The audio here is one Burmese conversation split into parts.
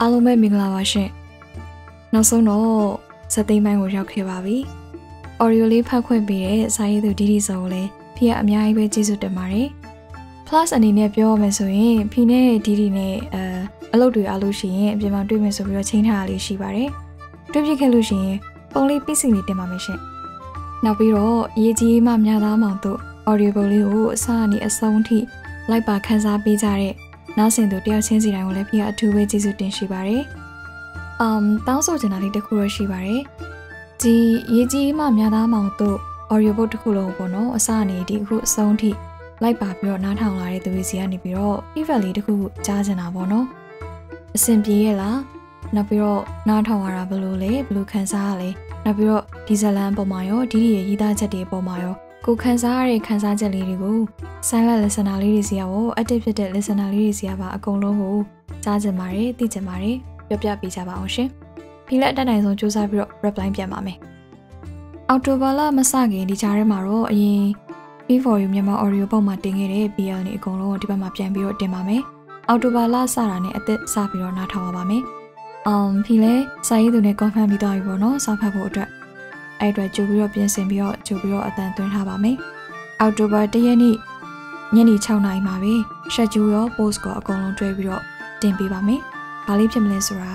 အားလုံးပဲမင်္ဂလာပါရှင်နောက်ဆုံးတော့စသိမ်းပိုင်းကိုရောက်ခဲ့ပါပြီအော်ရီယိုလေးဖတ်ခွင့်ပေးတဲ့စာရေးသူဒီဒီဆိုကိုလည်းဖီကအများကြီးပဲကျေးဇူးတင်ပါတယ် plus အနေနဲ့ပြောရမယ်ဆိုရင်ဖီနဲ့ဒီဒီနဲ့အဲအလုပ်တွေအားလို့ရှိရင်အပြင်မှာတွေ့မယ်ဆိုပြီးတော့ချိန်ထားတာလေးရှိပါတယ်တွေ့ဖြစ်ခဲ့လို့ရှိရင်ပုံလေးပစ္စည်းလေးတင်ပါမယ်ရှင်နောက်ပြီးတော့ရေးကြီးမှများသားမောင်တို့ audio လေးကိုအစအနေအဆုံးထိလိုက်ပါခန်းစားပေးကြတဲ့ နောက်ဆင်သူတယောက်ချင်းစီတိုင်းကိုလည်းပြအထူးပဲကျေးဇူးတင်ရှိပါတယ်။အမ်တောင်းဆိုချင်တာလေးတစ်ခုတော့ရှိပါတယ်။ဒီရေးကြီးမှများသားမောင်တို့ audio book တစ်ခုလုံးပေါ့နော်အစအနေဒီအခုအဆုံးထိလိုက်ပါပြီးတော့နားထောင်လာတဲ့သူတွေစီကနေပြီးတော့ feedback လေးတစ်ခုခုကြားချင်တာပေါ့နော်။အဆင်ပြေရဲ့လား။နောက်ပြီးတော့နားထောင်ရတာဘယ်လိုလဲဘယ်လိုခံစားရလဲ။နောက်ပြီးတော့ဒီဇလန်ပေါ်မှာရောဒီဒီရဲ့ရေးသားချက်တွေပေါ်မှာရော ကိုခန်းစားရတဲ့ခန်းစားချက်လေးတွေကို silent listener လေးတွေစီရော active ဖြစ်တဲ့ listener လေးတွေစီကပါအကုန်လုံးကိုကြားကြပါတယ်သိကြပါတယ်ပြောပြပေးကြပါအောင်ရှင်ဖီလက်အတက်နိုင်ဆုံးစူးစမ်းပြီးတော့ reply ပြန်ပါမယ်အော်တိုဘာလမစခင်ဒီကြားထဲမှာတော့အရင် P4U မြန်မာ audio ပုံမှာတင်ခဲ့တဲ့ BL နေအကုန်လုံးကိုဒီဘက်မှာပြန်ပြီးတော့တင်ပါမယ်အော်တိုဘာလစတာနဲ့အသက်စပြီးတော့နားထောင်ပါပါမယ်အမ်ဖီလဲစာရေးသူနဲ့ confirm ပြီးတော့ပြီပေါ့နော်စာဖတ်ဖို့အတွက် အဲ့အတွက်ကြိုပြီးတော့ပြင်ဆင်ပြီးတော့ကြိုပြီးတော့အတန်သွင်းထားပါမယ်။အောက်တိုဘာ၁ရက်နေ့ညနေ6နာရီမှာပဲရှက်ဂျူရော post ကိုအကုန်လုံးတွဲပြီးတော့တင်ပေးပါမယ်။ဘာလေးဖြစ်မလဲဆိုတာ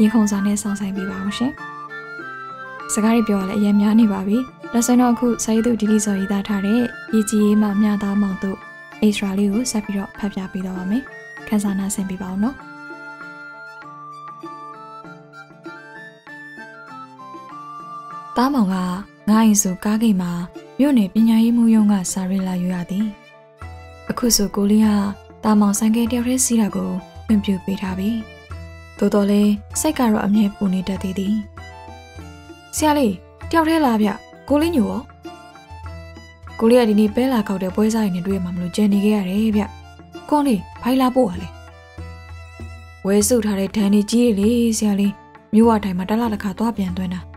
ရင်ခုန်စာနဲ့စောင့်ဆိုင်ပေးပါအောင်ရှင်။စကားတွေပြောရလဲအရင်များနေပါပြီ။လက်စံတော့အခုစာရေးသူဒီဒီစော်ရေးသားထားတဲ့ရည်ကြီးရေးမှမြသားမောင်တို့ extra လေးကိုဆက်ပြီးတော့ဖတ်ပြပေးတော့ပါမယ်။ခန်းစားနာဆင်ပေးပါအောင်နော်။ တားမောင်ကငါ့ရင်ဆိုကားဂိတ်မှာမြို့နယ်ပညာရေးမှုရုံးကစာရေးလာယူရသည်အခုဆိုကိုလေးကတားမောင်ဆိုင်ကယ်တယောက်တည်းစီးတာကိုခွင့်ပြုပေးထားပြီသို့တော်လည်းစိတ်ကတော့အမြဲပူနေတတ်သေးသည်ဆရာလေးတယောက်တည်းလားဗျကိုလေးညိုရောကိုလေးကဒီနေ့ပဲလာခောက်တဲ့ပွဲစားရည်နဲ့တွေ့ရမှာမလို့ကြံနေခဲ့ရတယ်ဗျကွန်လေးဖိုင်လာပို့ပါလေဝဲစုထားတဲ့ဒန်နေကြီးလေဆရာလေးမြို့ဝတိုင်းမှာတလားတစ်ခါသွားပြန်သွင်းတာ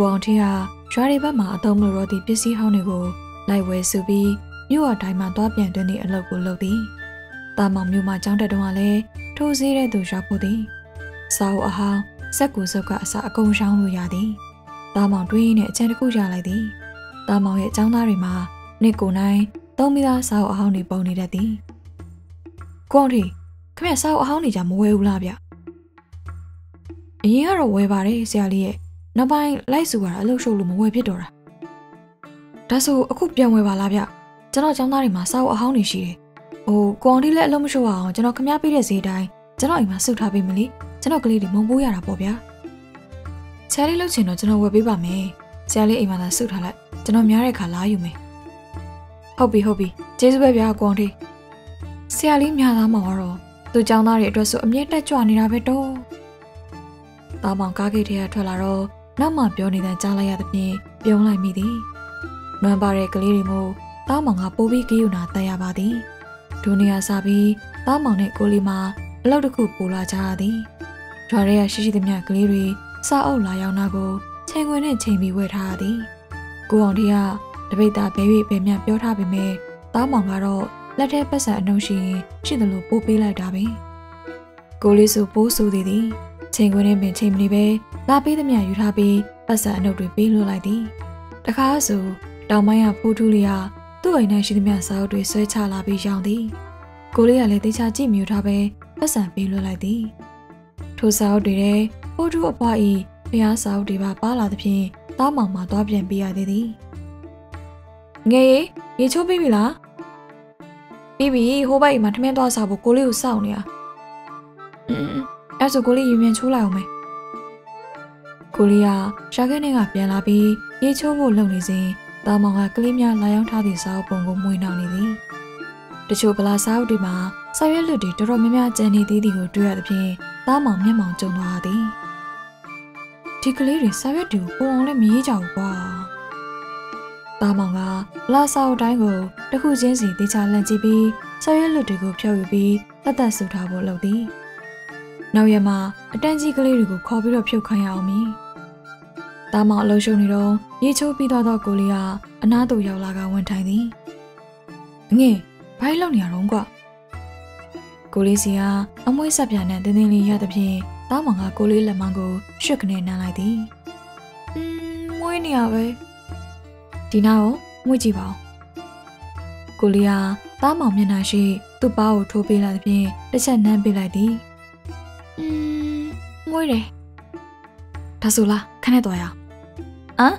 ကိုအောင်ထင်းဟာရွာတွေဘက်မှာအသုံးမလို့တော့ဒီပစ္စည်းဟောင်းတွေကိုလိုက်ဝဲစုပြီးမြို့အတိုင်းမှာသွားပြန်သွင်းသည့်အလုပ်ကိုလုပ်သည်။တာမောင်မြို့မှာကျောင်းတက်တုန်းကလည်းထိုးစေးတဲ့သူရောက်ဖို့သည်။စာအုပ်အဟောင်းစက်ကူစုပ်ကအစအကုန်ရှောင်းလို့ရသည်။တာမောင်တွေးနဲ့အချမ်းတစ်ခုရလိုက်သည်။တာမောင်ရဲ့ကျောင်းသားတွေမှာနှစ်ကိုနိုင်သုံးမိသားစာအုပ်အဟောင်းတွေပုံနေတတ်သည်။ကိုအောင်ထင်းခမရစာအုပ်အဟောင်းတွေကြမဝဲဘူးလားဗျ။အရင်ကတော့ဝဲပါတယ်ဆရာလေးရဲ့ နောက်ပိုင်းလိုက်စုရတာအလုပ်ရှုပ်လို့မဝယ်ဖြစ်တော့တာဒါဆိုအခုပြန်ဝယ်ပါလားဗျကျွန်တော်ចောင်းသားတွေမှာစာအုပ်အဟောင်းတွေရှိတယ်ဟိုကွန်တီလည်းအလုပ်မရှုပ်အောင်ကျွန်တော်ခမားပေးတဲ့ဈေးတိုင်းကျွန်တော်အိမ်မှာစုထားပေးမလို့ကျွန်တော်ကလေးတွေမုံပိုးရတာပေါ့ဗျာဆရာလေးလုပ်ချင်တော့ကျွန်တော်ဝယ်ပေးပါမယ်ဆရာလေးအိမ်မှာသာစုထားလိုက်ကျွန်တော်များတဲ့ခါလာယူမယ်ဟုတ်ပြီဟုတ်ပြီကျေးဇူးပဲဗျာကွန်တီဆရာလေးများသားမှာတော့သူចောင်းသားတွေအတွက်ဆိုအမြဲတက်ကြွနေတာပဲတော့တာမောင်ကားဂိတ်ထဲကထွက်လာတော့ နောက်မှပြောနေတဲ့ကြားလိုက်ရသဖြင့်ပြုံးလိုက်မိသည်။နွမ်းပါတဲ့ကလေးတွေမို့တားမောင်ကပိုးပြီးကိယူနာတက်ရပါသည်။ဒုနီယာစားပြီးတားမောင်နဲ့ကိုလေးမအလောက်တစ်ခုပိုလာကြရသည်။ဂျွာရဲရရှိရှိသမျှကလေးတွေစားအုပ်လာရောက်နာကိုချိန်ခွင်နဲ့ချိန်ပြီးဝယ်ထားရသည်။ကိုအောင်တီးကတပိတ်သားဘဲ၍ဘဲမြပြောထားပေမဲ့တားမောင်ကတော့လက်ထဲပတ်စံအနှုံးရှိရင်ရှိသလိုပိုးပေးလိုက်တာပဲ။ကိုလေးစုပိုးဆူသည်သည်ချိန်ခွင်နဲ့ပင်ချိန်မနေပဲ လာပေးသမျှယူထားပြီးပတ်စံအနှုတ်တွေပေးလွှတ်လိုက်သည်တခါဆိုတောင်ပိုင်းကဖိုးထူးလေးဟာသူ့အိမ်၌ရှိသမျှစာအုပ်တွေဆွဲချလာပြီးရောင်းသည်ကိုလေးကလည်းတေချာကြည့်မြူထားပဲပတ်စံပေးလွှတ်လိုက်သည်ထိုစာအုပ်တွေထဲဖိုးထူးအဖွားဤဖျားစာအုပ်တွေပါပါလာသဖြင့်တားမောင်မှသွားပြန်ပေးရသေးသည်ငယ်ရေချိုးပြီးပြီလားပြီးပြီဟိုဘက်အိမ်မှာထမင်းသွားစားဖို့ကိုလေးကိုစောင့်နေတာအင်းအဲ့ဆိုကိုလေးရင်မြန်ချိုးလိုက်အောင်မယ် ကိုလေးကရှာခဲနဲ့ကပြန်လာပြီးရေချိုးဖို့လုပ်နေစဉ်တာမောင်ကကလေးများလာရောက်ထားသည့်စာအုပ်ပုံကိုမွေးနှောင်နေသည်တချို့ဗလာစာအုပ်တွေမှာစာရွက်လွတ်တွေတော်တော်များများကျန်နေသေးသည်ကိုတွေ့ရသဖြင့်တာမောင်မျက်မှောင်ကျုံသွားသည်ဒီကလေးတွေစာရွက်တွေကိုပုံအောင်လည်းမရေးကြဘူးကွာတာမောင်ကဗလာစာအုပ်တိုင်းကိုတစ်ခုချင်းစီတေချာလန့်ကြည့်ပြီးစာရွက်လွတ်တွေကိုဖျောက်ယူပြီးသက်သက်ဆူထားဖို့လုပ်သည် နောက်ရမှာအတန်းကြီးကလေးတွေကိုခေါ်ပြီးတော့ဖြုတ်ခိုင်းရအောင်မီ။တာမောင်အလုံးရှုံနေတော့ရေချိုးပြီးသွားတော့ကိုလေးကအနားသို့ရောက်လာကဝန်ထိုင်သည်။အငင်းဘာလို့နေရတော့ကွာ။ကိုလေးစီကအမွှေးဆက်ပြန်တဲ့တင်းတင်းလေးရသဖြင့်တာမောင်ကကိုလေးလက်မကိုရွှက်ကနေနှမ်းလိုက်သည်။อืมမွေးနေရပဲ။ဒီနောက်ငွေကြည့်ပါဦး။ကိုလေးကတားမောင်မျက်နှာရှိသူ့ပါးကိုထိုးပေးလိုက်သဖြင့်တစ်ချက်နှမ်းပေးလိုက်သည်။ ငွေတယ်ဒါဆိုလားခနဲ့သွားရဟမ်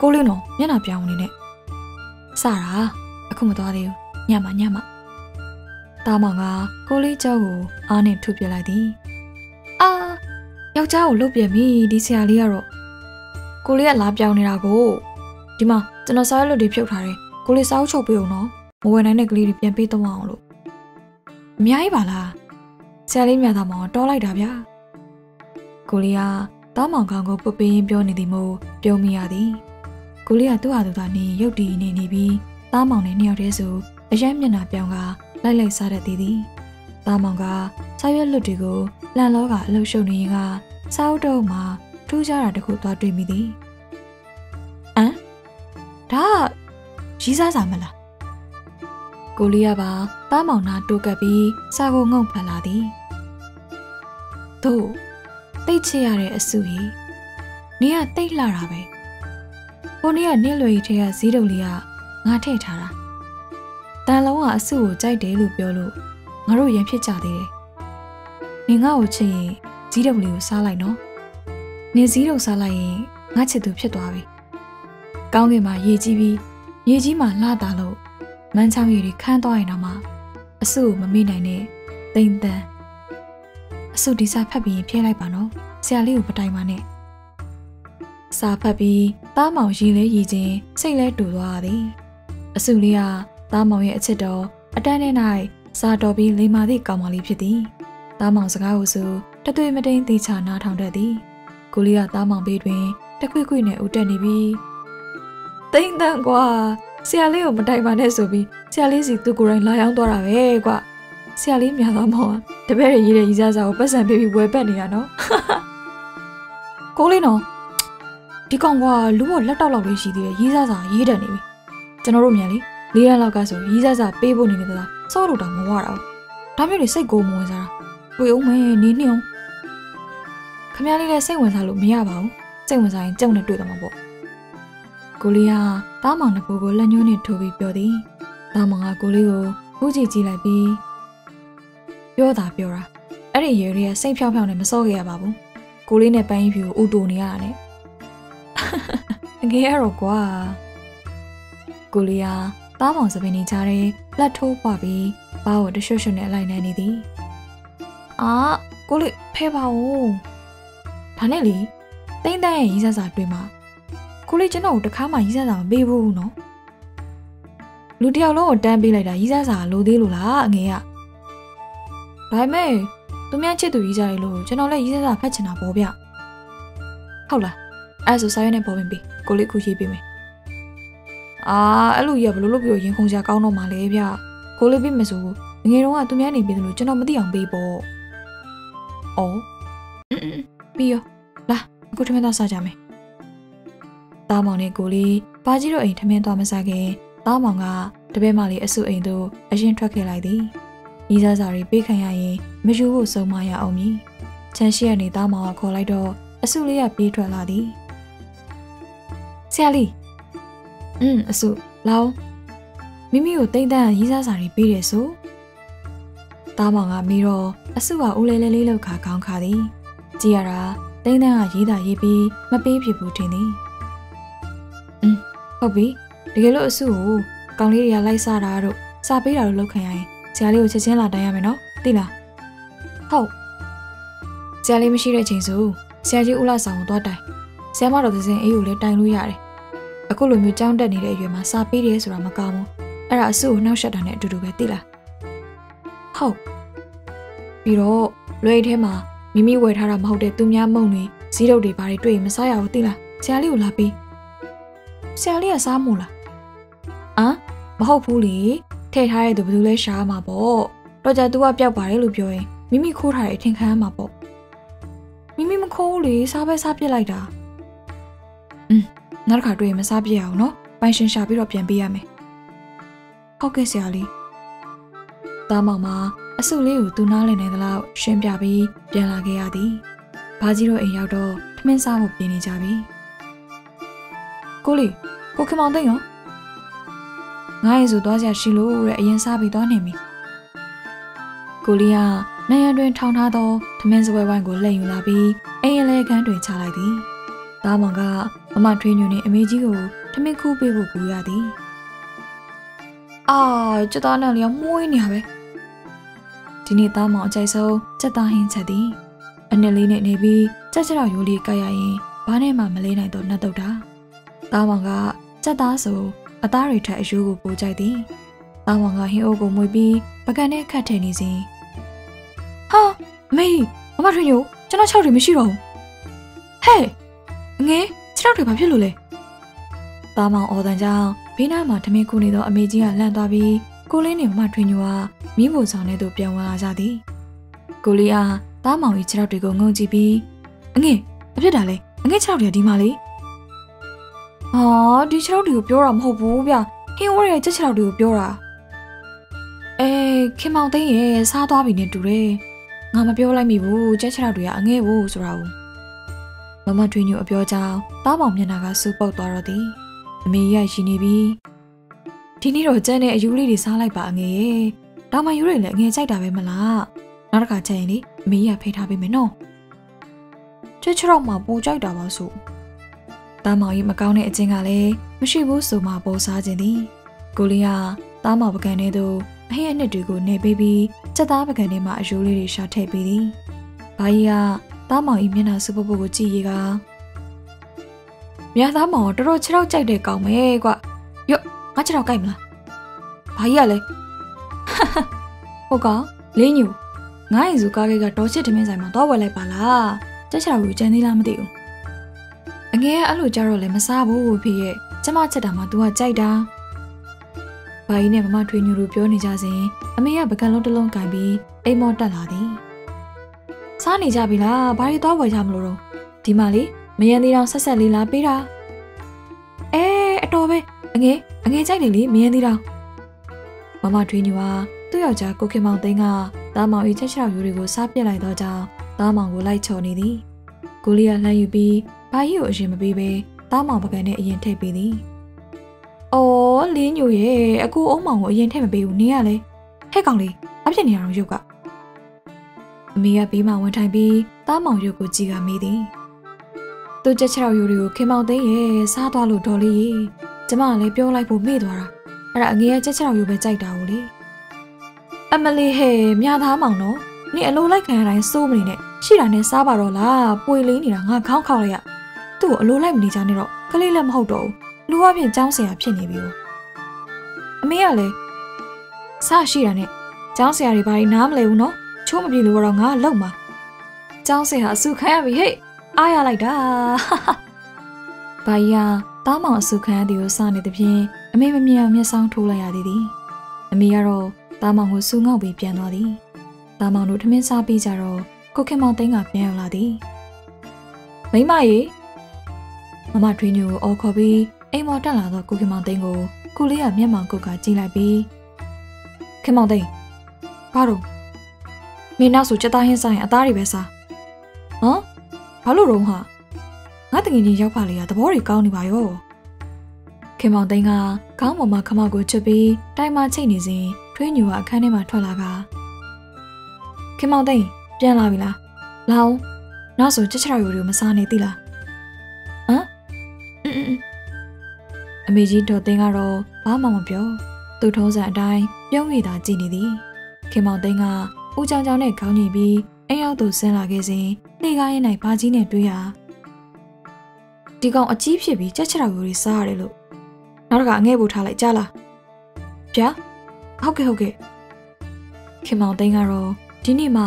ကိုလေးနော်မျက်နှာပြောင်းနေနဲ့စတာအခုမသွားသေးဘူးညမညမတာမောင်ကကိုလေးကျောက်ကိုအားနဲ့ထုတ်ပြလိုက်သည်အာယောက်ျားကိုလှုပ်ပြန်ပြီဒီဆရာလေးကတော့ကိုလေးကလာပြောင်းနေတာကိုဒီမှာကျွန်တော်စာရွက်လို့တွေဖြုတ်ထားတယ်ကိုလေးစာအုပ်ချုပ်ပေးအောင်နော်မဝယ်နိုင်တဲ့ကလေးတွေပြန်ပေးတော့အောင်လို့အများကြီးပါလား ဆရာလေးမြတ်သားမောင်တောလိုက်တာဗျာကိုလေးကတားမောင်ကောင်ကိုပုတ်ပင်းပြောနေသည်မို့ပြုံးမိရသည်ကိုလေးကသူ့ဟာသူကနေရုတ်တည်နေနေပြီးတားမောင်နဲ့နှစ်ယောက်တည်းဆိုအရက်မျက်နှာပြောင်းကလိုက်လိုက်စားတတ်သေးသည်။တားမောင်ကဆာရွက်လွတ်တွေကိုလန်လောကအလှုပ်ရှုပ်နေရင်ကစားအုပ်တော့မှထူးခြားတာတခုသွားတွေ့မိသည်။အမ်ဒါရီးစားစာမလား။ကိုလေးကပါတားမောင်နာတိုးကပ်ပြီးစာကိုငုံဖန်လာသည်။ တို့တိတ်ချရတဲ့အစုကြီးနေကတိတ်လှတာပဲ။ကိုနေကနင့်လွယ်ကြီးထဲကဇီးတုပ်လေးကငါထည့်ထားတာတန်လုံးကအစုကိုကြိုက်တယ်လို့ပြောလို့ငါတို့ရန်ဖြစ်ကြသေးတယ်။နင်ငါ့ကိုချစ်ရင်ဇီးတုပ်လေးကိုစားလိုက်နော်။နင်ဇီးတုပ်စားလိုက်ရင်ငါချစ်သူဖြစ်သွားပြီ။ကောင်းကင်မှာရေကြီးပြီးရေကြီးမှာလှတာလို့မန်းချောင်းရည်တွေခန်းသွားရင်တော့မှအစုကိုမမေ့နိုင်နဲ့တိမ်တန် အစုဒီစာဖတ်ပြီးရင်ဖျက်လိုက်ပါနော်။ဆရာလေးကိုမတိုင်ပါနဲ့။စာဖတ်ပြီးသားမောင်ရည်လဲရည်ချင်းစိတ်လဲတူသွားသည်။အစုလေးကသားမောင်ရဲ့အချစ်တော်အတန်းထဲ၌စာတော်ပြီးလိမ္မာသည့်ကောင်မလေးဖြစ်သည်။သားမောင်စကားကိုဆိုတသွေးမတိန်သေးချာနားထောင်တတ်သည်။ကိုလေးကသားမောင်ဘေးတွင်တခွေ့ခွေ့နဲ့ဦးတက်နေပြီးတိန်တန်ကွာဆရာလေးကိုမတိုင်ပါနဲ့ဆိုပြီးဆရာလေးစီသူကိုယ်တိုင်လာရောက်သွားတာပဲကွာ ဆရာလေးမြာသားမောင်ကတပည့်ရရေးတဲ့ရီစားစာကိုပတ်စံပေးပြီးဝယ်ပတ်နေတာနော်ကိုလေးနော်ဒီကောင်ကလူ့ဘောလက်တော့လောက်လေးရှိသေးတယ်ရေးစားစာရေးတယ်နေပြီကျွန်တော်တို့မြန်လေလေးရန်လောက်ကဆိုရေးစားစာပေးဖို့နေနေသလားစောလို့တောင်မဝတာဘူးဒါမျိုးတွေစိတ်ကိုမဝင်စားတာတွေ့အောင်မယ်နေနေအောင်ခမရလေးလည်းစိတ်ဝင်စားလို့မရပါဘူးစိတ်ဝင်စားရင်ကြုံနဲ့တွေ့တော့မှာပေါ့ကိုလေးကတားမောင်တစ်ခုကိုလက်ညှိုးနဲ့ထိုးပြီးပြောသည်တားမောင်ကကိုလေးကိုဥကြည့်ကြည့်လိုက်ပြီး ပြောတာပြောတာအဲ့ဒီရေတွေကစိတ်ဖြောင်းဖြောင်းနဲ့မစောခဲ့ရပါဘူးကိုလေးနဲ့ပန်းရင်ဖြူကိုဥတူနေရတာနဲ့အငယ်ရတော့ကွာကိုလီယာတားမောင်စပင်းနေကြတဲ့လက်ထိုးပွားပြီးဘာကိုတရွှွတ်ရွှွတ်နဲ့အလိုက်နိုင်နေသည်အာကိုလေးဖဲပါဦးဒါနဲ့လေတိမ့်တန်းရဲ့ရီးစားစာတွေ့မှာကိုလေးကျွန်တော်တို့တခါမှရီးစားစာမပေးဘူးနော်လူတယောက်လုံးကိုတန်းပေးလိုက်တာရီးစားစာလိုသေးလို့လားအငယ်က ဒါပေမဲ့သူများချစ်သူရီးစားရလို့ကျွန်တော်လည်းရီးစားစာဖတ်ချင်တာပေါ့ဗျဟုတ်လားအဲ့ဆိုစာရွက်နဲ့ပေါ်ပင်ပေးကိုလေးခုရေးပေးမယ်အာအဲ့လိုရဘလို့လို့ပြောရင်ခုန်စရာကောင်းတော့မှလေဗျကိုလေးပေးမယ်ဆိုငယ်တော့ကသူများနေပြီလို့ကျွန်တော်မသိအောင်ပေးပေါ့အော်ပြီးရောလာအခုထမင်းသားစားကြမယ်တားမောင်နဲ့ကိုလေးပါကြီးတို့အိမ်ထမင်းသွားမစားခင်တားမောင်ကတပည့်မလေးအဆုအိမ်သို့အရင်ထွက်ခဲ့လိုက်သည် ဤစားစာတွေပေးခံရရင်မယူဖို့ဆုံးမရအောင်မည်။ချန်ရှိရနေသားမောင်ကခေါ်လိုက်တော့အဆုလေးကပြေးထွက်လာသည်။ဆရာလေး။အင်းအဆုလောင်းမိမိကိုတိမ့်တန်းရေးစားစာတွေပေးတယ်ဆို။သားမောင်ကမေးတော့အဆုကဦးလေးလေးလေးလောက်ခါခေါင်းခါသည်။ကြည်ရတာတိမ့်တန်းကရေးတာရေးပြီးမပေးဖြစ်ဘူးထင်သည်။အင်းဟုတ်ပြီ။တကယ်လို့အဆုကိုကောင်လေးတွေကလိုက်စားတာတို့စာပေးတာတို့လောက်ခံရရင် ဆရာလေးကိုချက်ချင်းလာတိုင်ရမယ်နော်သိလားဟုတ်ဆရာလေးမရှိတဲ့ချိန်ဆိုဆရာကြီးဦးလာဆောင်ကိုသွားတိုင်ဆရာမတော်သစင်အေးကိုလည်းတိုင်လို့ရတယ်အခုလိုမျိုးကြောင်းတက်နေတဲ့အရွယ်မှာစာပေးတယ်ဆိုတာမကောင်းဘူးအဲ့ဒါအစုကိုနှောက်ယှက်တာနဲ့အတူတူပဲသိလားဟုတ်ပြီးတော့လွယ်ထဲမှာမိမိဝယ်ထားတာမဟုတ်တဲ့သူများမုံတွေဇီးတုပ်တွေဘာတွေတွေ့ရင်မစားရဘူးသိလားဆရာလေးကိုလာပေးဆရာလေးကစားမို့လားအမ်မဟုတ်ဘူးလေ ထည့်ထားတဲ့သူဘယ်သူလဲရှားမှာပေါ့တော့ကြ तू ကပျောက်ပါတယ်လို့ပြောရင်မိမိခိုးထားတဲ့အထင်ခံရမှာပေါ့မိမိမခိုးဘူးလေစားပဲစားပြစ်လိုက်တာอืมနောက်တစ်ခါတွေ့ရင်မစားပြစ်ရအောင်နော်ပိုင်ရှင်ရှာပြီးတော့ပြန်ပေးရမယ်ဟုတ်ကဲ့ဆရာလေး သားမောင်မှာအဆုလေးကိုသူနားလည်နိုင်သလောက်ရှင်းပြပြီးပြန်လာခဲ့ရသည်။ဘာကြီးတို့အိမ်ရောက်တော့ထမင်းစားဖို့ပြင်နေကြပြီ။ကိုလေးကိုခင်မောင်သိရော ငါ့ရဲ့ဆိုသွားကြရှိလို့တဲ့အရင်စားပြီးသွားနေပြီ။ကိုလေးကနိုင်ရတွင်ထောင်ထားသောထမင်းစပွဲဝိုင်းကိုလှည့်ယူလာပြီးအိမ်ရလဲခန်းတွင်ချလိုက်သည်။သားမောင်ကမမထွေးညွန့်နှင့်အမေကြီးကိုထမင်းခူးပေးဖို့ကူရသည်။အာကြက်သားနဲ့လျောမှုေးနေရပဲ။ဒီနေ့သားမောင်အကြိုက်ဆုံးကြက်သားဟင်းချက်သည်။အနှစ်လေးနဲ့နေပြီးကြက်ချတော့ရိုးလေးကပ်ရရင်ဘာနဲ့မှမလေးနိုင်တော့နှက်တော့တာ။သားမောင်ကကြက်သားဆို အသားတွေထက်အယိုးကိုပိုကြိုက်သည်။သားမောင်ကဟင်းအိုးကိုမွေပြီးပကံနဲ့ခတ်ထည့်နေစဉ်ဟာအမေမမထွေညိုကျွန်တော်6တွေမရှိတော့ဘူးဟဲ့အငယ်6တွေဘာဖြစ်လို့လဲသားမောင်အော်တန်ကြောင့်ဘေးနားမှာထမင်းခုနေသောအမေကြီးကလှမ်းသွားပြီးကိုလေးနဲ့မမထွေညိုကမိဖို့ဆောင်ထဲသို့ပြန်ဝင်လာကြသည်ကိုလေးအားသားမောင်၏6တွေကိုငုံကြည့်ပြီးအငယ်ဘာဖြစ်တာလဲအငယ်6တွေကဒီမှာလေ ဟာဒီ6တွေကိုပြောတာမဟုတ်ဘူးဗျဟင်းဝဲရဲ့ချက်6တွေကိုပြောတာအဲခင်မောင်သိန်းရဲ့စားသွားပြီနဲ့တူတယ်ငါမပြောလိုက်မိဘူးကြက်ချလောက်တွေကအငဲ့ဘူးဆိုတာကိုမမထွေးညိုအပြောကြောင့်တားမောင်မျက်နှာကစူပုတ်သွားတော့သည်အမေရရှိနေပြီဒီနေ့တော့ကျန်းတဲ့အယူလေးတွေစားလိုက်ပါအငယ်ရဲ့တောင်မယူတွေလည်းအငယ်ကြိုက်တာပဲမလားနောက်တစ်ခါကျရင်လေအမေရဖိထားပေးမယ်နော်ကြက်ချလောက်မှပိုကြိုက်တာပါဆို တားမောင်ကြီးမကောင်းတဲ့အချင်းကလည်းမရှိဘူးဆိုမှပိုစားခြင်းသည်ကိုလေးကတားမောင်ပကံထဲသို့အဟိအနှစ်တွေကိုနေပေးပြီးစက်သားပကံထဲမှာအယိုးလေးတွေရှာထည့်ပေးသည်။ဘာကြီးကသားမောင်ဤမျက်နှာစပုတ်ပုတ်ကိုကြည့်ရကမြတ်သားမောင်တော်တော်ခြေထောက်ကြိုက်တဲ့ကောင်ပဲကွ။ယော့ငါခြေထောက်ကြိုက်မလား။ဘာကြီးကလဲ။ဟုတ်ကောင်လင်းညူငါ့ရင်စုကားလေးကတော်ချစ်တမင်းဆိုင်မှာတော့ဝယ်လိုက်ပါလား။တက်ချောက်ကိုကြံသေးလားမသိဘူး။ အငယ်ကအဲ့လိုကြတော့လည်းမစားဘူးဖေရဲ့ကျမချက်တာမှ तू ကကြိုက်တာ။ဘာကြီးနဲ့မမထွေးညူတို့ပြောနေကြစဉ်အမေကပကံလုံးတစ်လုံးကင်ပြီးအိမ်မောတက်လာသည်စားနေကြပြီလားဘာတွေသွားဝယ်ကြမလို့တော့ဒီမှာလေမယန်သေးတောင်ဆက်ဆက်လေးလာပေးတာအဲအတော်ပဲအငယ်အငယ်ကြိုက်တယ်လေမယန်သေးတောင်မမထွေးညူဟာသူ့ယောက်ျားကိုခင်မောင်သိန်းကသားမောင်၏ချက်ချောက်ယူတွေကိုစားပစ်လိုက်တော့ကြောင်းသားမောင်ကိုလိုက်ချော်နေသည်ကိုလေးကလှမ်းယူပြီး ဘာကြီးကိုအရင်မပေးဘဲသားမောင်ပကံနဲ့အရင်ထိပ်ပေးသည်။အော်လင်းညိုရဲ့အကူအုံးမောင်ကိုအရင်ထည့်မပေးဘူးနင်းကလေဟဲ့ကောင်လေးအဖြစ်နေရအောင်ရုပ်ကအမေကဘေးမှာဝင်ထိုင်ပြီးတားမောင်ရုပ်ကိုကြည့်ကမေးသည်။သူချက်ချောက်ယူတွေကိုခင်မောင်သိန်းရဲ့စားသွားလို့ဒေါ်လေးရေကျမကလည်းပြောလိုက်ဖို့မေ့သွားတာအဲ့ဒါအငယ်ကချက်ချောက်ယူပဲကြိုက်တာကိုလေအမလီဟဲ့မြာသားမောင်နော်နေအလိုလိုက်ခံရတိုင်းစိုးမနေနဲ့ရှိတာနဲ့စားပါတော့လားပွေလေးနေတာငါခေါင်းခေါက်လိုက်ရ သူ့ကိုအလိုလိုက်မနေကြနဲ့တော့ကလေးလည်းမဟုတ်တော့ဘူးလူအပြင်ចောင်းဆရာဖြစ်နေပြီ။အမေကလည်းစရှိတာနဲ့ចောင်းဆရာတွေဘာတွေနားမလဲဘူးနော်။ချိုးမပြေလို့တော့ငါလုံမှာ။ចောင်းဆရာအဆူခံရပြီဟဲ့။အားရလိုက်တာ။ဘာကြီးကတားမောင်အဆူခံရသည်ကိုစနေတဲ့ဖြင့်အမေမမြင်အောင်မျက်စောင်းထိုးလိုက်ရသေးသည်။အမေကတော့တားမောင်ကိုစူငေါက်ပြီးပြန်သွားသည်။တားမောင်တို့ထမင်းစားပြီးကြတော့ကိုခင်မောင်သိန်းကပြန်ရောက်လာသည်။မိမရေ မမထွေးညိုကိုအော်ခေါ်ပြီးအိမ်မော်တက်လာသောကိုခင်မောင်သိန်းကိုကိုလေးကမျက်မှောင်ကုတ်ကကြည့်လိုက်ပြီးခင်မောင်သိန်းဘာလို့မင်းနောက်ဆိုချက်သားဟင်းဆိုင်အသားတွေပဲစားဟမ်ဘာလို့တော့ဟာငါတငယ်ချင်းရောက်ပါလေကသဘောတွေကောင်းနေပါရောခင်မောင်သိန်းကခေါင်းပေါ်မှာခမောက်ကိုချွတ်ပြီးတိုင်မှချိတ်နေစဉ်ထွေးညူကအခန်းထဲမှာထွက်လာကခင်မောင်သိန်းပြန်လာပြီလားလောင်းနောက်ဆိုချက်ချရရိုတွေမစားနေသီလား အမေကြီးဒေါ်သိန်းကတော့ဘာမှမပြောသူ့ထုံးစံအတိုင်းပြုံးရတာကြည်နေသည်ခင်မောင်သိန်းကဦးချောင်းချောင်းနဲ့ခေါင်းညိပြီးအိမ်ရောက်သူဆင်းလာခဲ့စဉ်နှေကားရင်၌ဘာကြီးနဲ့တွေ့ရဒီကောင်အကြီးဖြစ်ပြီးကြက်ချရာကိုတွေစားရတယ်လို့နောက်တစ်ခါအငဲ့ဖို့ထားလိုက်ကြလားဗျာဟုတ်ကဲ့ဟုတ်ကဲ့ခင်မောင်သိန်းကတော့ဒီနေ့မှ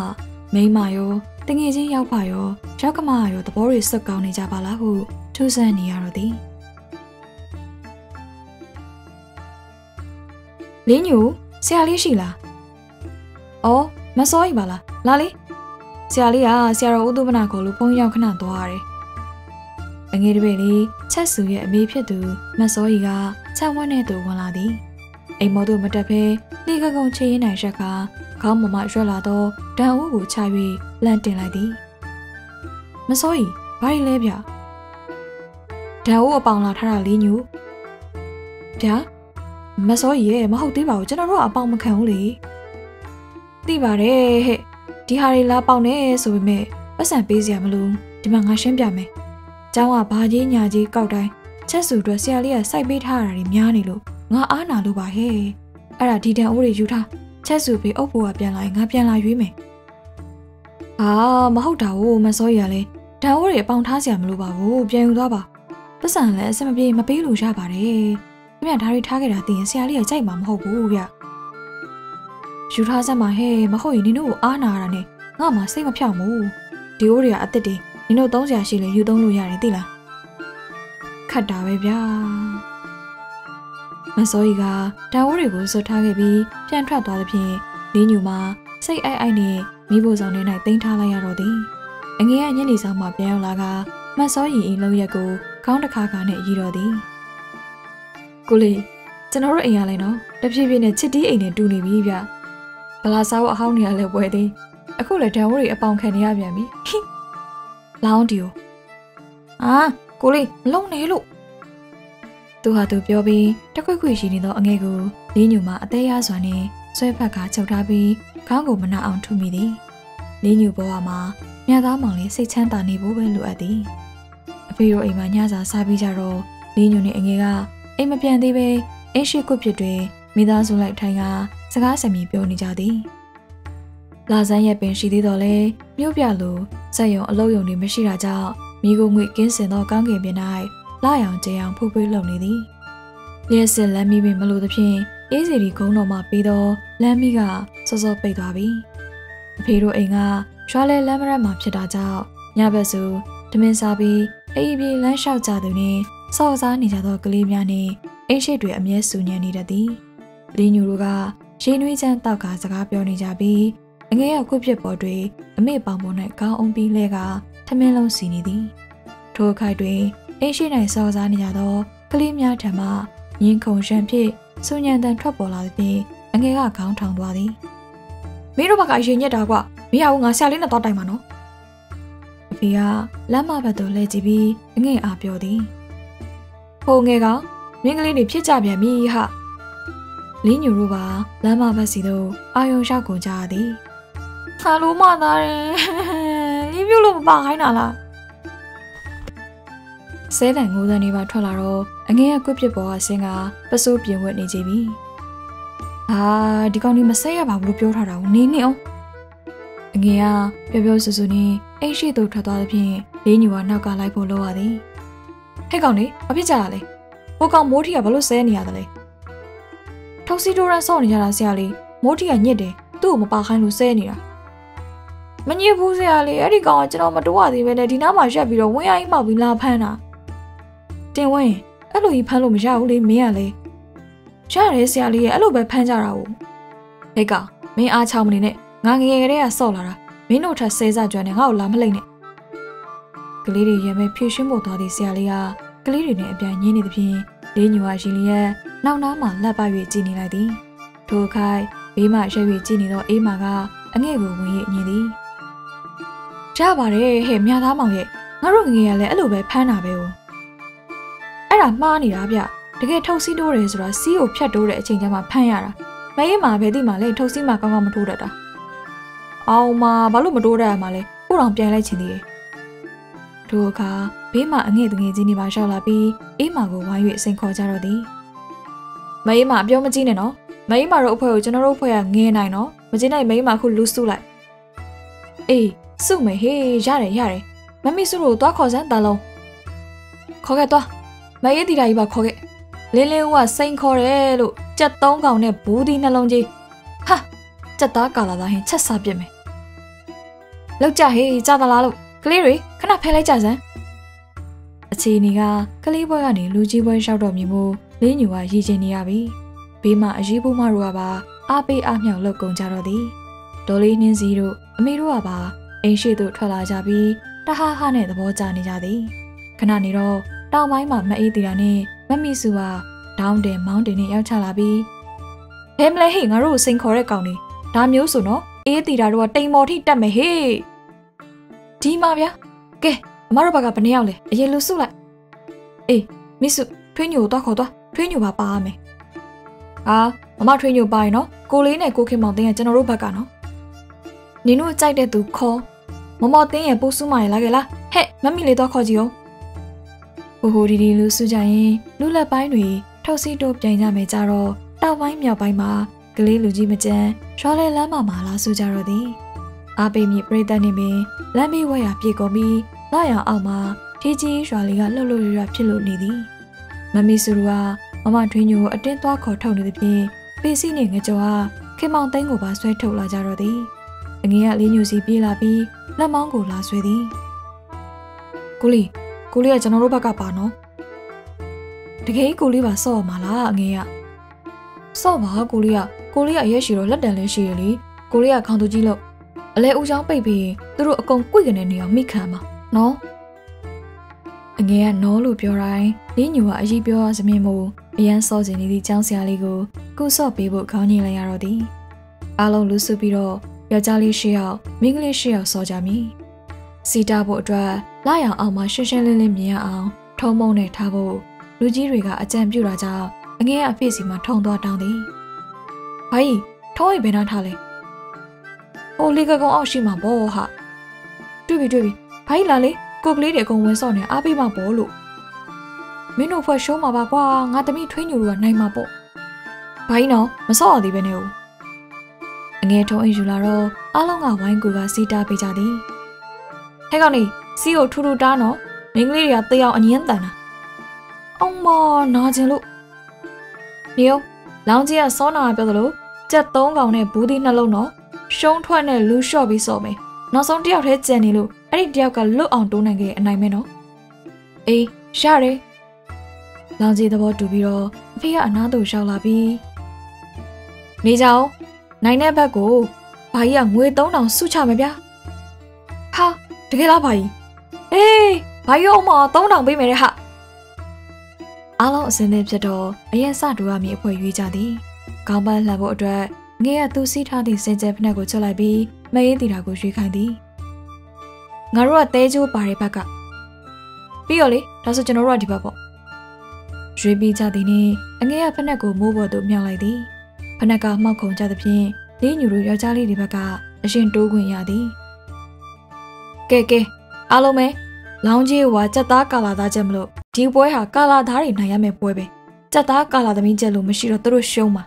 မိန်းမရောတငယ်ချင်းရောက်ပါရောရောက်ကမရောသဘောတွေစွတ်ကောင်းနေကြပါလားဟုထူးဆန်းနေရတော့သည် လင်းညူဆရာလေးရှိလား။အော်မစောကြီးပါလား။လာလေ။ဆရာလေးကဆရာတော်ဦးသူမနာကိုလို့ဖုန်းရောက်ခဏသွားရတယ်။အငယ်တပည့်လေးချက်စုရဲ့အမေဖြစ်သူမစောကြီးကချက်ဝန်းနဲ့သူဝင်လာသည်။အိမ်မော်သူမတက်ဖဲလှေကကုံချေရင်နိုင်ရက်ကခေါင်းမမရွက်လာတော့တန်ဦးကိုချ၍လန့်တင်လိုက်သည်မစိုးရီဘာရီလဲဗျတန်ဦးအပေါင်လာထားတာလေးညူဗျာ မစိုးရီရဲ့မဟုတ်သေးပါဘူးကျွန်တော်တို့ကအပေါင်မခံဘူးလေသိပါတယ်ဟဲ့ဒီဟာတွေလာပေါင်နေဆိုပေမဲ့ပတ်စံပေးစရာမလိုဒီမှာငါရှင်းပြမယ်။ကျောင်းကဘာကြီးညာကြီးကောက်တိုင်းချက်စုအတွက်ဆရာလေးကစိုက်ပေးထားတာတွေများနေလို့ငါအားနာလို့ပါဟဲ့။အဲ့ဒါဒီတန်အိုးတွေယူထားချက်စုပြီးအုပ်ဖို့ကပြန်လာရင်ငါပြန်လာရွေးမယ်။အာမဟုတ်တာဘူးမစောရလေတန်အိုးတွေအပေါင်ထားစရာမလိုပါဘူးပြန်ယူသွားပါ။ပတ်စံလည်းအစမပြေမပေးလို့ရပါတယ်။ ခင်ဗျာဒါတွေထားခဲ့တာသိရင်ဆရာလေးကကြိုက်မှာမဟုတ်ဘူးဗျ။ယူထားစမ်းပါဟဲ့မဟုတ်ရင်နင်တို့ကိုအားနာရတာနဲ့ငါမှစိတ်မဖြောက်ဘူးဒီအိုးတွေကအစ်စ်တွေနင်တို့သုံးစရာရှိလေယူသုံးလို့ရတယ်သိလားခတ်တာပဲဗျာမစောကြီးကတန်အိုးတွေကိုစွတ်ထားခဲ့ပြီးပြန်ထွက်သွားသဖြင့်လင်းညူမှာစိတ်အိုက်အိုက်နဲ့မိဖို့ဆောင်ထဲ၌တင်ထားလိုက်ရတော့သည်အငယ်ကညနေဆောင်မှပြန်ရောက်လာကမတ်စောရင်အင်းလုံးရက်ကိုခေါင်းတစ်ခါခါနဲ့ရီတော်သည် ကိုလေးကျွန်တော်တို့အိမ်ရလဲနော်တဖြည်းဖြည်းနဲ့ချစ်တီးအိမ်နဲ့တူနေပြီဗျဗလာစားဝအဟောင်းနေရလဲပွဲသည်အခုလည်းဒံဝရီအပေါင်ခံနေရပြန်ပြီလောင်းဒီယိုအာကိုလေးမလုံနေလို့သူဟာသူပြောပြီးတခွိခွိရှိနေသောအငယ်ကိုလင်းညူမှအသေးရစွာနဲ့ဆွဲဖက်ကချုပ်ထားပြီးခေါင်းကိုမနှအောင်ထုမိသည်လင်းညူဘဝမှာမြတ်သားမောင်လေးစိတ်ချမ်းသာနေဖို့ပဲလိုအပ်သည်အဖေတို့အိမ်မှာညစာစားပြီးကြတော့လင်းညူနဲ့အငယ်က အိမ်မပြန်သေးပဲအင်းရှိကွဖြစ်တွေမိသားစုလိုက်ထိုင်ကစကားစမြည်ပြောနေကြသည်လာဆန်းရဲ့ပင်ရှိသေးတော့လဲမြို့ပြလိုစက်ရုံအလုပ်ရုံတွေမရှိတာကြောင့်မိကိုငွေကင်းစင်သောကောင်းကင်ပြင်၌လာရောင်ကြအောင်ဖူးဖွေးလုံနေသည်လျှက်စစ်လမ်းမီပင်မလို့သဖြင့်အေးစီဒီကုန်းတော်မှပြီးတော့လမ်းမီကစောစောပိတ်သွားပြီအဖေတို့အိမ်ကရွာလဲလမ်းမရက်မှာဖြစ်တာကြောင့်ညဘက်ဆိုဓမင်းစားပြီးအိပ်ပြေးလမ်းလျှောက်ကြသူနှင့် စော်စားနေကြသောကလေးများနှင့်အိတ်ရှိတွေအမြဲဆူညံနေတတ်သည်လင်းညူတို့ကရင်းနှွေးချမ်းတောက်ကစကားပြောနေကြပြီးအငယ်ကခွဖြစ်ပေါ်တွင်အမေပေါင်ပေါ်၌ကောင်းအောင်ပြီးလဲကထမင်းလုံးစီနေသည်ထိုအခိုက်တွင်အိရှိနိုင်စောစားနေကြသောကလေးများထံမှငင်းခုန်ရှမ်းဖြင့်စူညံတန်ထွက်ပေါ်လာသည်ဖြင့်အငယ်ကခေါင်းထောင်သွားသည်မင်းတို့ဘက်ကရင်ညက်တာကွမရဘူးငါဆရာလေးနဲ့တော့တိုင်ပါနော်အဖေကလမ်းမဘက်သို့လှည့်ကြည့်ပြီးအငယ်အားပြောသည် ဟိုငယ်ကမင်းကလေးတွေဖြစ်ကြပြန်ပြီဟာလင်းညူတို့ပါလမ်းမဘက်စီသို့အာယုံရောက်ကုန်ကြသည်ဟာလို့မသားတယ်လင်းပြုတ်လို့မပါခိုင်းတာလားဆဲတန်ငိုးတန်တွေပါထွက်လာတော့အငယ်ကကွပြစ်ပေါ်ကဆင်းကပစိုးပြင်ဝက်နေကြပြီဟာဒီကောင်ကြီးမဆဲရပါဘူးလို့ပြောထားတာကိုနေနေအောင်အငယ်ကပျော်ပျော်ဆူဆူနဲ့အိတ်ရှိသူထွက်သွားသဖြင့်လေးညူကနောက်ကလိုက်ဖို့လိုရသည် ဟဲ့ကောင်လေးဘာဖြစ်ကြတာလဲဟိုကောင်မိုးထီကဘာလို့ဆဲနေရတယ်လဲထောက်စီတိုရန်ဆော့နေကြတာဆရာလေးမိုးထီကညစ်တယ်သူ့ကိုမပါခိုင်းလို့ဆဲနေတာမညစ်ဘူးဆရာလေးအဲ့ဒီကောင်ကကျွန်တော်မတိုးရသေးပဲနဲ့ဒီနားမှာရက်ပြီးတော့ဝင်းရိုင်းမှောက်ပြီးလာဖမ်းတာတင်ဝင်းအဲ့လိုကြီးဖမ်းလို့မရဘူးလေမင်းကလေရတယ်ဆရာလေးရဲ့အဲ့လိုပဲဖမ်းကြတာ哦ဟဲ့ကောင်မင်းအားချောင်းမနေနဲ့ငါငငယ်ကလေးကဆော့လာတာမင်းတို့ထက်ဆဲစားကြွနဲ့ငါ့ကိုလာမလိမ့်နဲ့ ကလေးတွေရမဲဖြည့်ရှင်းဖို့သွားတဲ့ဆရာလေးကကလေးတွေနဲ့အပြန်ညင်းနေသဖြင့်လေးညူဟာရှင်လီရဲ့နောက်နားမှာလက်ပတ်၍ကြည်နေလိုက်သည်ထို့ခိုက်ဘေးမှရွှဲ၍ကြည်နေသောအေးမာကအငဲ့ကိုဝင်၍ညင်သည်ရပါတယ်ဟဲ့မြသားမောင်ရဲ့ငါတို့ငငယ်ကလည်းအဲ့လိုပဲဖမ်းတာပဲ哦အဲ့ဒါမှားနေတာဗျတကယ်ထုတ်စီးတိုးတယ်ဆိုတာစီးကိုဖြတ်တိုးတဲ့အချိန်ကျမှဖမ်းရတာမအေးမှာပဲဒီမှာလေထုတ်စီးမှာကောင်းကောင်းမထိုးတတ်တာအောင်မဘာလို့မတိုးတတ်ရမှာလဲကိုတော်ပြန်လိုက်ချင်သေးတယ် ထိုအခါဘေးမှာအငဲ့တငယ်ချင်းတွေပါရောက်လာပြီးအေးမာကိုဝိုင်း၍စိန်ခေါ်ကြတော့သည်မအေးမာအပြောမကြည့်နဲ့နော်မအေးမာတို့အဖွဲကိုကျွန်တော်တို့အဖွဲကငဲနိုင်နော်မကြည့်နိုင်မအေးမာခုလူစုလိုက်အေးစုမယ်ဟေးရတယ်ရတယ်မမီစုတို့သွားခေါ်စမ်းတာလုံးခေါ်ခဲ့သွားမအေးတီတာကြီးပါခေါ်ခဲ့လင်းလင်းဦးကစိန်ခေါ်တယ်လို့ကြက်သုံးကောင်နဲ့ဘူးဒီနှလုံးကြီးဟာကြက်သားကာလာသားဟင်ချက်စားပြစ်မယ်လောက်ကြဟေးကြသလားလို့ ကလေးတွေခဏဖဲလိုက်ကြစမ်းအခြေအနေကကလေးဘွဲကနေလူကြီးဘွဲရောက်တော့မြင်မို့လင်းညူကရည်ကျင်နေရပြီဘေးမှာအရေးဖို့မတို့ကပါအားပေးအားမြောက်လုပ်ကုန်ကြတော့သည်ဒေါ်လေးနှင်းစီတို့အမေတို့ကပါအိမ်ရှိသို့ထွက်လာကြပြီးတဟဟနဲ့သဘောကျနေကြသည်ခဏနေတော့တောင်ပိုင်းမှာမအေးတီတာနဲ့မမီစုကဒေါင်းတင်မောင်းတင်နဲ့ရောက်ချလာပြီးဘဲမလဲဟေ့ငါတို့ကိုစိန်ခေါ်တဲ့ကောင်နေဒါမျိုးဆိုနော်အေးတီတာတို့ကတိမ်မော်ထိတက်မယ်ဟေ့ ဒီမှာဗျာကဲအမတို့ဘက်ကဘယ်နှယောက်လဲအရင်လူစုလိုက်အေးမစ်စုထွေးညိုတော့ခေါ်တော့ထွေးညိုပါပါရမယ်ဟာမမထွေးညိုပါရင်နော်ကိုလေးနဲ့ကိုခင်မောင်တင်းကကျွန်တော်တို့ဘက်ကနော်နင်တို့ကြိုက်တဲ့သူခေါ်မမော်တင်းရဲ့ပိုးစုမရလာခဲ့လားဟဲ့မမီလေးတော့ခေါ်ကြည့်အောင်ဟိုဟိုဒီဒီလူစုကြရင်လူလက်ပိုင်းတွေထောက်စီတို့ပြန်ကြမယ်ကြတော့တောက်ပိုင်းမြောက်ပိုင်းမှာကလေးလူကြီးမကျန်ရွာလဲလမ်းမမှာလာဆိုကြတော့သည် အားပေးမြေပြိတ္တနေပင်လမ်းမေးဝဲရပြေကုန်ပြီးလာရအောင်မှာထီကြီးရွာလေးကလှုပ်လှုပ်ရရဖြစ်လို့နေသည်မမီစုကမမထွင်းညိုကိုအတင်းသွားခေါ်ထုတ်နေသဖြင့်ပေစီနဲ့ငကြောကခင်မောင်သိန်းကိုပါဆွဲထုတ်လာကြတော့သည်အငယ်ကလေးညိုစီပြေးလာပြီးလက်မောင်းကိုလာဆွဲသည်ကိုလီကိုလေးကကျွန်တော်တို့ဘက်ကပါနော်တကယ်ကိုလေးပါဆော့မှာလားအငယ်ကဆော့ပါကိုလေးကကိုလေးကအရက်ရှိတော့လက်တန်လဲရှိရလေကိုလေးကခေါင်းတူကြီးလို့ အလဲဦးချောင်းပိတ်ပြီးသူတို့အကုန်ကွိတ်ကနေနေအောင်မိခံမှာနော်အငယ်ကနော်လို့ပြောတိုင်းလင်းညူကအကြီးပြောစမြင်မို့အရန်စောစင်နေသည့်ចောင်းဆရာလေးကိုကုဆော့ပေးဖို့ခေါင်းညင်လိုက်ရတော့သည်အားလုံးလူစုပြီးတော့ယောက်ျားလေးရှစ်ယောက်မိန်းကလေးရှစ်ယောက်စောကြမိစီတာဖို့အတွက်လာရောင်အောင်မှရှင်းရှင်းလင်းလင်းမြင်ရအောင်ထုံးမုံနဲ့ထားဖို့လူကြီးတွေကအကြံပြုတာကြောင့်အငယ်အဖေစီမှာထုံသွားတောင်းသည်။ဘာကြီးထုံးရင်ဘယ်နှထားလဲ။ ဟိုလေကကုံအောက်ရှိမှာဘောဟာ။တွေ့ပြီတွေ့ပြီ။ဘာကြီးလာလေကိုကလေးတွေအကုန်ဝင်စော့နေအားပေးမှာဘောလို့။မင်းတို့ဖွဲ့ရှုံးမှာပါကွာငါတမိထွေးညူတို့ကနိုင်မှာပေါ့။ဘာကြီးနော်မစော့ရသေးပဲနဲ့ဦး။အငယ်ထုံးအိမ်ယူလာတော့အားလုံးကဝိုင်းကူကစီတာပေးကြသည်။ဟဲ့ကောင်နေစီကိုထူထူတားနော်မင်းကလေးတွေကတေးအောင်အငင်းတန်တာအောင်မနာကျင်လို့နေအောင်လောင်းကြီးကစောနာပြောသလိုကြက်သုံးကောင်နဲ့ဘူးသီးနှလုံးတော့ ရှုံးထွက်နဲ့လူလျှော့ပြီးစော်မယ်နောက်ဆုံးတယောက်တည်းကြံနေလို့အဲ့ဒီတယောက်ကလွတ်အောင်တိုးနိုင်ခဲ့အနိုင်မဲနော်အေးရတယ်လောင်ကြီးသဘောတူပြီးတော့အဖေကအနားသို့ရှောက်လာပြီးနေကြအောင်နိုင်တဲ့ဘက်ကိုဘာကြီးကငွေ3000စုချမယ်ဗျာဟာတကယ်လားဘာကြီးအေးဘာရောမ3000ပေးမယ်တဲ့ဟာအားလုံးအစင်းသင်းဖြစ်တော့အရင်စတူရမည်အဖွဲရွေးကြသည်ကောင်းပန်းလှန်ဖို့အတွက် ငယ်ကသူစီးထားသည့်စင်ကြဲဖက်ကိုချွတ်လိုက်ပြီးမအေးတီတာကိုရွေးခိုင်းသည်ငါတို့ကတဲကျိုးပါတဲ့ဘက်ကပြီးရောလေဒါဆိုကျွန်တော်တို့ကဒီဘက်ပေါ့ရွေးပြီးကြသည်နှင့်အငယ်ကဖက်ကိုမိုးပေါ်သို့မြောက်လိုက်သည်ဖက်ကမှောက်ခုံကြသဖြင့်လေးညူတို့ယောက်ျားလေးတွေဘက်ကအရှင်တိုးခွင့်ရသည်ကဲကဲအားလုံးပဲလောင်းကြီးဝါစက်သားကာလာသားချက်မလို့ဒီပွဲဟာကာလာသားတွေနိုင်ရမယ့်ပွဲပဲစက်သားကာလာသမီးချက်လို့မရှိတော့သူတို့ရှုံးမှာ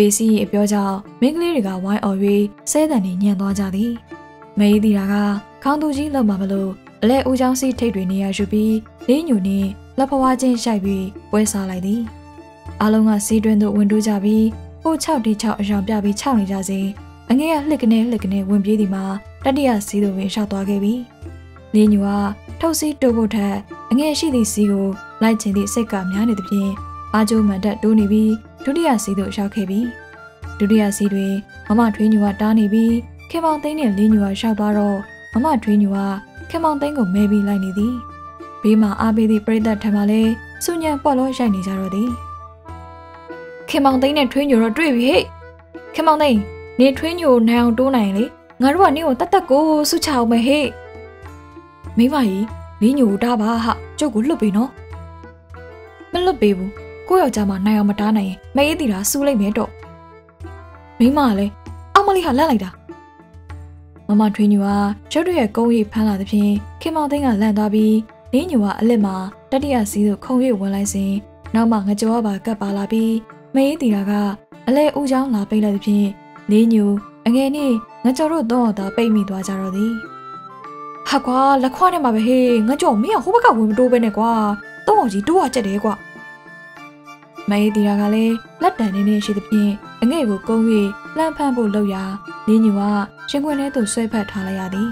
ဘေးစီရဲ့အပြောကြောင့်မင်းကလေးတွေကဝိုင်းအော်၍ဆဲတန်နေညံသွားကြသည်မအေးတီတာကခေါင်းသူကြီးလောက်မှာမလို့အလဲဦးချောင်းစီထိတ်တွေနေရယူပြီးလေးညူနေလက်ဖွားချင်းရှိုက်ပြီးပွဲစားလိုက်သည်အားလုံးကစီးတွင်းသို့ဝင်တိုးကြပြီးဟို6တီ6အရောင်ပြပြီး6နေကြစဉ်အငယ်ကလှစ်ကနေလှစ်ကနေဝင်ပြေးသည်မှာတတိယစီးသို့ဝင်လျှောက်သွားခဲ့ပြီလင်းညူကထုတ်စီးတိုးဖို့ထက်အငယ်ရှိသည့်စီးကိုလိုက်ချင်သည့်စိတ်ကများနေသဖြင့်အာကျိုးမှန်တက်တိုးနေပြီး ဒုတိယစီးသို့ရောက်ခဲ့ပြီဒုတိယစီးတွင်မမထွေးညူကတားနေပြီးခင်မောင်သိန်းနဲ့လင်းညူကရှောက်သွားတော့မမထွေးညူကခင်မောင်သိန်းကိုမဲပြီးလိုက်နေသည်ဘေးမှာအားပေးသည့်ပရိသတ်ထံမှလည်းစုညံပေါ့လို့ရိုက်နေကြတော့သည်ခင်မောင်သိန်းနဲ့ထွေးညူတော့တွေ့ပြီဟဲ့ခင်မောင်သိန်းနေထွေးညူကိုနိုင်အောင်တိုးနိုင်လေငါတို့ကနင့်ကိုတတ်တတ်ကိုစုချအောင်မယ်ဟဲ့မိမကြီးလင်းညူတာပါဟာကျုပ်ကိုလွတ်ပေးနော်မလွတ်ပေးဘူး ကိုယောက်ျားမနိုင်အောင်မတားနိုင်ရင်မအေးတီတာစူးလိုက်မယ်တော့မိမကလည်းအောက်မလေးဟာလန့်လိုက်တာမမထွေးညူကကျုပ်တို့ရဲ့ကုန်းရိပ်ဖမ်းလာသဖြင့်ခင်မောင်သိန်းကလန့်သွားပြီးလင်းညူကအလစ်မှာတတိယစီးသို့ခုံရိပ်ဝင်လိုက်စဉ်နောက်မှငကြောပါကပ်ပါလာပြီးမအေးတီတာကအလဲဦးချောင်းလာပိတ်လိုက်သဖြင့်လင်းညူအငယ်နဲ့ငကြောတို့တော့သာပိတ်မိသွားကြတော့သည်ဟာကွာလက်ခွားနဲ့မှာပဲဟေးငါကြောမင်းကဟိုဘက်ကဝင်မတိုးပဲနဲ့ကွာတော့အောင်ကြီးတိုးရကြက်တယ်ကွာ မအေးတီရာကလည်းလက်တန်နေနေရှိသဖြင့်အငဲ့ကိုကုန်း၍လှမ်းဖမ်းဖို့လုပ်ရာလင်းညူကရှင်ခွင်ထဲသို့ဆွဲဖက်ထားလိုက်ရသည်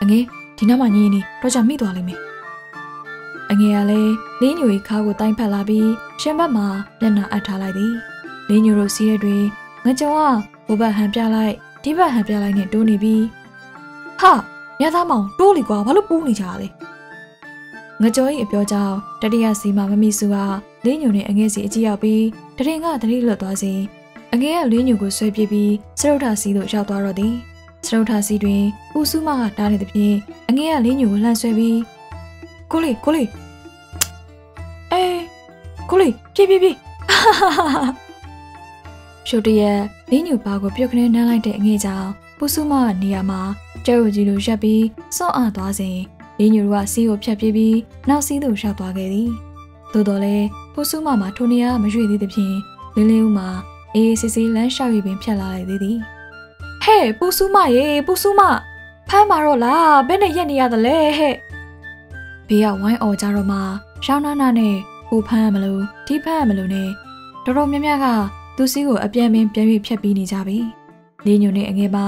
အငဲ့ဒီနောက်မှညင်းနေတော့ကြမိသွားလိမ့်မယ်အငဲ့ကလည်းလင်းညူ၏ခါကိုတိုင်းဖက်လာပြီးရှင်ဘက်မှာမျက်နှာအပ်ထားလိုက်သည်လင်းညူတို့စီးရဲတွင်ငကြောကဘိုးဘက်ဟန်ပြလိုက်ဒီဘက်ဟန်ပြလိုက်နဲ့တိုးနေပြီးဟာမြတ်သားမောင်တိုးလီကွာဘာလို့ပူးနေကြလဲငငကြော၏အပြောကြောင့်တတိယစီမှာမမီစုဟာ လင်းညိုနဲ့အငဲ့စီအကြည့်ရောက်ပြီးတရင်ကတတိလွတ်သွားစီအငဲ့ကလင်းညိုကိုဆွဲပြေးပြီးစရုပ်ထာစီသို့ရောက်သွားတော့သည်စရုပ်ထာစီတွင်ပူစုမကတားနေသဖြင့်အငဲ့ကလင်းညိုကိုလှမ်းဆွဲပြီးကိုလေးကိုလေးအဲကိုလေးပြေးပြေးပြေးရှုပ်တရက်လင်းညိုပါကိုပြုတ်ခနဲနှမ်းလိုက်တဲ့အငဲ့ကြောင့်ပူစုမကနေရာမှာကျဲရကြီးလိုရက်ပြီးစော့အားသွားစဉ်လင်းညိုကစီးကိုဖြတ်ပြေးပြီးနောက်စီးသို့ရောက်သွားခဲ့သည်သို့တော်လည်း ပူစုမမှာထိုနေရာမရွေ့သေးသဖြင့်လင်းလင်းဦးမှာအေးစစ်စစ်လမ်းလျှောက်ရပင်ဖြတ်လာလိုက်သေးသည်ဟဲ့ပူစုမရေပူစုမဖမ်းมาတော့လားဘယ်နဲ့ရက်နေရသလဲဟဲ့ဘေးကဝိုင်းအော်ကြတော့မှရှောင်းနာနာနဲ့ဟိုဖမ်းရမလို့ဒီဖမ်းရမလို့နဲ့တော်တော်များများကသူစီးကိုအပြန်ပင်ပြန်ပြီးဖြတ်ပြီးနေကြပြီလင်းညိုနဲ့အငယ်ပါ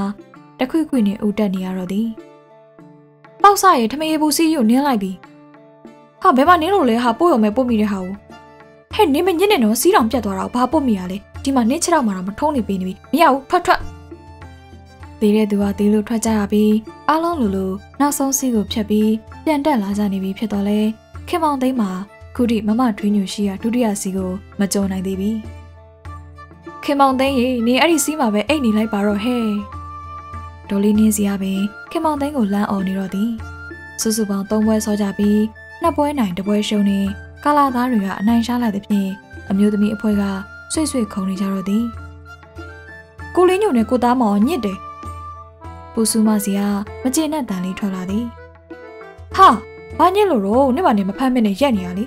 တခွိခွိနဲ့ဥတက်နေရတော့သည်ပေါက်ဆရဲ့ထမရေပူစီးကိုနင်းလိုက်ပြီဟာဘယ်မှာနင်းလို့လဲဟာပို့ရမယ်ပို့မိတဲ့ဟာကို ဟဲ့နင်းမညစ်နေတော့စီးတောင်ပြတ်သွားတာဘာပို့မိရလဲဒီမှာနင်းချတော့မှတော့မထုံးနေပေးနေပြီမရဘူးထွက်ထွက်သေးတဲ့သူကသေးလို့ထွက်ကြရပြီးအားလုံးလိုလိုနောက်ဆုံးစီးကိုဖြတ်ပြီးပြန်တက်လာကြနေပြီဖြစ်တော့လဲခင်မောင်သိန်းမှာခုထိမမထွေးညူရှိရဒုတိယစီးကိုမကြုံနိုင်သေးပြီခင်မောင်သိန်းရေနင်အဲ့ဒီစီးမှာပဲအိတ်နေလိုက်ပါတော့ဟဲ့ဒေါ်လေးနင်းစီကပင်ခင်မောင်သိန်းကိုလမ်းអော်နေတော့သည်စုစုပေါင်း၃ပွဲဆောကြပြီးနှစ်ပွဲနိုင်တစ်ပွဲရှုံးနေ ကာလာသားတွေကအနိုင်ရှားလိုက်တဲ့ဖြင့်အမျိုးသမီးအဖွဲကဆွေ့ဆွေ့ခုန်နေကြတော့သည်ကိုလေးညိုနဲ့ကိုသားမောင်ညစ်တယ်ပူစုမစီကမကျေနပ်တန်လေးထွက်လာသည်ဟာဘာညစ်လို့တော့နေ့မှနေမဖမ်းမနဲ့ရက်နေရလေ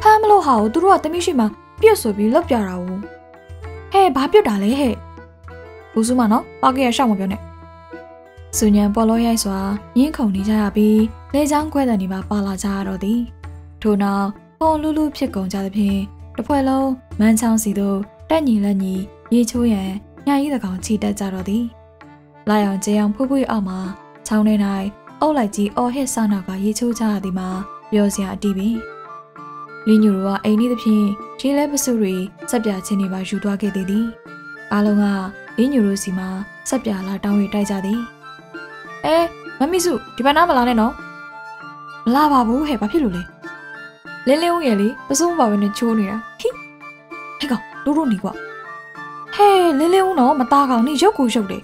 ဖမ်းမလို့ဟာကိုသူတို့ကတမိရှိမှပြတ်ဆိုပြီးလောက်ပြတာဘူးဟဲ့ဘာပြတ်တာလဲဟဲ့ပူစုမနော်ပါကရရှောက်မပြောနဲ့စူညံပေါ်လို့ရိုက်စွာရင်းခုန်နေကြရပြီးလေချောင်းခွဲတဲ့နေမှာပါလာကြရတော့သည် ထို့နောက်ပုံလူလူဖြစ်ကုန်ကြသဖြင့်တစ်ဖွဲ့လုံးမန်းချောင်းစီတို့တက်ညီလက်ညီရေချိုးရန်ညကြီးတကောင်ချီတက်ကြတော့သည်လာရောင်ကျေအောင်ဖူးဖူးအောက်မှာချောင်းထဲ၌အုပ်လိုက်ကြီးအော်ဟစ်ဆာနာကရေချိုးကြရသည်မှာပြောစရာအတီးပင်လင်းညူတို့ကအိမ်နေသဖြင့်ခြေလဲပစုတွေစက်ပြချင်းတွေပါယူသွားခဲ့သေးသည်အားလုံးကလင်းညူတို့စီမှာစက်ပြလာတောင်းရတိုက်ကြသည်အဲမမီစုဒီဘက်နားမလာနဲ့နော်မလာပါဘူးဟဲ့ဘာဖြစ်လို့လဲ လင်းလင်းဦးရဲ့လေပစိုးပါပဲနဲ့ချိုးနေတာဟိဟဲ့ကောင်တို့တို့နေကွာဟဲလင်းလင်းဦးနော်မသားကောင်နေရုပ်ကိုရုပ်တယ်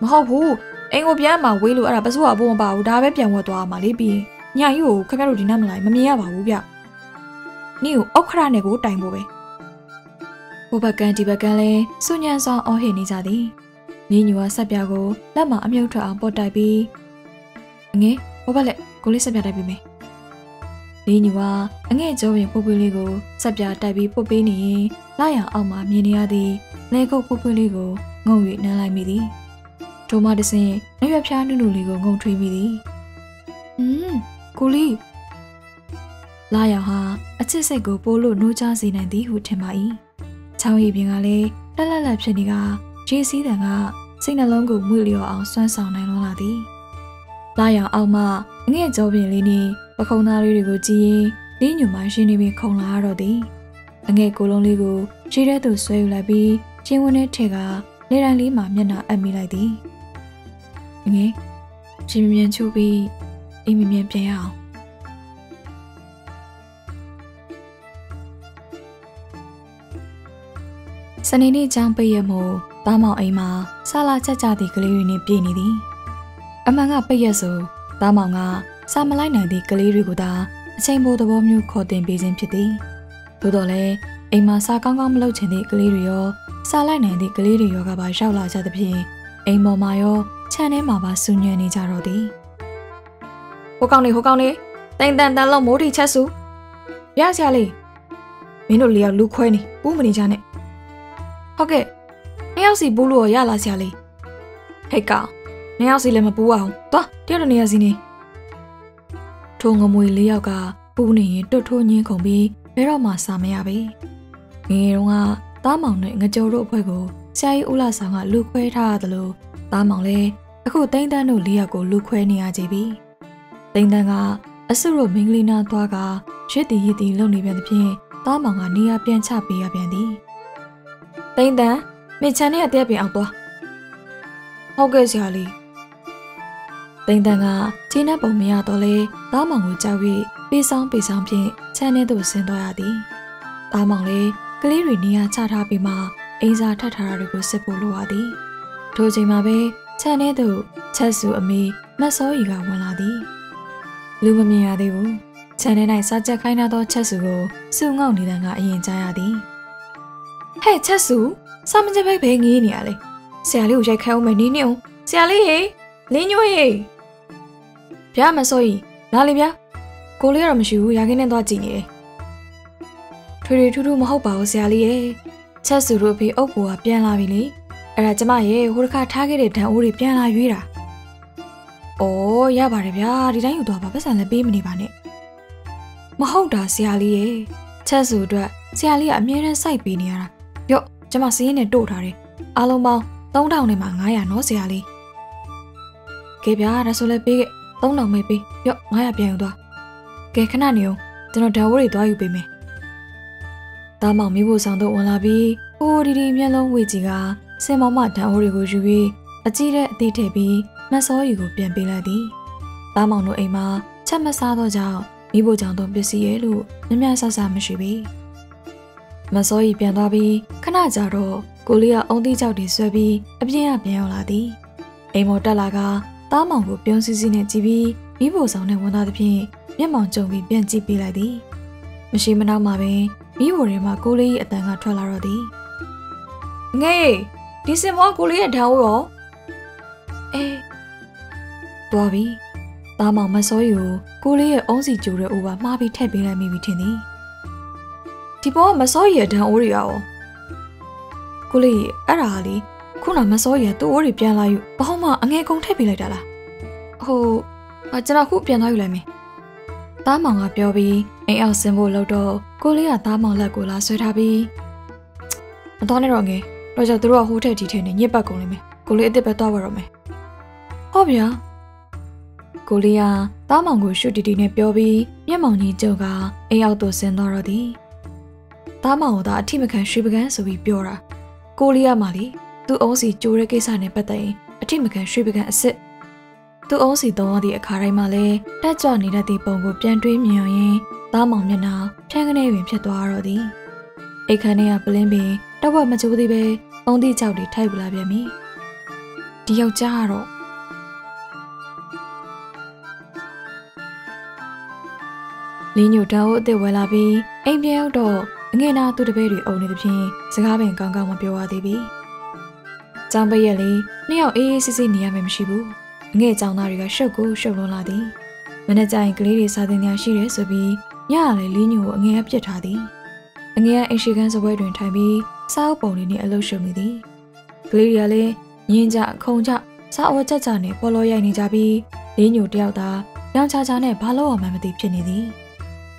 မဟုတ်ဘူးအိမ်ကိုပြန်မှဝေးလို့အဲ့ဒါပစိုးကဘိုးမပါဘူးဒါပဲပြန်ဝတ်သွားမှာလေပြီးညကြီးကိုခက်ခက်တို့ဒီနားမလာမမြင်ရပါဘူးဗျနေကိုအောက်ခရနဲ့ကိုတိုင်ဖို့ပဲဘိုးဘကန်ဒီဘကန်လဲစွညံဆောင်အော်ဟစ်နေကြသည်နင်းညူကဆက်ပြကိုလက်မှာအမြုပ်ထွက်အောင်ပို့တိုက်ပြီးငယ်ဘိုးဘလက်ကိုလေးဆက်ပြတိုက်ပြီးမယ် နင်းညူကအငဲ့ကြောရင်ပို့ပွေးလေးကိုဆက်ပြတိုက်ပြီးပို့ပေးနေရင်လာရအောင်မှမြင်နေရသည်လဲခုတ်ပို့ပွေးလေးကိုငုံ၍နမ်းလိုက်မိသည်ဒိုမတစင်နရွက်ဖျားနုနုလေးကိုငုံထွေးမိသည်ဟွန်းကိုလေးလာရဟာအချစ်စိတ်ကိုပိုးလို့နှိုးချစေနိုင်သည်ဟုထင်ပါ၏ချောင်းရည်ပြင်ကလည်းလက်လက်လက်ဖြစ်နေကဂျေစီးတန်ကစိတ်နှလုံးကိုမွေလျော်အောင်စွမ်းဆောင်နိုင်လွန်လာသည်လာရအောင်မှအငဲ့ကြောပင်လေးနှင့် ပခုံးသားလေးတွေကိုကြည့်ရင်လင်းညူမှရှင်းနေပြီးခုံလာရတော့သည်အငဲ့ကိုလုံးလေးကိုခြေထဲသို့ဆွဲယူလိုက်ပြီးချင်းဝန်းထဲထည့်ကလေတံလေးမှာမျက်နှာအပ်မိလိုက်သည်ငယ်ချင်းမြင်ချိုးပြီးအိမ်မမြန်ပြန်ရအောင်စနေနေ့ကျောင်းပိတ်ရမို့တားမောင်အိမ်မှာဆာလာချက်ကြသည့်ကလေးတွေနဲ့ပြည့်နေသည်အမှန်ကပိတ်ရဆိုတားမောင်က စာမလိုက်နိုင်သည့်ကလေးတွေကိုသာအချိန်ပိုသဘောမျိုးခေါ်တင်ပေးခြင်းဖြစ်သည်သို့တော်လည်းအိမ်မှာစာကောင်းကောင်းမလုပ်ချင်သည့်ကလေးတွေရောစာလိုက်နိုင်သည့်ကလေးတွေရောကပါရောက်လာကြသဖြင့်အိမ်ပေါ်မှာရောခြံထဲမှာပါဆူညံနေကြတော့သည်ဟိုကောင်နေဟိုကောင်နေတိန်တန်တန်လုံးမိုးတီချက်စုရဆရာလေးမင်းတို့လေးယောက်လူခွဲနေပူးမနေကြနဲ့ဟုတ်ကဲ့နှစ်ယောက်စီပူးလို့ရလားဆရာလေးဟဲ့ကောင်နှစ်ယောက်စီလည်းမပူးအောင်သွားတယောက်တစ်နေရာစီနေ ထုံငမွေလေးယောက်ကပူးနေရင်တွတ်ထိုးညင်းခုန်ပြီးဘဲတော့မှစာမရပြီငယ်တုန်းကသားမောင်နဲ့ငကြိုတို့အဖွဲ့ကိုဆရာကြီးဦးလာဆောင်ကလူခွဲထားရတယ်လို့သားမောင်လည်းအခုတိန်တန်းတို့လေးယောက်ကိုလူခွဲနေရကြပြီတိန်တန်းကအဆုတို့မင်္ဂလိနာသွားကရစ်တီရစ်တီလုံနေပြန်သဖြင့်သားမောင်ကနေရာပြန်ချပေးရပြန်သည်တိန်တန်းမင်းချန်နဲ့အသက်ပြင်အောင်သွားဟုတ်ကဲ့ဆရာလေး တတိန်တန်ကခြေနှက်ပုံမရတော့လေသားမောင်ကိုကြောက်၍ပေးဆောင်ပေးဆောင်ဖြင့်ခြံထဲသို့ဆင်းသွားရသည်သားမောင်လည်းကလေးတွေနေရာချထားပြီးမှအိမ်စာထပ်ထားတာတွေကိုစစ်ဖို့လိုရသည်ထိုချိန်မှာပဲခြံထဲသို့ချက်စုအမေမတ်စောရီကဝင်လာသည်လူမမြင်ရသေးဘူးခြံထဲ၌စားကြက်ခိုင်းထားသောချက်စုကိုစုငေါ့နေတဲ့ကအရင်ကြားရသည်ဟဲ့ချက်စုစားမကြပဲဘဲငေးနေရလေဆရာလေးကိုရိုက်ခိုင်းအောင်မယ်နင်းနေအောင်ဆရာလေးဟေးလင်းညွှေး ဗျာမစောကြီးလာလေဗျာကိုလေးကတော့မရှိဘူးရာခင်းနဲ့သွားကြည့်နေတယ်ထွေထွေထူးထူးမဟုတ်ပါဘူးဆရာလေးရဲ့ချက်စုတို့အဖေအုပ်ဘူကပြန်လာပြီလေအဲ့ဒါကျမရဲ့ဟိုတစ်ခါထားခဲ့တဲ့ဓာတ်အိုးတွေပြန်လာရွေးတာ။အော်ရပါတယ်ဗျာဒီတိုင်းယူသွားပါပတ်စံလည်းပေးမနေပါနဲ့။မဟုတ်တာဆရာလေးရဲ့ချက်စုအတွက်ဆရာလေးကအမြဲတမ်းစိုက်ပေးနေရတာ။ရော့ကျမစီးရင်နဲ့တို့ထားတယ်။အားလုံးပေါင်း3000နဲ့မှ900နော်ဆရာလေး။ကဲဗျာဒါဆိုလည်းပေးခဲ့ 3000ပဲပေးရော့900ပြန်ယူသွား။ကဲခဏနေအောင်ကျွန်တော်ဓာတ်အိုးတွေသွားယူပေးမယ်။သားမောင်မိဖို့ဆောင်တော့ဝင်လာပြီးဟိုဒီဒီမျက်လုံးဝေကြီးကစင်မောင်မဓာတ်အိုးတွေကိုယူပြီးအကြီးတဲ့အသေးထည့်ပြီးမတ်စောရီကိုပြန်ပေးလိုက်သည်။သားမောင်တို့အိမ်မှာချက်မစားတော့ကြောင့်မိဖို့ကြောင့်တော့ပစ္စည်းရဲ့လို့မြမဆဆမရှိပြီ။မတ်စောရီပြန်သွားပြီးခဏကြာတော့ကိုလေးကအုံသီးကြောက်တွေဆွဲပြီးအပြင်းအပြန်ရောက်လာသည်။အိမ်မော်တက်လာက သားမောင်ကိုပြုံးစီစီနဲ့ကြည့်ပြီးမိဖို့ဆောင်နဲ့ဝန်သားသဖြင့်မျက်မှောင်ကြုံပြီးပြန်ကြည့်ပေးလိုက်သည်။မရှိမနောက်မှာပင်မိဖို့ထဲမှာကိုလေးရဲ့အတန်ကထွက်လာတော့သည်။ငေးဒီစင်မောကိုလေးရဲ့ဓာတ်ဦးရောအေးသွားပြီတားမောင်မစောရီကိုကိုလေးရဲ့အုံးစီကျိုးတဲ့အိုးပါမှားပြီးထည့်ပေးလိုက်မိပြီထင်သည်ဒီပေါ်မစောရီရဲ့ဓာတ်အိုးတွေရောကိုလေးအဲ့ဒါလေ ခုနမစောရီရဲ့သူ့အိုးတွေပြန်လာယူဘာမှအငဲကုန်းထည့်ပေးလိုက်တာလားဟိုကျွန်တော်ခုပြန်သွားယူလိုက်မယ်တားမောင်ကပြောပြီးအိမ်အောင်ဆင်းဖို့လို့တော့ကိုလေးကတားမောင်လက်ကိုလာဆွဲထားပြီးမတော်နဲ့တော့ငယ်တော့ကြသူတို့ကဟိုးထက်ဒီထက်နဲ့ညစ်ပတ်ကုန်လိမ့်မယ်ကိုလေးအစ်စ်ပဲသွားပါတော့မယ်ဟုတ်ဗျာကိုလေးကတားမောင်ကိုရှုတီတီနဲ့ပြောပြီးမျက်မှောင်ကြီးကျုပ်ကအိမ်ရောက်သို့ဆင်းသွားတော့သည်တားမောင်ကသာအထိမခံရွှေပကန်းဆိုပြီးပြောတာကိုလေးကမှလေ သူ့အုံးစီကြိုးတဲ့ကိစ္စနဲ့ပတ်သက်ရင်အထိမခံရွှေပကန်းအစ်စ်သူ့အုံးစီသုံးရသည့်အခါတိုင်းမှာလဲတက်ကြွနေတတ်သည့်ပုံကိုပြန်တွေးမြင်ရင်တားမောင်မျက်နှာဖြန်းကနေပင်ဖြစ်သွားတော့သည်အိတ်ခမ်းထဲကပလင်းပင်တော့ဘမကြိုးသေးပဲပုံသည့်ကြောက်တွေထိုက်ပလာပြန်ပြီဒီယောက်ျားကတော့လင်းညိုတောင်းအစ်စ်ဝယ်လာပြီးအိမ်ပြန်ရောက်တော့အငယ်နာသူ့တပည့်တွေအုံနေသဖြင့်စကားပင်ကောင်းကောင်းမပြောရသေးပြီ။ ကျောင်းပရက်လေးနှစ်ယောက်အေးအေးဆေးဆေးနေရမယ်မရှိဘူး။အငယ်ကျောင်းသားတွေကရှုပ်ကိုရှုပ်လွန်လာသည်။မနေ့ကျရင်ကလေးတွေစာသင်ညာရှိတယ်ဆိုပြီးညရလေလင်းညိုကိုအငယ်ကပြစ်ထားသည်။အငယ်ကအိမ်ရှိခန်းစပွဲတွင်ထိုင်ပြီးစားအုပ်ပုံလေးနဲ့အလုပ်ရှုပ်နေသည်။ကလေးတွေကလည်းညင်ကြခုံကြစားအဝတ်ကြကြနဲ့ပေါ်လောရိုက်နေကြပြီးလင်းညိုတယောက်သာရောင်ချာချာနဲ့ဘာလို့အောင်မှမသိဖြစ်နေသည်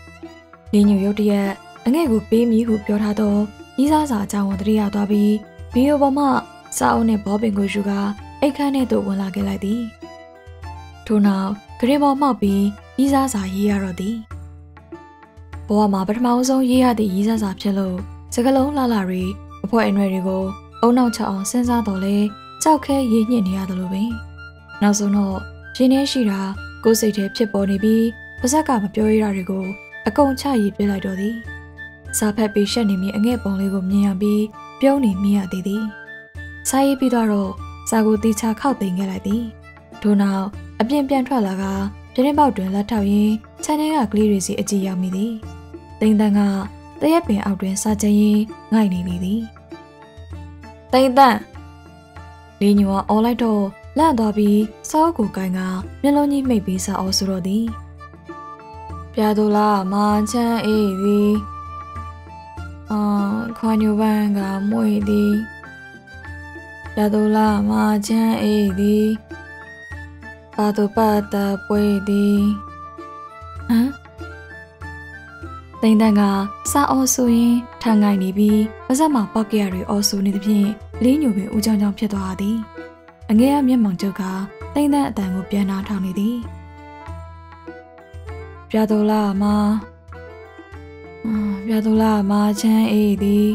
။လင်းညိုရုတ်တရက်အငဲ့ကိုပေးမိဟုပြောထားတော့ဤစားစာအကြောင်းကိုတတိယသွားပြီးဗီဒီယိုပေါ်မှာ စာအုပ်နဲ့ဘောပင်ကိုယူကာအိတ်ခမ်းထဲသို့ဝင်လာခဲ့လိုက်သည်ထို့နောက်ဂရင်ပေါ်မှောက်ပြီးဤစားစာရေးရတော့သည်ဘဝမှာပထမဆုံးရေးရသည့်ဤစားစာဖြစ်လို့စကလုံးလှလှရီအဖွဲအနွယ်တွေကိုအုံနောက်ချအောင်စဉ်းစားတော့လဲကြောက်ခဲရေးညစ်နေရတယ်လို့ပင်နောက်ဆုံးတော့ရင်းနှဲရှိတာကိုယ်စိတ်ထဲဖြစ်ပေါ်နေပြီးပါဇက်ကမပြောရတာတွေကိုအကုန်ချရေးပြလိုက်တော့သည်စာဖက်ပြီးရှက်နေမိအငဲ့ပုံလေးကိုမြင်ရပြီးပြုံးနေမိရသေးသည် စာရေးပြီးတော့စာကိုတီချခောက်သိမ်းခဲ့လိုက်သည်ထို့နောက်အပြင်ပြန်ထွက်လာကပြတင်းပေါက်တွင်လက်ထောက်ရင်းခြံထဲကကလေးတွေစီအကြည့်ရောက်မိသည်တိန်တန်ကတရက်ပင်အောက်တွင်စာချရင်ငိုက်နေလေသည်တိန်တန်လင်းညောအော်လိုက်တော့လန့်သွားပြီးစောက်ကိုကိုင်းကမျက်လုံးကြီးမှိတ်ပြီးစာအော်ဆိုတော့သည်ပြာသူလားမာချမ်းအေးသည်အာခွန်ညိုပန်းကမွေသည် ပြာသူလားမာချမ်းအေးသည်ပါသူပတ်တပွေသည်ဟမ်တိန်တန်ကစာအော်ဆိုရင်ထန်ငိုင်နေပြီးပါဇက်မှာပေါက်ကရတွေအော်ဆိုနေသဖြင့်လင်းညိုပင်ဦးချောင်းချောင်းဖြစ်သွားသည်အငယ်ရမျက်မှောင်ကျုပ်ကတိန်တန်အတန်ကိုပြန်နာထောင်နေသည်ပြာတော်လာမပြာတော်လာမချမ်းအေးသည်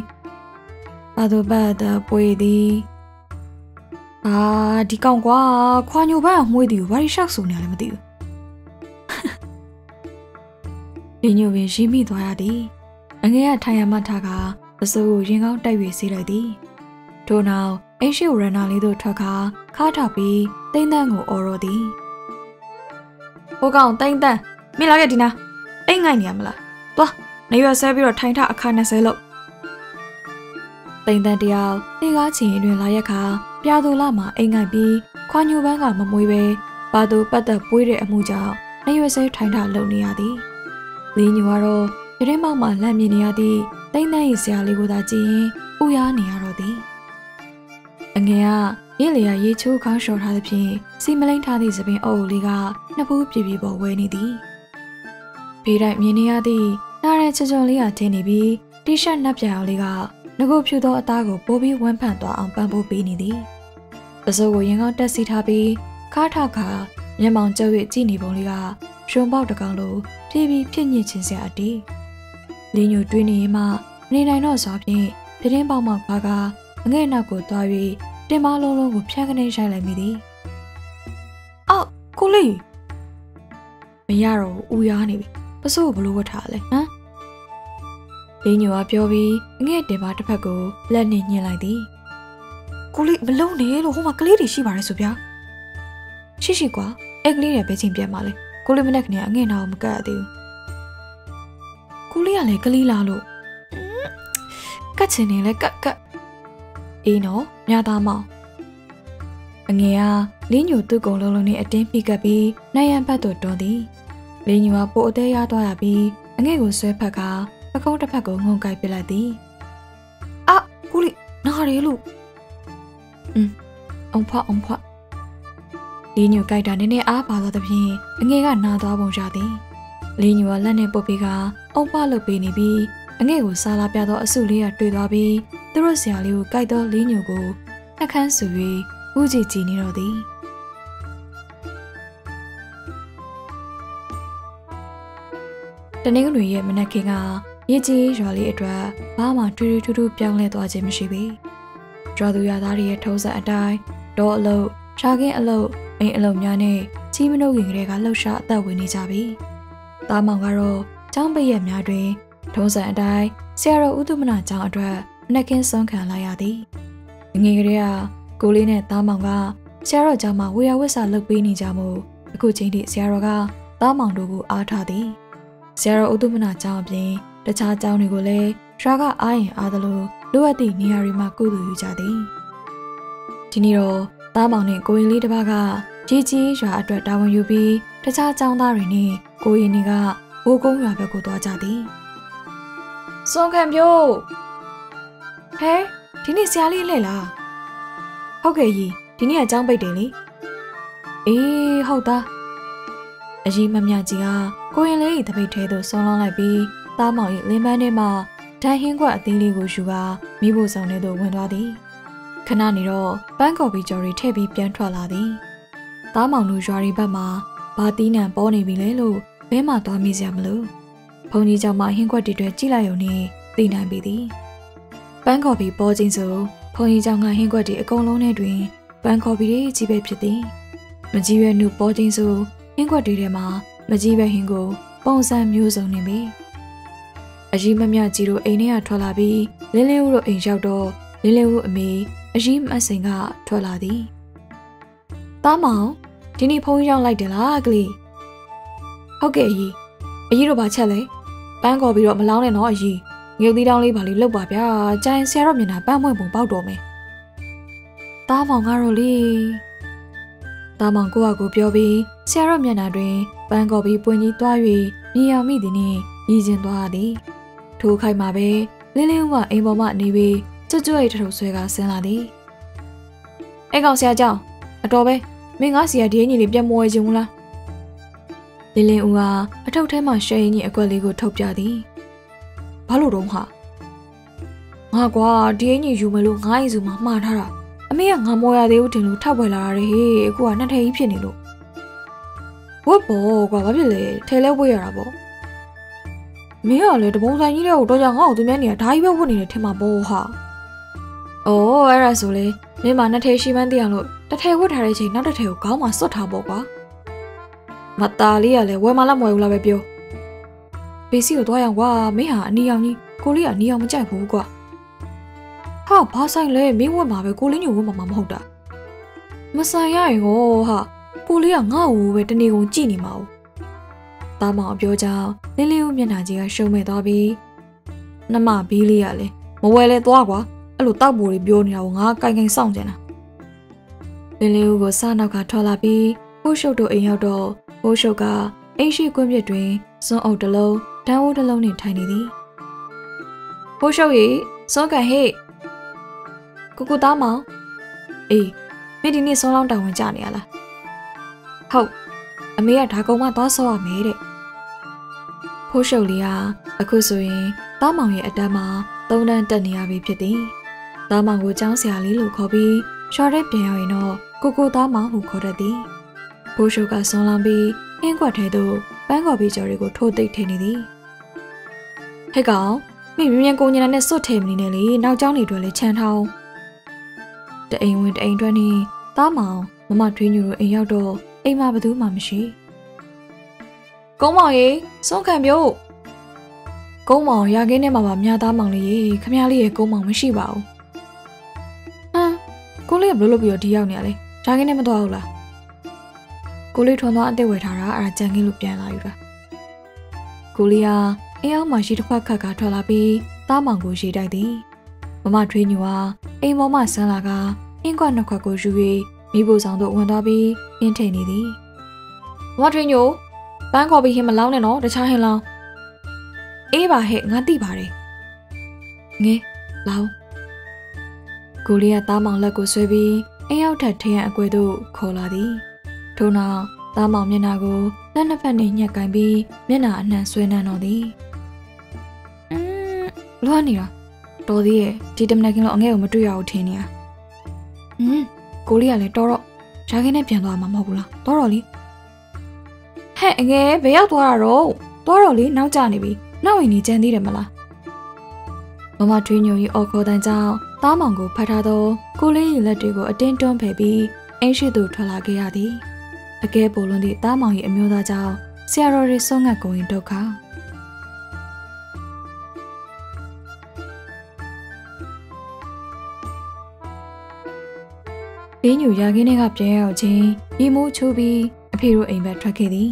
ပါတော်ပတ်တပွေသည် အာဒီကောင်ကွာခွာညိုဘန်းအမွှေးတီကိုဘာလို့ရှောက်ဆိုနေရလဲမသိဘူးလင်းညိုပင်ရီးမိသွားရသည်အငယ်ကထိုင်ရမှထားကအစိုးကိုရင်ကောင်းတိုက်၍ဆေးလိုက်သည်ထို့နောက်အိရှိရနာလေးတို့ထွက်ခါခါထောက်ပြီးတိမ့်တန်းကိုအော်ရောသည်ဟိုကောင်တိမ့်တန်းမင်းလာခဲ့ဒီနာအိမ်ငိုက်နေရမလားသွားနေရွယ်ဆဲပြီးတော့ထိုင်ထအခါ20လောက်တိမ့်တန်းတယောက်နေကားချင်တွင်လာရက်ခါ ပြာသူလာမှာအိမ်ငိုက်ပြီးခွာညိုပန်းကမမွေးပဲဘာသူပတ်သက်ပွေးတဲ့အမှုကြောင့်နေရွယ်ဆဲထိုင်ထလုံနေရသည်လင်းညိုကတော့ရင်းမောက်မှလမ်းမြင်နေရသည့်တိမ့်တန်းရဲ့ဆရာလေးကိုသာကြည့်ရင်ဥယားနေရတော့သည်အငယ်ကရင့်လျာရေချိုးခေါင်းလျှော်ထားသဖြင့်စီမလိန်ထားသည့်သပင်အုပ်လေးကနှစ်ဖူးပြပြပေါ်ဝဲနေသည်ဘေးတိုင်းမြင်နေရသည့်နားရဲချွချွန်လေးကထင်းနေပြီးတီရှပ်နှပ်ပြအောင်လေးကငကိုဖြူသောအသားကိုပိုးပြီးဝမ်းဖန့်သွားအောင်ပန်းပိုးပေးနေသည် ပစိုးကိုရင်ကောင်းတက်စီထားပြီးခါထောက်ခါမျက်မှောင်ကျုပ်၍ကြည့်နေပုံလေးကရွှံပေါက်တကောင်လိုပြေးပြီးဖြစ်ညစ်ခြင်းစရာအတီးလင်းညိုတွေးနေရင်မှနေနိုင်တော့စွာဖြင့်ပြတင်းပေါက်မှခွာကအငဲ့နောက်ကိုတွား၍တင်မလုံးလုံးကိုဖြန်းကနေရိုက်လိုက်မိသည်။အော်ကိုလေးမရတော့ဘူးဦးရားနေပြီ။ပစိုးဘလို့ဝတ်ထားလဲဟမ်။လင်းညိုကပြောပြီးအငဲ့တင်ပါတစ်ဖက်ကိုလက်နဲ့ညှင်လိုက်သည်။ ကိုလေးမလုံးနဲ့လို့ဟိုမှာကလေးတွေရှိပါတယ်ဆိုဗျာ။ရှိရှိကွာအဲ့ကလေးတွေပဲချင်းပြတ်มาလဲ။ကိုလေးမနဲ့ကနေအငဲ့နာကိုမကတ်ရသေးဘူး။ကိုလေးကလည်းကလေးလာလို့ကတ်ချင်နေလဲကတ်ကတ်အေးနော်မြသားမောင်အငယ်ကလင်းညူသူ့ကုံလုံးလုံးနဲ့အတင်းပြကပ်ပြီးနိုင်ရန်ဘတ်တို့တွန်းသည်လင်းညူကပိုအသေးရသွားရပြီးအငယ်ကိုဆွဲဖက်ကပကုံးတစ်ဖက်ကိုငုံကြိုက်ပစ်လိုက်သည်အာကူလီနားရီလို့ อืมအောင်ဖွားအောင်ဖွားလင်းညူကြိုက်တာနည်းနည်းအားပါတော့သဖြင့်အငယ်ကနားသွားပုံရသည်လင်းညူကလက်နဲ့ပုတ်ပြီးကအုံဖွားလုပ်ပေးနေပြီးအငဲ့ကိုစားလာပြသောအဆုလေးကတွေ့သွားပြီးသူတို့ဆရာလေးကိုကြိုက်သောလေးညိုကိုနှက်ခမ်းဆူ၍ဥကြည့်ကြည့်နေတော့သည်တနင်္ဂနွေရဲ့မနက်ခင်းကရည်ကြီးရွာလေးအတွက်ဘာမှထူးထူးထူးပြောင်းလဲသွားခြင်းမရှိပေ။ ရွာသူရွာသားတွေရဲ့ထုံးစံအတိုင်းဒေါ်အလုတ်ရှားကင်းအလုတ်အိမ်အလုတ်များနဲ့ကြီးမနှုတ်ခင်ကလေးကလှုပ်ရှားအသက်ဝင်နေကြပြီ။သားမောင်ကတော့ចောင်းပိတ်ရက်များတွင်ထုံးစံအတိုင်းဆရာတော်ဥဒုမနာကျောင်းအတွက်နှက်ကင်းဆုံးခံလိုက်ရသည်ငငယ်ကလေးကကိုလေးနဲ့သားမောင်ကဆရာတော်ကျောင်းမှာဝေယဝစ်စာလုပ်ပေးနေကြမှုအခုချိန်ထိဆရာတော်ကသားမောင်တို့ကိုအားထားသည်ဆရာတော်ဥဒုမနာကျောင်းအပြင်တခြားကျောင်းတွေကိုလည်းရွာကအားရင်အားသလို လိုအပ်သည့်နေရာတွေမှာကုသယူကြသည်ဒီနေ့တော့သားမောင်နဲ့ကိုရင်လေးတစ်ပါးကကြီးကြီးရွာအတွက်တာဝန်ယူပြီးတခြားကျောင်းသားတွေနဲ့ကိုရင်တွေကဘိုးကုန်းရွာဘက်ကိုသွားကြသည်စွန်ခံပြိုးဟဲဒီနေ့ဆရာလေးလှည့်လားဟုတ်ကဲ့ကြီးဒီနေ့အကြောင်းပိတ်တယ်လေအေးဟုတ်သားအကြီးမမြကြီးကကိုရင်လေးတပိတ်ထဲသို့ဆွန်လောင်းလိုက်ပြီးသားမောင်၏လင်းပန်းထဲမှ ဒိုင်ဟင်းကွက်အသေးလေးကိုယူကာမိဖို့ဆောင်ထဲသို့ဝင်သွားသည်ခဏနေတော့ပန်းကော်ပီကျော်တွေထည့်ပြီးပြန်ထွက်လာသည်သားမောင်တို့ရွာရီဘက်မှာဘာတီးနံပေါ်နေပြီလဲလို့ဘဲမှသွားမိစရာမလိုဘုံကြီးကြောင့်မှဟင်းခွက်တွေတွေကြည့်လိုက်ုံနဲ့သိနိုင်ပြီသည်ပန်းကော်ပီပေါ်ခြင်းဆိုဘုံကြီးကြောင့်ကဟင်းခွက်တွေအကုန်လုံးနဲ့တွင်ပန်းကော်ပီတွေကြီးပဲဖြစ်သည်မကြီးရွယ်နုပေါ်ခြင်းဆိုဟင်းခွက်တွေထဲမှာမကြီးပဲဟင်းကိုပုံစံမျိုးစုံနေပြီ အကြီးမမြကြီးတို့အိမ်ထဲကထွက်လာပြီးလင်းလင်းဦးတို့အိမ်ရောက်တော့လင်းလင်းဦးအမေအကြီးမစိန်ကထွက်လာသည်တားမောင်ဒီနေ့ဖုန်းရောက်လိုက်တယ်လားကလေးဟုတ်ကဲ့အကြီးအကြီးတို့ဘာချက်လဲပန်းကော်ပြီးတော့မလောင်းနဲ့နော်အကြီးငရုတ်သီးတောင်းလေးပါလေးလောက်ပါဗျာကြိုင်ဆရာတော့မျက်နှာပန်းမွင့်ပုံပေါက်တော်မယ်တားမောင်ကတော့လေတားမောင်ကိုကကိုပြောပြီးဆရာတော့မျက်နှာတွင်ပန်းကော်ပြီးပွင့်ကြီးသွား၍မြေအောင်မိသည်နှင့်ရည်ကျင်သွားသည် ထိုခိုက်မှာပဲလင်းလင်းကအိမ်ပေါ်မှနေပြီးကျွတ်ကျွတ်ရိတ်ထုံဆွဲကဆင်းလာသည်အဲ့ကောင်ဆရာကြောင့်အတော်ပဲမင်းငါဆရာဒီအညီလေးပြန်မဝဲခြင်းဘူးလားလင်းလင်းဦးကအထုပ်ထဲမှာရှယ်ရင်ကြီးအကွက်လေးကိုထုတ်ပြသည်ဘာလို့တော့ဟာငါကွာဒီအင်ကြီးယူမလို့ငါ့အိမ်စုမှာမှားထားတာအမေကငါမော်ရသေးဘူးတင်လို့ထောက်ပွဲလာရတယ်ဟေးအခုကနှစ်ထည့်ကြီးဖြစ်နေလို့ဝတ်ပေါ်ကွာဘာဖြစ်လဲထဲလဲဝတ်ရတာပေါ့ မင်းကလည်းတပုံဆိုင်ကြီးတွေကိုတော့ကြငါ့ကိုသူများနေရဓာကြီးပဲဝတ်နေတယ်ထင်မှာပေါ့ဟာ။အိုးအဲ့ဒါဆိုလေမင်းမနှစ်ထည်ရှိမှန်းသိအောင်လို့တစ်ထည်ဝတ်ထားတဲ့ချိန်နောက်တစ်ထည်ကိုခေါင်းမှာစွတ်ထားပေါ့ကွာ။မသားလေးကလည်းဝယ်မလားမဝယ်ဘူးလားပဲပြော။ဘေးစီကိုသွားရအောင်ကွာမင်းဟာအနီရောင်ကြီးကိုလေးကအနီရောင်မကြိုက်ဘူးကွာ။ဟာဘာဆိုင်လဲမင်းဝတ်မှာပဲကိုလေးညိုဝတ်မှာမဟုတ်တာ။မဆိုင်ရရင်ကိုဟာကိုလေးကငါ့ကိုပဲတနေကုန်ကြည့်နေမှာ။ သားမောင်အပြောကြောင့်လင်းလေးဦးမျက်နှာကြီးကရှုံမဲ့သွားပြီးနှမဘီးလေးကလည်းမဝယ်လဲသွားကွာအဲ့လိုတောက်ပူတွေပြောနေတာကိုငါကိုင်ကိုင်စောင့်ကြင်တာလင်းလေးဦးကိုစနောက်ကထွက်လာပြီးဖိုးရှုပ်တို့အိမ်ရောက်တော့ဖိုးရှုပ်ကအိမ်ရှိကွင်းပြစ်တွင်စွန်းအုပ်တစ်လုံးတန်းဝတစ်လုံးနဲ့ထိုင်နေသည်ဖိုးရှုပ်ရေစွန်းကန်ဟေ့ကိုကိုသားမောင်အေးမင်းဒီနေ့စွန်းလောင်းတောင်ဝင်ကြနေရလားဟုတ်အမေကဒါကုံမသွားဆော့ရမယ်တဲ့ ဖိုးရှုပ်လေးကအခုဆိုရင်သားမောင်ရဲ့အတက်မှာသုံးတန်းတက်နေရပြီဖြစ်သည်။သားမောင်ကိုចောင်းဆရာလေးလို့ခေါ်ပြီးရှော်တဲ့ပြန်ရောက်ရင်တော့ကိုကိုသားမောင်ဟုခေါ်တတ်သည်။ဖိုးရှုပ်ကဆွန်လန်းပြီးအင်းကွက်ထဲသို့ပန်းကော်ပြီးကြော်တွေကိုထိုးသိပ်ထည့်နေသည်။ဟဲ့ကောင်မိမြမြကိုညနာနဲ့စွတ်ထည့်မနေနဲ့လေနောက်ကျောင်းတွေအတွက်လည်းခြံထောင်း။တအိမ်ဝင်တအိမ်ထွက်နေသားမောင်မမထွေးညူတို့အိမ်ရောက်တော့အိမ်မှာဘသူမှမရှိ။ ကုန်းမောင်ရေစွန့်ခံပြို့ကုန်းမောင်ရကင်းထဲမှာပါမြားသားမောင်လေးရေခမ ्या လေးရဲ့ကုန်းမောင်မရှိပါဘူးဟမ်ကိုလေးကဘလို့လို့ပြီးတော့ဒီရောက်နေရလဲရကင်းထဲမသွားဘူးလားကိုလေးထွန်သွားအသက်ဝယ်ထားတာအဲ့ဒါကြံကင်းလို့ပြန်လာယူတာကိုလေးဟာအိမ်အောင်မှရှိတစ်ခွက်ခတ်ကထွက်လာပြီးသားမောင်ကိုရေတိုက်သည်မမထွေးညူဟာအိမ်ပေါ်မှဆန်းလာကအင်းကွက်နှစ်ခွက်ကိုယူ၍မိဖို့ဆောင်သို့ဝင်သွားပြီးအင်းထိန်နေသည်မမထွေးညူ ပန်းခေါ်ပြီးဟင်းမလောင်းနဲ့နော်တခြားဟင်းလောင်းအေးပါဟဲ့ငါသိပါတယ်ငဲလောင်းကိုလေးကသားမောင်လက်ကိုဆွဲပြီးအိမ်ရောက်ထက်ထရန်အကွဲသို့ခေါ်လာသည်ထို့နောက်သားမောင်မျက်နှာကိုလက်နှစ်ဖက်နှင့်ညှက်ကင်ပြီးမျက်နှာအနှံဆွဲနှံတော်သည်အင်းလွှမ်းနေတာတော်သေးရဲ့ဒီတမနက်ကင်းတော့အငဲ့ကိုမတွေ့ရဘူးထင်နေတာဟင်းကိုလေးကလည်းတော်တော့ဂျာကင်းနဲ့ပြန်သွားမှာမဟုတ်ဘူးလားတော်တော်လေး ဟဲ့အငဲဘယ်ရောက်သွားတာတော့တော်တော်လေးနောက်ကျနေပြီနောက်ဝင်နေကြမ်းသေးတယ်မလားမမထွေးညိုကြီးအော်ခေါ်တန်ကြောင့်သားမောင်ကိုဖတ်ထားသောကိုလေးရဲ့လက်တွေကိုအတင်းတွန်းဖယ်ပြီးအိမ်ရှိသို့ထွက်လာခဲ့ရသည်အကဲပိုလွန်သည့်သားမောင်ရဲ့အမျိုးသားကြောင့်ဆရာတော်တွေဆုံးငတ်ကုန်ရင်ဒုက္ခလင်းညူရခင်းထဲကပြန်ရောက်ခြင်းရီမိုးချိုးပြီး အဖေတို့အိမ်ဘက်ထွက်ခဲ့သည်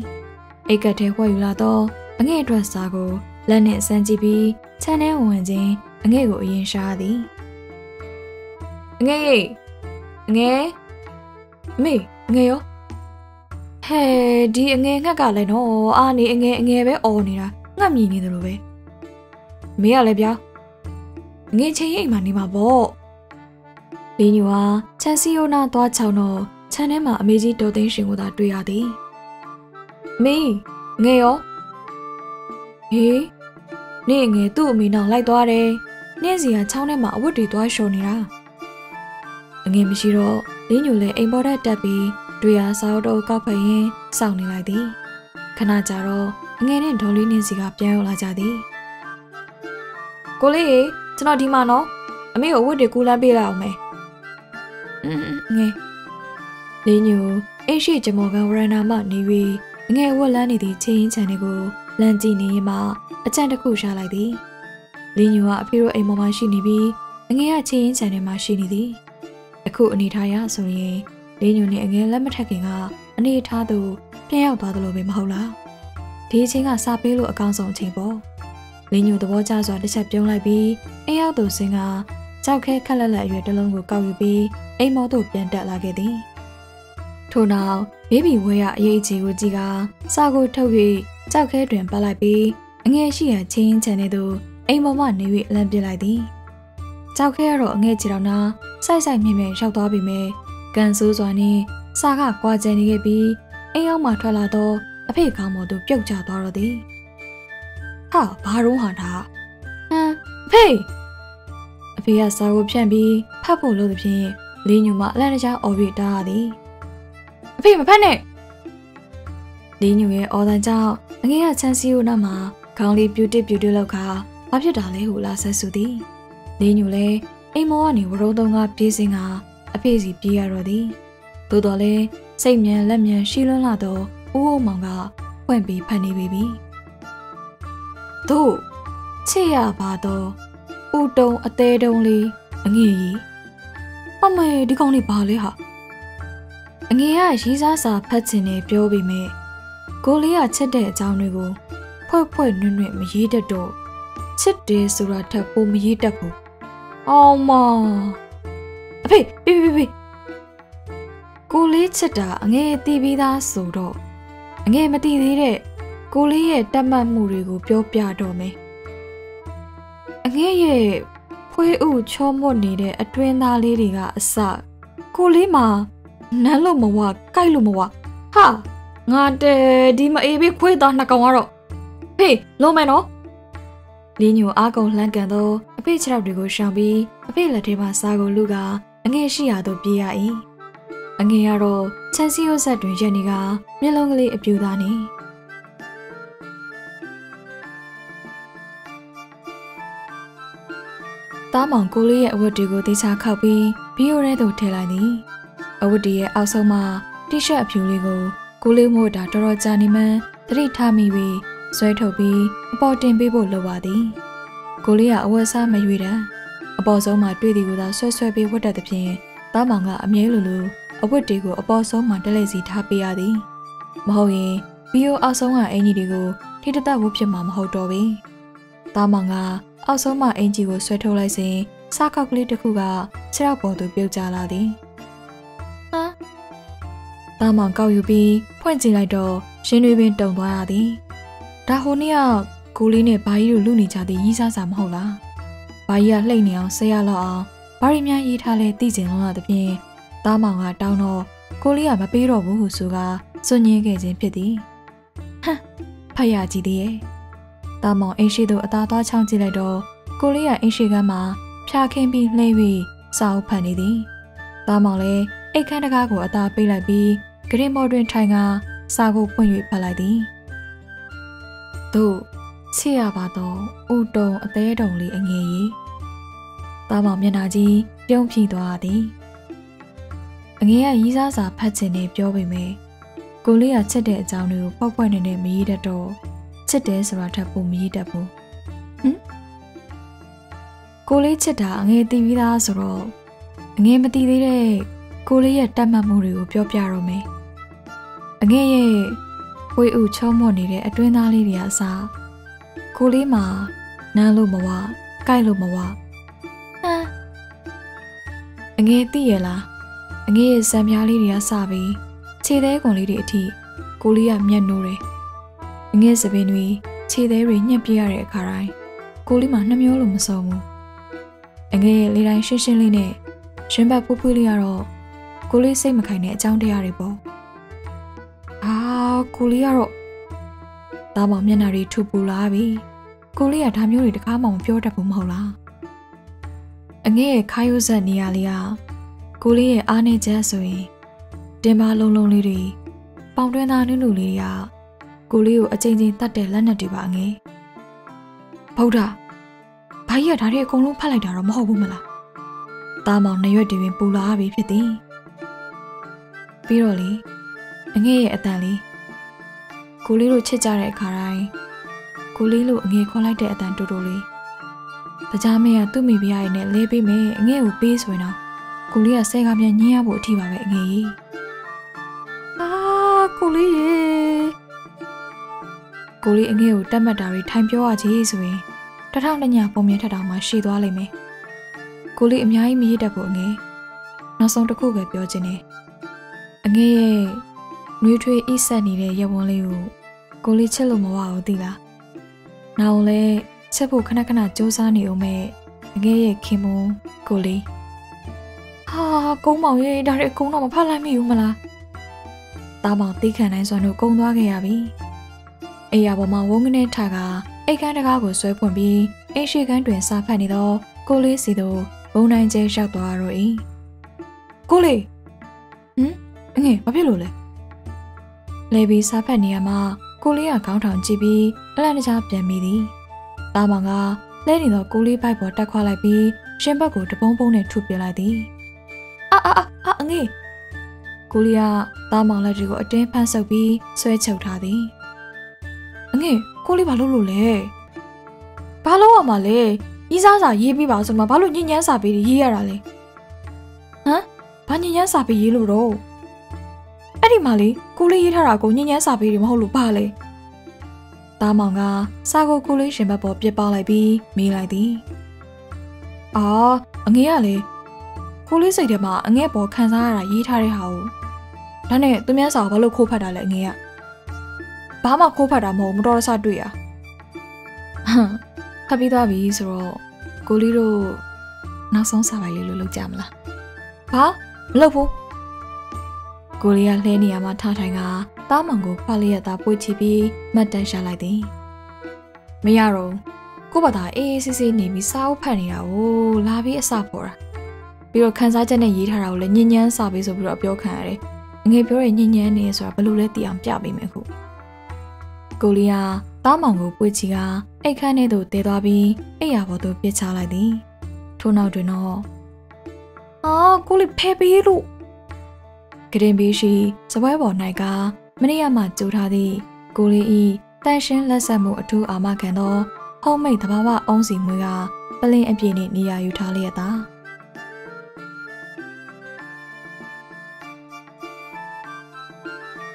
အိတ်ကတ်ထဲဝှက်ယူလာတော့အငဲ့အတွက်စားကိုလက်နဲ့စမ်းကြည့်ပြီးခြံထဲဝင်ခြင်းအငဲ့ကိုအရင်ရှားသည်အငဲ့ရေအငဲ့မေအငဲ့ရောဟဲဒီအငဲ့ငှက်ကလည်းနော်အာနေအငဲ့အငဲ့ပဲအော်နေတာငှက်မြည်နေတယ်လို့ပဲမေကလည်းဗျာငဲ့ချင်းအိမ်မှာနေမှာပေါ့လင်းညူဟာချန်စီယိုနာသွားချောင်းတော့ ခြံထဲမှာအမေကြီးတော်သိန်းရှင်ကိုသာတွေ့ရသည်မေငဲ့ရောဟေးနေငယ်သူ့အမေနောက်လိုက်သွားတယ်နှင်းစီကချောင်းထဲမှာအဝတ်တွေသွားရှော်နေတာအငယ်မရှိတော့လင်းညူလည်းအိမ်ပေါ်တက်တက်ပြီးတွေ့ရစားတော့ကောက်ဖက်ရင်းစောင့်နေလိုက်သည်ခဏကြာတော့အငယ်နဲ့ဒေါ်လေးနှင်းစီကပြန်ရောက်လာကြသည်ကိုလေးကျွန်တော်ဒီမှာနော်အမေကိုအဝတ်တွေကူးလန်းပေးလိုက်အောင်မယ်အင်းငယ် လင်းညူအိရှိဂျမော်ကန်ဝရဏာမှနေပြီးအငယ်ဝက်လန်းနေသည့်ချင်းချန်တွေကိုလမ်းကြည့်နေရင်မှအကြံတစ်ခုရှာလိုက်သည်လင်းညူကအဖေတို့အိမ်ပေါ်မှာရှိနေပြီးအငယ်ကချင်းရင်ချန်ထဲမှာရှိနေသည်အခုအနေထားရဆိုရင်လင်းညူနဲ့အငယ်လက်မထက်ခင်ကအနေထားသူပြန်ရောက်သွားသလိုပဲမဟုတ်လားဒီအချိန်ကစာပေးလို့အကောင်းဆုံးအချိန်ပေါ့လင်းညူသဘောကျစွာတစ်ချက်ပြုံးလိုက်ပြီးအိမ်ရောက်သူစင်ကကြောက်ခဲခက်လက်လက်အရွယ်တစ်လုံးကိုကောက်ယူပြီးအိမ်မော်သို့ပြန်တက်လာခဲ့သည် ထို့နောက်ဘေဘီဝဲရအရေးကြီးကိုကြည့်ကစာကိုထုတ်၍ကြောက်ခဲတွင်ပတ်လိုက်ပြီးအငယ်ရှိရာချင်းချန်တဲ့သူအိမ်ပေါ်မှနေ၍လမ်းပြလိုက်သည်ကြောက်ခဲကတော့အငယ်ချီတော်နာစိုက်စိုက်မြင်မြင်ရောက်သွားပြီမဲ့ကန်ဆိုးစွာနဲ့စာကကွာကျန်နေခဲ့ပြီးအိမ်အောင်မှထွက်လာတော့အဖေကောင်းပေါ်သို့ပြုတ်ကျသွားတော့သည်ဟာဘာတော့ဟာတာဟမ်အဖေအဖေကစာကိုဖြန့်ပြီးဖတ်ဖို့လို့သဖြင့်လေးညူမအလန့်တကြားအော်ပြီးတားရသည်အ ဖေမဖတ်နဲ့လေးညူရဲ့အော်တန်ကြောင့်အငယ်ကချမ်းစီယိုနာမှာခေါင်းလေးပြူတစ်ပြူတစ်လောက်ခါဘာဖြစ်တာလဲဟုလာဆက်ဆူသည်လေးညူလဲအိမ်မောကနေဝရုံးသုံးကပြေးစင်ကအဖေစီပြေးရတော့သည်သို့တော်လဲစိတ်မြန်လက်မြန်ရှိလွန်းလာတော့ဦးအောင်မောင်ကဖွင့်ပြီးဖန်နေပြီတို့ချစ်ရပါတော့ဦးတုံအသေးတုံလေးအငြင်းကြီးအမေဒီကောင်လေးဘာလဲဟာ အငြင်းကရေးစားစာဖတ်ချင်နေပြောပြီးမြဲကိုလေးကချက်တဲ့အကြောင်းတွေကိုဖွဲ့ဖွဲ့နွန့်နွန့်မရေးတတ်တော့ချစ်တယ်ဆိုတာထပ်ပိုမရေးတတ်ဘူးအောင်မအဖေပြပြပြကိုလေးချစ်တာအငယ်တီးပြီးသားဆိုတော့အငယ်မတီးသေးတဲ့ကိုလေးရဲ့တတ်မှတ်မှုတွေကိုပြောပြတော့မယ်အငယ်ရဲ့ဖွေးဥချောမွတ်နေတဲ့အတွင်းသားလေးတွေကအစကိုလေးမှာ နမ်းလို့မဝကြိုက်လို့မဝဟာငါတဲဒီမအေးပြီးခွေးသားနှစ်ကောင်ကတော့ဖေးလုံးမယ်နော်လင်းညိုအားကုန်လှမ်းကန်သောအဖေခြေထောက်တွေကိုရှောင်ပြီးအဖေလက်ထဲမှာစားကိုလူကအငယ်ရှိရာသို့ပြေးရ၏အငယ်ကတော့ချန်စီယိုဆက်တွင်ရက်နေကမျက်လုံးကလေးအပြူသားနေသားမောင်ကိုလေးရဲ့အဝတ်တွေကိုတေချာခောက်ပြီးဘီယိုရဲသို့ထည့်လိုက်သည် အဝတ်တွေရဲ့အောက်ဆုံးမှာတီရှပ်အဖြူလေးကိုကိုလေးမို့တာတော်တော်ကြာနေမှန်းသတိထားမိပြီးဆွဲထုတ်ပြီးအပေါ်တင်ပေးဖို့လုပ်ပါသည်ကိုလေးကအဝတ်စားမရွေတမ်းအပေါ်ဆုံးမှာတွေ့သည်ကိုသာဆွဲဆွဲပေးဝတ်တတ်သဖြင့်သားမောင်ကအမြဲလိုလိုအဝတ်တွေကိုအပေါ်ဆုံးမှာတက်လက်စီထားပေးရသည်မဟုတ်ရင်ဘီယိုအောက်ဆုံးကအင်ကြီးတွေကိုထိတသက်ဝတ်ဖြစ်မှာမဟုတ်တော့ပေသားမောင်ကအောက်ဆုံးမှာအင်ကြီးကိုဆွဲထုတ်လိုက်စဉ်စားကောက်ကလေးတစ်ခုကခြေထောက်ပေါ်သို့ပြုတ်ကျလာသည် ဟာသားမောင်ကောက်ယူပြီးဖွင့်ကြည့်လိုက်တော့ရှင်းတွေပင်တုံသွားရသည်ဒါဟိုနေ့ကကိုလေးနဲ့ဘာကြီးတို့လူနေကြသည်ရီးစားစာမဟုတ်လားဘာကြီးကလှိမ့်နေအောင်ဆရာလောက်အောင်ဘာရီများရေးထားလဲသိကျင်လုံးလာသဖြင့်သားမောင်ကတောင်းတော့ကိုလေးကမပေးတော့ဘူးဟုဆိုကစွန့်ညင်းခဲ့ခြင်းဖြစ်သည်ဟမ်ဖတ်ရကြည့်သေးရဲ့သားမောင်အိမ်ရှိသို့အသားသွားချောင်းကြည့်လိုက်တော့ကိုလေးကအိမ်ရှိကမ်းမှာဖြာခင်းပြီးလှည့်ပြီးစာအုပ်ဖတ်နေသည်သားမောင်လည်း အိတ်ခမ်းတကားကိုအသားပိတ်လိုက်ပြီးဂရင်မော်တွင်ထိုင်ကစာကိုဖွင့်၍ဖတ်လိုက်သည်တို့ချစ်ရပါတော့ဥတုံအသေးတုံလေးအငယ်ကြီးသားမောင်မျက်နှာကြီးပြုံးဖြီသွားသည်အငယ်ကရီးစားစာဖတ်ချင်နေပြောပေမဲ့ကိုလေးကချစ်တဲ့အကြောင်းတွေကိုပောက်ပွက်နေနေမရေးတတ်တော့ချစ်တယ်ဆိုတာထပ်ဖို့မရေးတတ်ဘူးဟမ်ကိုလေးချစ်တာအငယ်သိပြီးသားဆိုတော့အငယ်မသိသေးတဲ့ ကိုလေးရဲ့တတ်မှတ်မှုတွေကိုပြောပြတော့မယ်အငယ်ရဲ့ဝေဥချောမော့နေတဲ့အတွင်းသားလေးတွေအစားကိုလေးမှာနမ်းလို့မဝကြိုက်လို့မဝဟမ်အငယ်သိရလားအငယ်ရဲ့ဇံပြားလေးတွေကစပြီးခြေသေးကွန်လေးတွေအထိကိုလေးကမျက်နှိုးတယ်အငယ်စပင်းတွေခြေသေးတွေညှက်ပြရတဲ့အခါတိုင်းကိုလေးမှာနှမျောလို့မစုံဘူးအငယ်ရဲ့လေတိုင်းရှင်းရှင်းလေးနဲ့ရှင်ဘတ်ဖူးဖူးလေးကတော့ ကိုလေးစိတ်မခိုင်တဲ့အကြောင်းတရားတွေပေါ့အာကိုလေးကတော့သားမောင်မျက်နှာတွေထူပူလာပြီကိုလေးကဒါမျိုးတွေတကားမှမပြောတတ်ဘူးမဟုတ်လားအငဲ့ရဲ့ခါယိုးဆက်နေရလေးကကိုလေးရဲ့အားနေချက်ဆိုရင်တင်ပါလုံးလုံးလေးတွေပေါင်တွင်းသားနုနုလေးတွေကကိုလေးကိုအချိန်ချင်းတတ်တဲ့လက်နက်တွေပါအငဲဗုဒ္ဓဘာကြီးကဒါတွေအကုန်လုံးဖတ်လိုက်တာတော့မဟုတ်ဘူးမလားသားမောင်နှစ်ရွက်တွေပင်ပူလာပြီဖြစ်သည် ပြီးတော့လေအငဲ့ရဲ့အတန်လေးကိုလေးတို့ချစ်ကြတဲ့အခါတိုင်းကိုလေးလို့အငဲခေါ်လိုက်တဲ့အတန်တူတူလေးတကြားမင်းကသူ့မိဖုရားရဲ့နဲ့လဲပေးမယ်အငဲကိုပေးဆိုရင်တော့ကိုလေးကဆဲကားပြန်ညင်းရဖို့အထိပါပဲအငဲကြီးအာကိုလေးရေကိုလေးအငဲကိုတက်မှတ်တာတွေထိုင်ပြောရကြီးဆိုရင်တထောင်တညပုံမြင်ထက်တောင်မှရှည်သွားလိမ့်မယ်ကိုလေးအများကြီးမရတတ်ဘူးအငဲနောက်ဆုံးတစ်ခုပဲပြောချင်တယ် အငဲရဲ့နှွေးထွေးအိဆက်နေတဲ့ရဝန်းလေးကိုကိုလေးချစ်လို့မဝဘူးသိလား။နောက်လည်းချက်ဖို့ခဏခဏစူးစမ်းနေအောင်မဲ့အငဲရဲ့ခင်မွန်ကိုလေးဟာကုန်းမောင်ရဲ့ဒါတွေအကုန်တော့မဖတ်လိုက်မိဘူးမလား။တားမောင်သိခံနိုင်စွာတို့ကုန်းသွားခဲ့ရပြီ။အိယာပေါ်မှာဝုန်းကနေထားကအိတ်ကန်းတကားကိုဆွဲပွင့်ပြီးအိမ်ရှိကန်းတွင်စာဖတ်နေတော့ကိုလေးစီတို့ဘုံတိုင်းကျဲရောက်သွားတော့၏ကိုလေးဟမ် အငဲဘာဖြစ်လို့လဲလေဘီစားဖက်နေရမှာကိုလေးကခေါင်းထောင်ကြည့်ပြီးအလန့်တကြားပြန်မိသည်။သားမောင်ကလဲနေသောကိုလေးဘိုက်ပေါ်တက်ခွာလိုက်ပြီးရှင်ဘက်ကိုတပုံးပုံးနဲ့ထုပြလိုက်သည်အာအာအာအငေးကိုလေးကသားမောင်လက်တွေကိုအတင်းဖမ်းဆုပ်ပြီးဆွဲချုပ်ထားသည်အငေးကိုလေးဘာလုပ်လို့လဲဘာလို့ရမှာလဲဤစားစာရေးပြီးပါဆိုမှဘာလို့ညဉ့်ညမ်းစာပေးရေးရတာလဲဟမ်ဘာညဉ့်ညမ်းစာပေးရေးလို့တော့ အဲ့ဒီမှာလေကိုလေးရေးထားတာကိုညဉ့်ညမ်းစာပေးတယ်မဟုတ်လို့ဘာလဲသားမောင်ကစာကိုကိုလေးရှင်ဘက်ပေါ်ပြစ်ပေါက်လိုက်ပြီးမေးလိုက်သည်အာအငဲကလေကိုလေးစိတ်ထဲမှာအငဲပေါ်ခံစားရတာရေးထားတဲ့ဟာကိုဒါနဲ့သူများစာကိုဘာလို့ခိုးဖတ်တာလဲအငဲကဘာမှခိုးဖတ်တာမဟုတ်မတော်တဆတွေ့ရဟမ်ဖတ်ပြီးသွားပြီဆိုတော့ကိုလေးတို့နောက်ဆုံးစာပိုင်လေးလို့လုပ်ကြမလားဘာမလုပ်ဘူး ကိုလေးကလှဲနေရမှာထားထိုင်ကတားမောင်ကိုဖတ်လျက်သားပွေ့ချပြီးမှတ်တမ်းရှာလိုက်သည်မရတော့ကိုဘာသာအေးအေးဆေးဆေးနေပြီးစာအုပ်ဖတ်နေတာကိုလာပြီးအစပေါ်တာပြီးတော့ခန်းစားချက်နဲ့ရေးထားတာကိုလည်းညဉ့်ညမ်းစာပေးဆိုပြီးတော့ပြောခံရတယ်ငွေပြောရညဉ့်ညမ်းနေဆိုတာဘယ်လိုလဲသိအောင်ပြပေးမယ်ခုကိုလီယာတားမောင်ကိုပွေ့ချီကအိတ်ခမ်းထဲသို့တဲသွားပြီးအိယာပေါ်သို့ပြစ်ချလိုက်သည်ထို့နောက်တွင်တော့အာကိုလီဖဲပေးလို့ ဂရင်ဘေးရှိစပွဲပေါ်၌ကမနေ့ကမှကြိုထားသည့်ကိုလေးဤတန်ရှင်းလက်ဆက်မှုအထူးအာမခံသောဟုံးမိတ်တဘာဝအုံးစီမွေးကပလင်းအပြည့်နှင့်နေရာယူထားလျက်သာ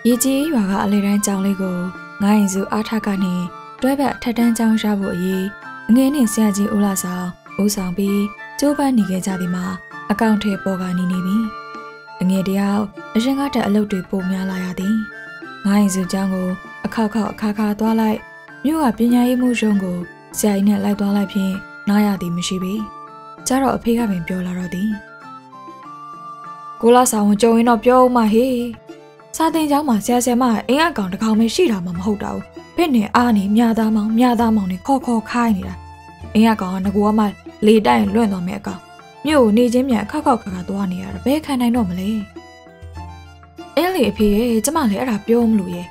ရေကြီးရွာကအလေတန်းကြောင်လေးကိုငိုင်းစုအားထကနေတွဲဘက်ထက်တန်းကြောင်ရဖို့အရေးအငယ်နှင့်ဆရာကြီးဦးလာဆောင်ဦးဆောင်ပြီးကျိုးပန်းနေခဲ့ကြသည်မှာအကောင့်ထဲပေါ်ကနေနေပြီ အငယ်တယောက်အရင်ကတည်းအလုပ်တွေပုံများလာရသည်ငိုင်းစုကျောင်းကိုအခောက်ခောက်အခါခါသွားလိုက်မြို့ကပညာရေးမှုရုံးကိုဆရာကြီးနဲ့လိုက်သွားလိုက်ဖြင့်နားရသည်မရှိပေကြတော့အဖေကပင်ပြောလာတော့သည်ကိုလာဆောင်ကြုံရင်တော့ပြောဦးမဟေးစာတင်ကျောင်းမှာဆရာဆရာမအင်းအကောင်တစ်ကောင်ပဲရှိတာမှမဟုတ်တော့ဘူးဖစ်နေအားနေမြသားမောင်မြသားမောင်နေခေါ်ခေါ်ခိုင်းနေတာအင်းအကောင်ကငကူကမှလေတိုင်လွန့်တော်မဲ့အကောင် မြို့ကိုနေချင်းမြန်ခောက်ခောက်ခါခါသွားနေရတာဘယ်ခံနိုင်တော့မလဲအင်းလေအဖေရဲ့ကျမလည်းအဲ့ဒါပြောမလို့ရဲ့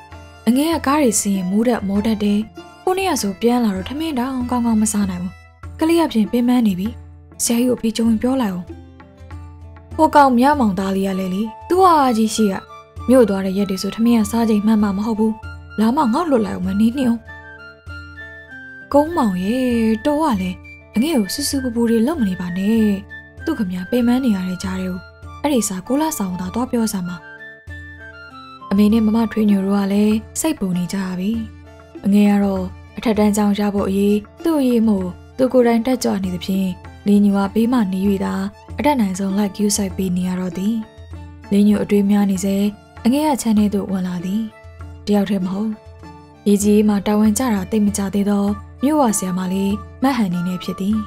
အငဲကကားတွေစီးရင်မိုးတက်မောတက်တယ်ကိုနေ့ကဆိုပြန်လာတော့ထမင်းတောင်ကောင်းကောင်းမစားနိုင်ဘူးကလေးအပြင်ပင်ပန်းနေပြီဆရာကြီးကိုဖေးကြုံပြောလိုက်အောင်ဟိုကောင်မြမောင်သားလေးရလေလေသူ့ဟာကြီးရှိရမြို့သွားတဲ့ရက်တွေဆိုထမင်းကစားချိန်မှန်မှမဟုတ်ဘူးလာမငေါ့လွတ်လိုက်အောင်မနေနှင်းအောင်ကုန်းမောင်ရဲ့တော်ကလည်းအငဲ့ကိုဆူဆူပူပူတွေလုံမနေပါနဲ့ သူ့ခမပင်ပန်းနေရတဲ့ကြားတွေကိုအဲ့ဒီစားကိုလာဆောင်သာတော့ပြောစမ်းပါအမေနဲ့မမထွေးညိုတို့ကလည်းစိတ်ပူနေကြပြီအငယ်ကတော့အထက်တန်းကြောင်ရဖို့အရေးသူ့အရေးမို့သူကိုယ်တိုင်တက်ကြွနေသဖြင့်လင်းညူကဘေးမှနေ၍သာအတက်နိုင်ဆုံးလိုက်ကျူးဆိုင်ပေးနေရတော့သည်လင်းညူအတွေးများနေစေအငယ်ကချမ်းထဲသို့ဝင်လာသည်တယောက်တည်းမဟုတ်ရေကြီးမှတာဝန်ကျတာတိတ်မကြသေးသောမြို့ဝဆရာမလေးမတ်ဟန်နေနေဖြစ်သည်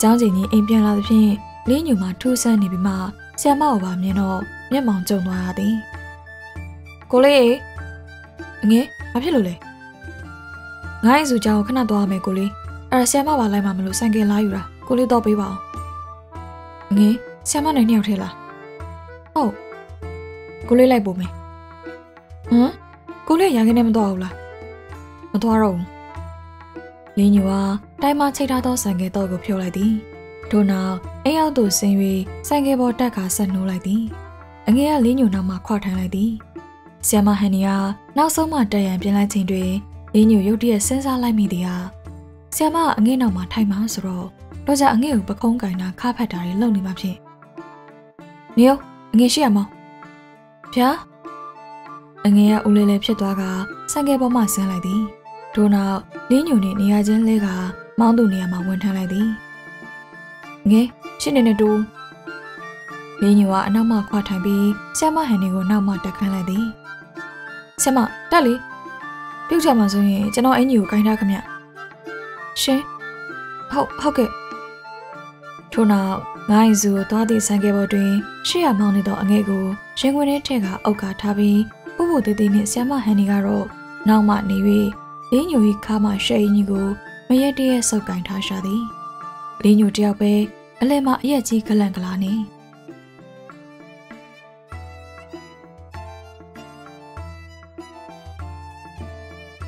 ကျောင်းချိန်ကြီးအိမ်ပြန်လာသဖြင့် လင်းညူမှထူးဆန်းနေပြီးမှဆရာမကိုပါမြင်တော့မျက်မှောင်ကျုံသွားရသည်ကိုလေးအငယ်ဘာဖြစ်လို့လဲငါ့ရဲ့စုကြောင်ခဏသွားမယ်ကိုလေးအဲ့ဒါဆရာမပါလိုက်မှမလို့ဆိုင်ကယ်လာယူတာကိုလေးတော့ပေးပါအောင်ငယ်ဆရာမနိုင်နှစ်ယောက်ထဲလားဟုတ်ကိုလေးလိုက်ပို့မယ်ဟမ်ကိုလေးရန်ကနေမတော့ဘူးလားမသွားတော့ဘူးလင်းညူဟာတိုင်းမချိတ်ထားသောဆိုင်ကယ်တော့ကိုဖြုတ်လိုက်သည် ထို့နောက်အိမ်ရောက်သို့ဆင်း၍ဆိုင်ကယ်ပေါ်တက်ခါဆက်နှိုးလိုက်သည်အငယ်ကလင်းညူနောက်မှခွာထိုင်လိုက်သည်ဆီယမဟန်နီကနောက်ဆုံးမှတက်ရန်ပြင်လိုက်ချိန်တွင်လင်းညူရုတ်တရက်စဉ်းစားလိုက်မိသည်ဟာဆီယမကအငဲ့နောက်မှာထိုင်မှာဆိုတော့တော့ကြအငဲ့ကိုပကုံးကင်တာခါဖတ်တာတွေလုပ်နေမှဖြစ်နေရောအငဲ့ရှိရမောင်းဗျာအငဲ့ကဦးလေးလေးဖြစ်သွားကဆန်ကဲပေါ်မှဆင်းလိုက်သည်ဒို့နောက်လင်းညူနှင့်နေရာချင်းလဲကမောင်းသူနေရာမှာဝင်ထမ်းလိုက်သည် ငဲရှင်းနေနေတူလင်းညူကအနောက်မှခွာထိုင်ပြီးဆီယမဟန်နီကိုနောက်မှတက်ခန်းလိုက်သည်ဆီယမတက်လေပြုတ်ချမှာဆိုရင်ကျွန်တော်အင်ကြီးကိုကင်ထားခမရှင်ဟုတ်ဟုတ်ကဲ့ထို့နောက်ငိုင်းစုသွားသည့်ဆန်ကဲပေါ်တွင်ရှေ့ရမောင်းနေသောအငဲ့ကိုရင်ခွင်ထဲထည့်ကအုတ်ကထားပြီးပူပူသေးသေးနှင့်ဆ iam ဟန်နီကတော့နောက်မှနေ၍လင်းညို၏ခါမှရှဲအင်းကြီးကိုမရက်တရက်ဆုပ်ကင်ထားရှာသည် လင်းညိုတယောက်ပဲအလဲမှအရက်ကြီးကလန့်ကလာနေ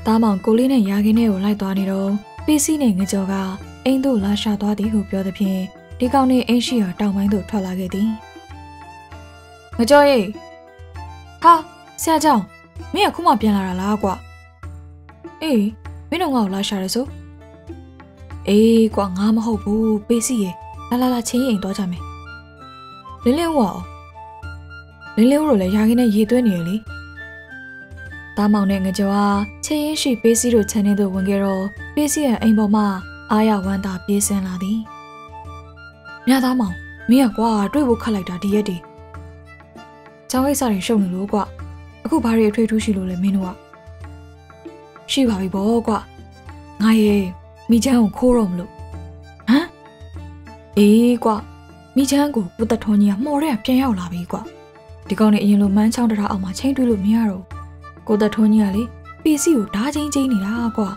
သားမောင်ကိုလေးနဲ့ရာခင်းထဲကိုလိုက်သွားနေတော့ပစ္စည်းနဲ့ငကြော်ကအိမ်သို့လာရှာသွားသည်ဟုပြောသည်ဖြင့်ဒီကောင်နေအိမ်ရှိရာတောင်ပိုင်းသို့ထွက်လာခဲ့သည်ငကြောရိတ်ဟာဆရာကြောင့်မင်းကခုမှပြန်လာတာလားကွာအေးမင်းတို့ငါ့ကိုလာရှာရစို့ အေးကွာငါမဟုတ်ဘူးပေးစီရေလာလာလာချင်းအိမ်တော့ကြမယ်လင်းလင်းဝါလင်းလင်းတို့လည်းရာခင်းနဲ့ရေသွင်းနေရလေတားမောင်နဲ့ငကြောအားချေရင်ရှိပေးစီတို့ခြံထဲသို့ဝင်ခဲ့တော့ပေးစီရဲ့အိမ်ပေါ်မှာအာရဝမ်းသာပြေးဆင်းလာသည်မြတ်သားမောင်မင်းကကွာတွေ့ဖို့ခတ်လိုက်တာဒီရက်တည်းကျောင်းကိစ္စတွေရှုပ်နေလို့ကွာအခုဘာတွေအထွေထူးရှိလို့လဲမင်းတို့ကရှိပါပြီဘောကွာငါရဲ့ မိချမ်းကိုခိုးတော့မလို့ဟမ်အေးကွာမိချမ်းကိုပုတ်တထုံးကြီးကမှော်တဲ့ပြန်ရောက်လာပြီကွာဒီကောင်နေအရင်လိုမန်းချောင်းတရာအောင်မှာချိန်တွေးလို့မရတော့ကိုတထုံးကြီးကလေပီစီကိုဓာချင်းချင်းနေတာကွာ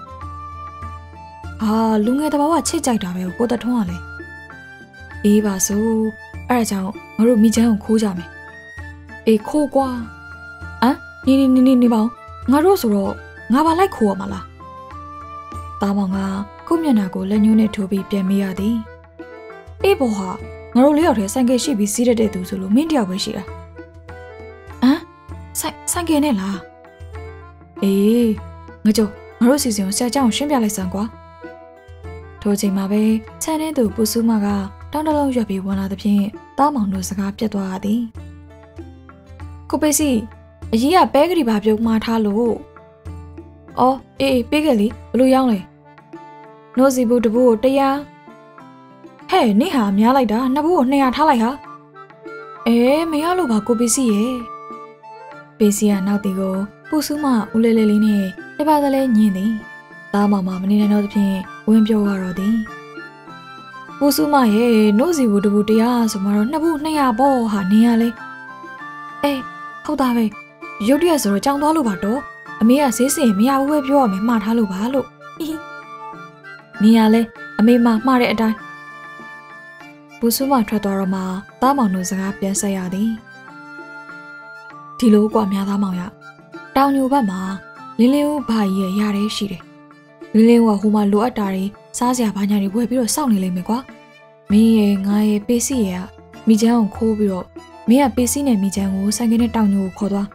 ဟာလူငယ်တဘာဝချစ်ကြိုက်တာပဲကိုတထုံးကလေအေးပါစို့အဲ့ဒါကြောင့်ငါတို့မိချမ်းကိုခိုးကြမယ်အေးခိုးကွာဟမ်နေနေနေနေပါငါတို့ဆိုတော့ငါပါလိုက်ခိုးရမှာလားတားမောင်က ခုမျက်နှာကိုလက်ညှိုးနဲ့ထိုးပြီးပြန်မေးရသည်အေးဘောဟာငါတို့လေးယောက်တည်းဆိုင်ကယ်ရှိပြီးစီးရတဲ့သူဆိုလို့မင်းတယောက်ပဲရှိတာဟမ်ဆိုင်ဆိုင်ကယ်နဲ့လားအေးငါကြောငါတို့စီစဉ်ကိုဆရာကြောင်ရှင်းပြလိုက်စမ်းကွာထိုချိန်မှာပဲခြံထဲသူပူဆူမကတောင်းတလုံးရွက်ပြီးဝင်လာသဖြင့်တားမောင်တို့စကားပြတ်သွားရသည်ကိုပေစီအကြီးကပဲကလေးပါပြုံးမှားထားလို့အော်အေးအေးပေးခဲ့လေဘလို့ရောင်းလဲ နို့စီဘူးတဘူးကိုတရားဟဲ့နေဟာများလိုက်တာနှစ်ဘူးကို200ထားလိုက်ဟာအဲမရလို့ပါကိုပစ္စည်းရဲ့ပစ္စည်းကနောက်တီကိုပူဆူမဦးလေးလေးလေးနဲ့တပါးကလေးညင်သည်သားမမမနေနိုင်တော့သဖြင့်ဝင်းပြောရတော့သည်ပူဆူမရဲ့နို့စီဘူးတဘူးတရားဆိုမှတော့နှစ်ဘူး200ပေါ့ဟာနင်းရလေအေးဟုတ်တာပဲရုတ်တရက်ဆိုတော့ကြောင်သွားလို့ပါတော့အမေကဈေးစင်မရဘူးပဲပြောရမယ်မှားထားလို့ပါလို့ နေရလဲအမေမှမှားတဲ့အတိုင်းဘူဆူမထွက်သွားတော့မှသားမောင်တို့စကားပြန်ဆက်ရသည်ဒီလိုกว่าများသားမောင်ရတောင်ညိုဘက်မှာလင်းလင်းဦးဘာကြီးရဲ့ရတယ်ရှိတယ်လင်းလင်းကဟိုမှာလိုအပ်တာတွေစားစရာဘာညာတွေဝယ်ပြီးတော့စောင့်နေလိမ့်မယ်ကွာမင်းရဲ့ငါရဲ့ပေးစီရဲ့ကမိချမ်းကိုခိုးပြီးတော့မင်းကပေးစီနဲ့မိချမ်းကိုဆိုင်ကနဲ့တောင်ညိုကိုခေါ်သွား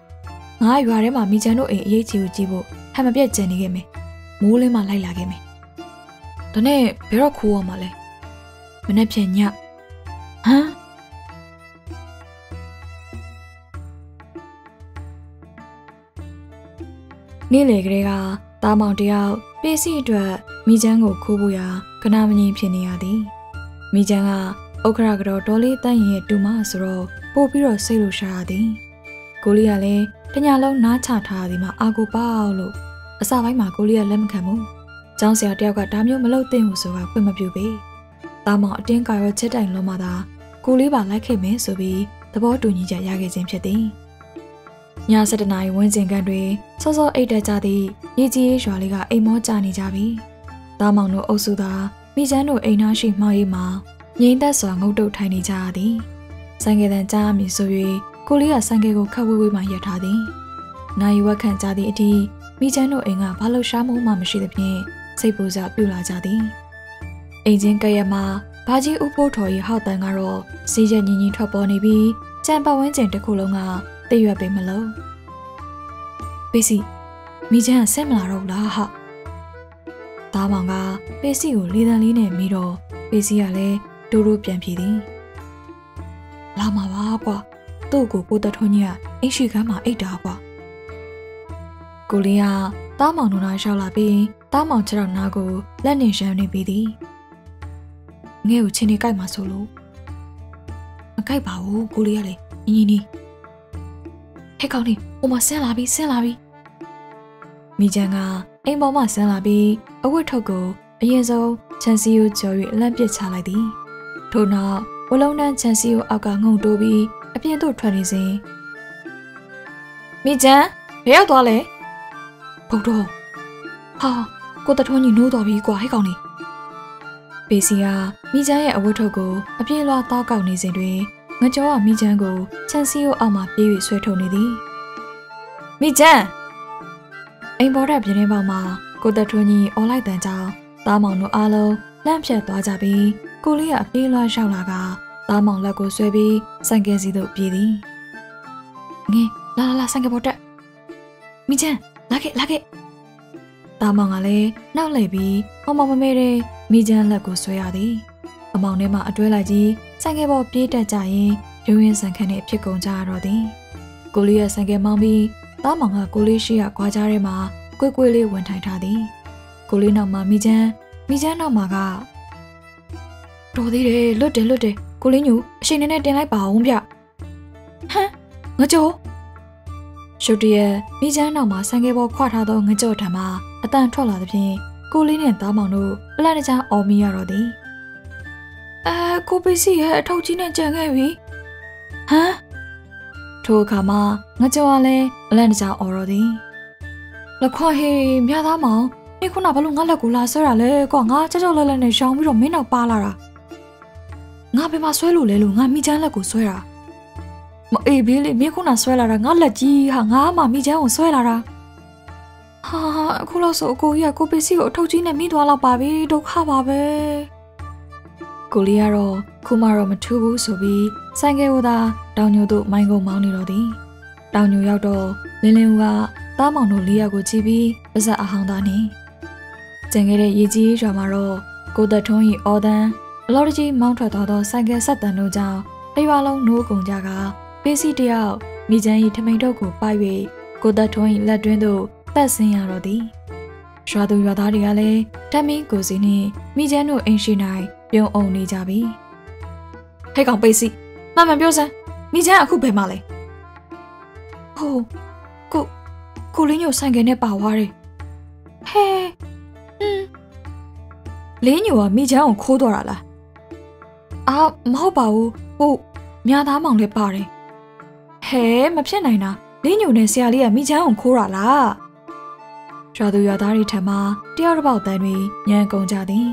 ငါရွာထဲမှာမိချမ်းတို့အိမ်အရေးကြီးကိုကြည့်ဖို့ဟန်မပြတ်ကြံနေခဲ့မယ်မိုးလင်းမှလိုက်လာခဲ့မယ် ဒါနဲ့ဘယ်တော့ခိုးရမှာလဲမနေ့ပြန်ညဟမ်နေ့လေကလေးကတားမောင်တယောက်ပစ္စည်းအတွက်မိချမ်းကိုခိုးဖို့ရာကနာမငြိမ်ဖြစ်နေရသည်မိချမ်းကဥက္ခရာကတော့ဒေါ်လေးတန့်ရင်ရဲ့တူမဆိုတော့ပို့ပြီးတော့စိတ်လိုရှာရသည်ကိုလေးကလည်းတညာလုံးနားချထားသည်မှာအာကိုပေါ့လို့အစပိုင်းမှာကိုလေးကလက်မခံဘူး။ ကျောင်းဆရာတယောက်ကဒါမျိုးမလုပ်သင့်ဘူးဆိုတာခွင့်မပြုပေ။တားမောင်အတင်းကာရောချက်တိုင်လုံးမှသာကိုလေးပါလိုက်ခဲ့မယ်ဆိုပြီးသဘောတူညီချက်ရခဲ့ခြင်းဖြစ်သည်။ည7နာရီဝန်းကျင်ကန်တွင်စောစောအိတ်တက်ကြသည့်ရေကြီးရွာလေးကအိမ်မောကြနေကြပြီ။တားမောင်တို့အုပ်စုသာမိချမ်းတို့အိမ်သားရှိမှောက်ရေးမှာငိမ့်သက်စွာငုတ်တုတ်ထိုင်နေကြရသည်။ဆိုင်ကယ်တန်ကြားမည်ဆို၍ကိုလေးကဆိုင်ကယ်ကိုခတ်ဝေးဝေးမှရပ်ထားသည်။နိုင်ဝက်ခံကြသည့်အထိမိချမ်းတို့အိမ်ကဘာလို့ရှားမှုမှမရှိသဖြင့် စိတ်ပူစပြုလာကြသည်။အိမ်ချင်းကရမှာဘာကြီးဥဖို့ထော်ရီဟောက်တန်ကတော့စီးရက်ညင်ညင်ထွက်ပေါ်နေပြီးကြံပတ်ဝန်းကျင်တစ်ခုလုံးကတည့်ရွက်ပေမလို့။ပေးစီမိချမ်းကဆက်မလာတော့လားဟာ။သားမောင်ကပေးစီကိုလေးတန်းလေးနဲ့မိတော့ပေးစီကလည်းဒိုးဒိုးပြန်ပြေးသည်။လာမှာပါကွာ။သူ့ကိုကိုတထွန်းကြီးကအိတ်ရှိခန်းမှာအိတ်တာကွာကိုလေးက တားမောင်တို့နာရောက်လာပြီးတားမောင်ခြေထောက်နားကိုလက်နဲ့ရမ်းနေပြီးသည်ငဲ့ကိုချင်းနေကြိုက်မှာဆိုလို့မကြိုက်ပါဘူးကိုလေးကလေညီညီနီဟဲ့ကောင်းနေဟိုမှာဆင်းလာပြီဆင်းလာပြီမိချန်ကအိမ်ပေါ်မှာဆင်းလာပြီးအဝတ်ထုတ်ကိုအရင်ဆုံးချန်စီကိုကြော်၍အလန့်ပစ်ချလိုက်သည်ထို့နောက်ဝလုံးတန်းချန်စီကိုအောက်ကငုံတိုးပြီးအပြင်သို့ထွက်နေစဉ်မိချန်ဘယ်ရောက်သွားလဲ ဘုတ်တော်ဟာကိုတထွန်းကြီးနိုးသွားပြီကွာဟဲ့ကောင်လေးပေစီကမိချန်ရဲ့အဝတ်ထုတ်ကိုအပြင်းလွှားတောက်ကောက်နေစဉ်တွင်ငကြောကမိချန်ကိုချန်စီကိုအောက်မှပြေး၍ဆွဲထုတ်နေသည်မိချန်အိမ်ပေါ်တဲ့ပြင်းပေါက်မှာကိုတထွန်းကြီးအော်လိုက်တန်ကြောင်းတားမောင်တို့အားလုံးလှမ်းဖြတ်သွားကြပြီးကိုလေးကအပြေးလွှားလျှောက်လာကသားမောင်လက်ကိုဆွဲပြီးဆိုင်ကယ်စီသို့ပြေးသည်ငင်းလာလာလာဆိုင်ကယ်ပေါ်တက်မိချန် လာခဲ့လာခဲ့သားမောင်ကလည်းနောက်လှည့်ပြီးအမောင်မမဲတဲ့မိချန်လက်ကိုဆွဲရသည်အမောင်ထဲမှာအတွဲလိုက်ကြီးဆိုင်ကယ်ပေါ်ပြေးတက်ကြရင်ရုံရင်ဆန်ခန့်နဲ့ဖြစ်ကုန်ကြရတော့သည်ကိုလေးရဲ့ဆိုင်ကယ်မောင်းပြီးသားမောင်ကကိုလေးရှိရခွာကြားထဲမှာကွေ့ကွေ့လေးဝင်ထိုင်ထားသည်ကိုလေးနောက်မှာမိချန်မိချန်နောက်မှာကတော်သေးတယ်လွတ်တယ်လွတ်တယ်ကိုလေးညူအချိန်နဲ့တင်လိုက်ပါအောင်ဗျဟမ်ငကြော ရှုပ်တရက်မိချမ်းနောက်မှာဆန်ကဲပေါ်ခွာထားသောငကြောထံမှအတန်ထွက်လာသဖြင့်ကိုလေးနဲ့သားမောင်တို့အလန့်တကြားအော်မိရတော့သည်အဲကိုပစ္စည်းရဲ့အထောက်ကြီးနဲ့ကြံခဲ့ပြီဟမ်ထိုအခါမှာငကြောကလည်းအလန့်တကြားအော်တော့သည်လခွဟေးမြားသားမောင်နေခုနဘာလို့ငါလက်ကိုလာဆွဲတာလဲကွာငါကြောက်ကြောက်လဲလဲနဲ့ရှောင်းပြီးတော့မင်းနောက်ပါလာတာငါဘယ်မှာဆွဲလို့လဲလို့ငါမိချမ်းလက်ကိုဆွဲတာ မအေးဘေးလေမင်းခုနဆွဲလာတာငါလက်ကြီးဟာငါမှမိချမ်းကိုဆွဲလာတာဟာအခုလို့ဆိုအကိုကြီးကကိုပစ္စည်းကိုအထုပ်ကြီးနဲ့မိသွားတော့ပါပြီဒုက္ခပါပဲကိုလေးကတော့ခုမှတော့မထူးဘူးဆိုပြီးဆိုင်ကယ်ကိုသာတောင်ညိုတို့မိုင်းကုံမောင်းနေတော့သည်တောင်ညိုရောက်တော့လင်းလင်းဦးကသားမောင်တို့လေးယောက်ကိုကြည့်ပြီးပါဇက်အဟောင်းသားနေကျန်ခဲ့တဲ့ရေကြီးရွာမှာတော့ကိုသက်ထွန်းဤအော်တန်းအလော်တကြီးမောင်းထွက်သွားသောဆိုင်ကယ်ဆက်တန်တို့ကြောင့်တရွာလုံးနိုးကုန်ကြက ပေးစီတယောက်မိချမ်းဤထမိန်ထုတ်ကိုပိုက်၍ကိုသက်ထွန်းဤလက်တွင်းသို့တက်ဆင်းရတော့သည်ရွာသူရွာသားတွေကလည်းတမင်းကိုစီနှင့်မိချမ်းတို့အိမ်ရှိ၌ပြုံးအောင်နေကြပြီဟဲ့ကောင်ပေးစီမှန်မှန်ပြောစမ်းမိချမ်းအခုဘယ်မှာလဲဟိုကိုကိုလင်းညိုဆိုင်ကယ်နဲ့ပါသွားတယ်ဟဲဟင်းလင်းညိုကမိချမ်းကိုခိုးတော့တာလားအာမဟုတ်ပါဘူးဟုတ်မြားသားမောင်လည်းပါတယ် ဟဲမဖြစ်နိုင်တာလင်းညိုနဲ့ဆရာလေးကမိချမ်းကိုခိုးတာလားရွာသူရွာသားတွေထံမှတယောက်တစ်ပေါက်တန်းတွေညံကုန်ကြသည်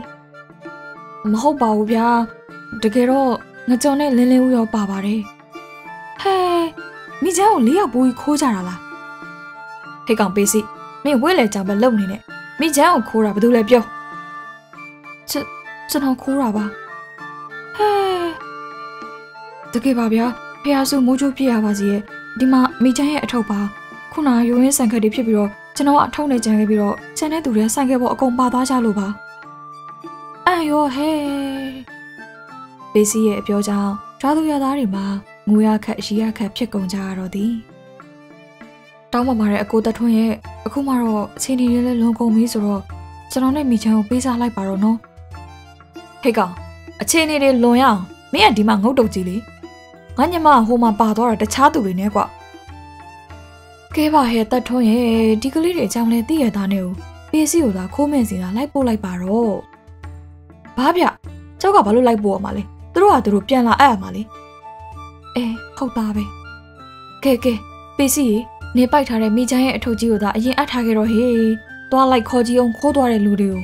မဟုတ်ပါဘူးဗျာတကယ်တော့ငကြုံနဲ့လင်းလင်းဦးရောပါပါတယ်ဟဲမိချမ်းကိုလေးယောက်ပိုးကြီးခိုးကြတာလားဟေ့ကောင်ပေးစီမင်းဝဲလေကြောင်ပဲလုံနေနဲ့မိချမ်းကိုခိုးတာဘာလို့လဲပြောချစ်ကျွန်တော်ခိုးတာပါဟဲတကယ်ပါဗျာ ဖះဆုမိုးချိုးပြရပါစီရဲ့ဒီမှာမိချမ်းရဲ့အထုပ်ပါခုနရိုးရင်းဆန်ခက်တွေဖြစ်ပြီးတော့ကျွန်တော်ကအထုပ်နဲ့ကြံခဲ့ပြီးတော့ကျန်တဲ့သူတွေဆိုင်ခဲ့ဖို့အကုန်ပါသွားကြလို့ပါအန်ရောဟဲပေးစီရဲ့အပြောကြောင့်ဓာသူရသားတွေမှာငိုရခက်ရီရခက်ဖြစ်ကုန်ကြရတော့သည်တောင်းပန်ပါတဲ့အကိုတထွန်းရဲ့အခုမှတော့အချိန်ကြီးလေးလွန်ကုန်ပြီဆိုတော့ကျွန်တော်နဲ့မိချမ်းကိုပေးစားလိုက်ပါတော့နော်ဟေ့ကောင်အချိန်လေးလွန်ရအောင်မင်းကဒီမှာငုတ်တုတ်ကြီးလေ ငါညမဟိုမှာပါသွားတာတခြားသူတွေနဲ့ကွာကဲပါဟဲ့တတ်ထွန်းရဲ့ဒီကလေးတွေအကြောင်းလဲသိရသားနဲ့ဦးပေးစီကိုသာခိုးမဲ့စီသာလိုက်ပို့လိုက်ပါတော့ဘာဗျကျောက်ကဘာလို့လိုက်ပို့ရမှာလဲသူတို့ကသူတို့ပြန်လာအပ်ရမှာလေအဲဟုတ်သားပဲကဲကဲပေးစီနေပိုက်ထားတဲ့မိချမ်းရဲ့အထုပ်ကြီးကိုသာအရင်အပ်ထားခဲ့တော့ဟေးသွားလိုက်ခေါ်ကြည့်အောင်ခိုးသွားတဲ့လူတွေကို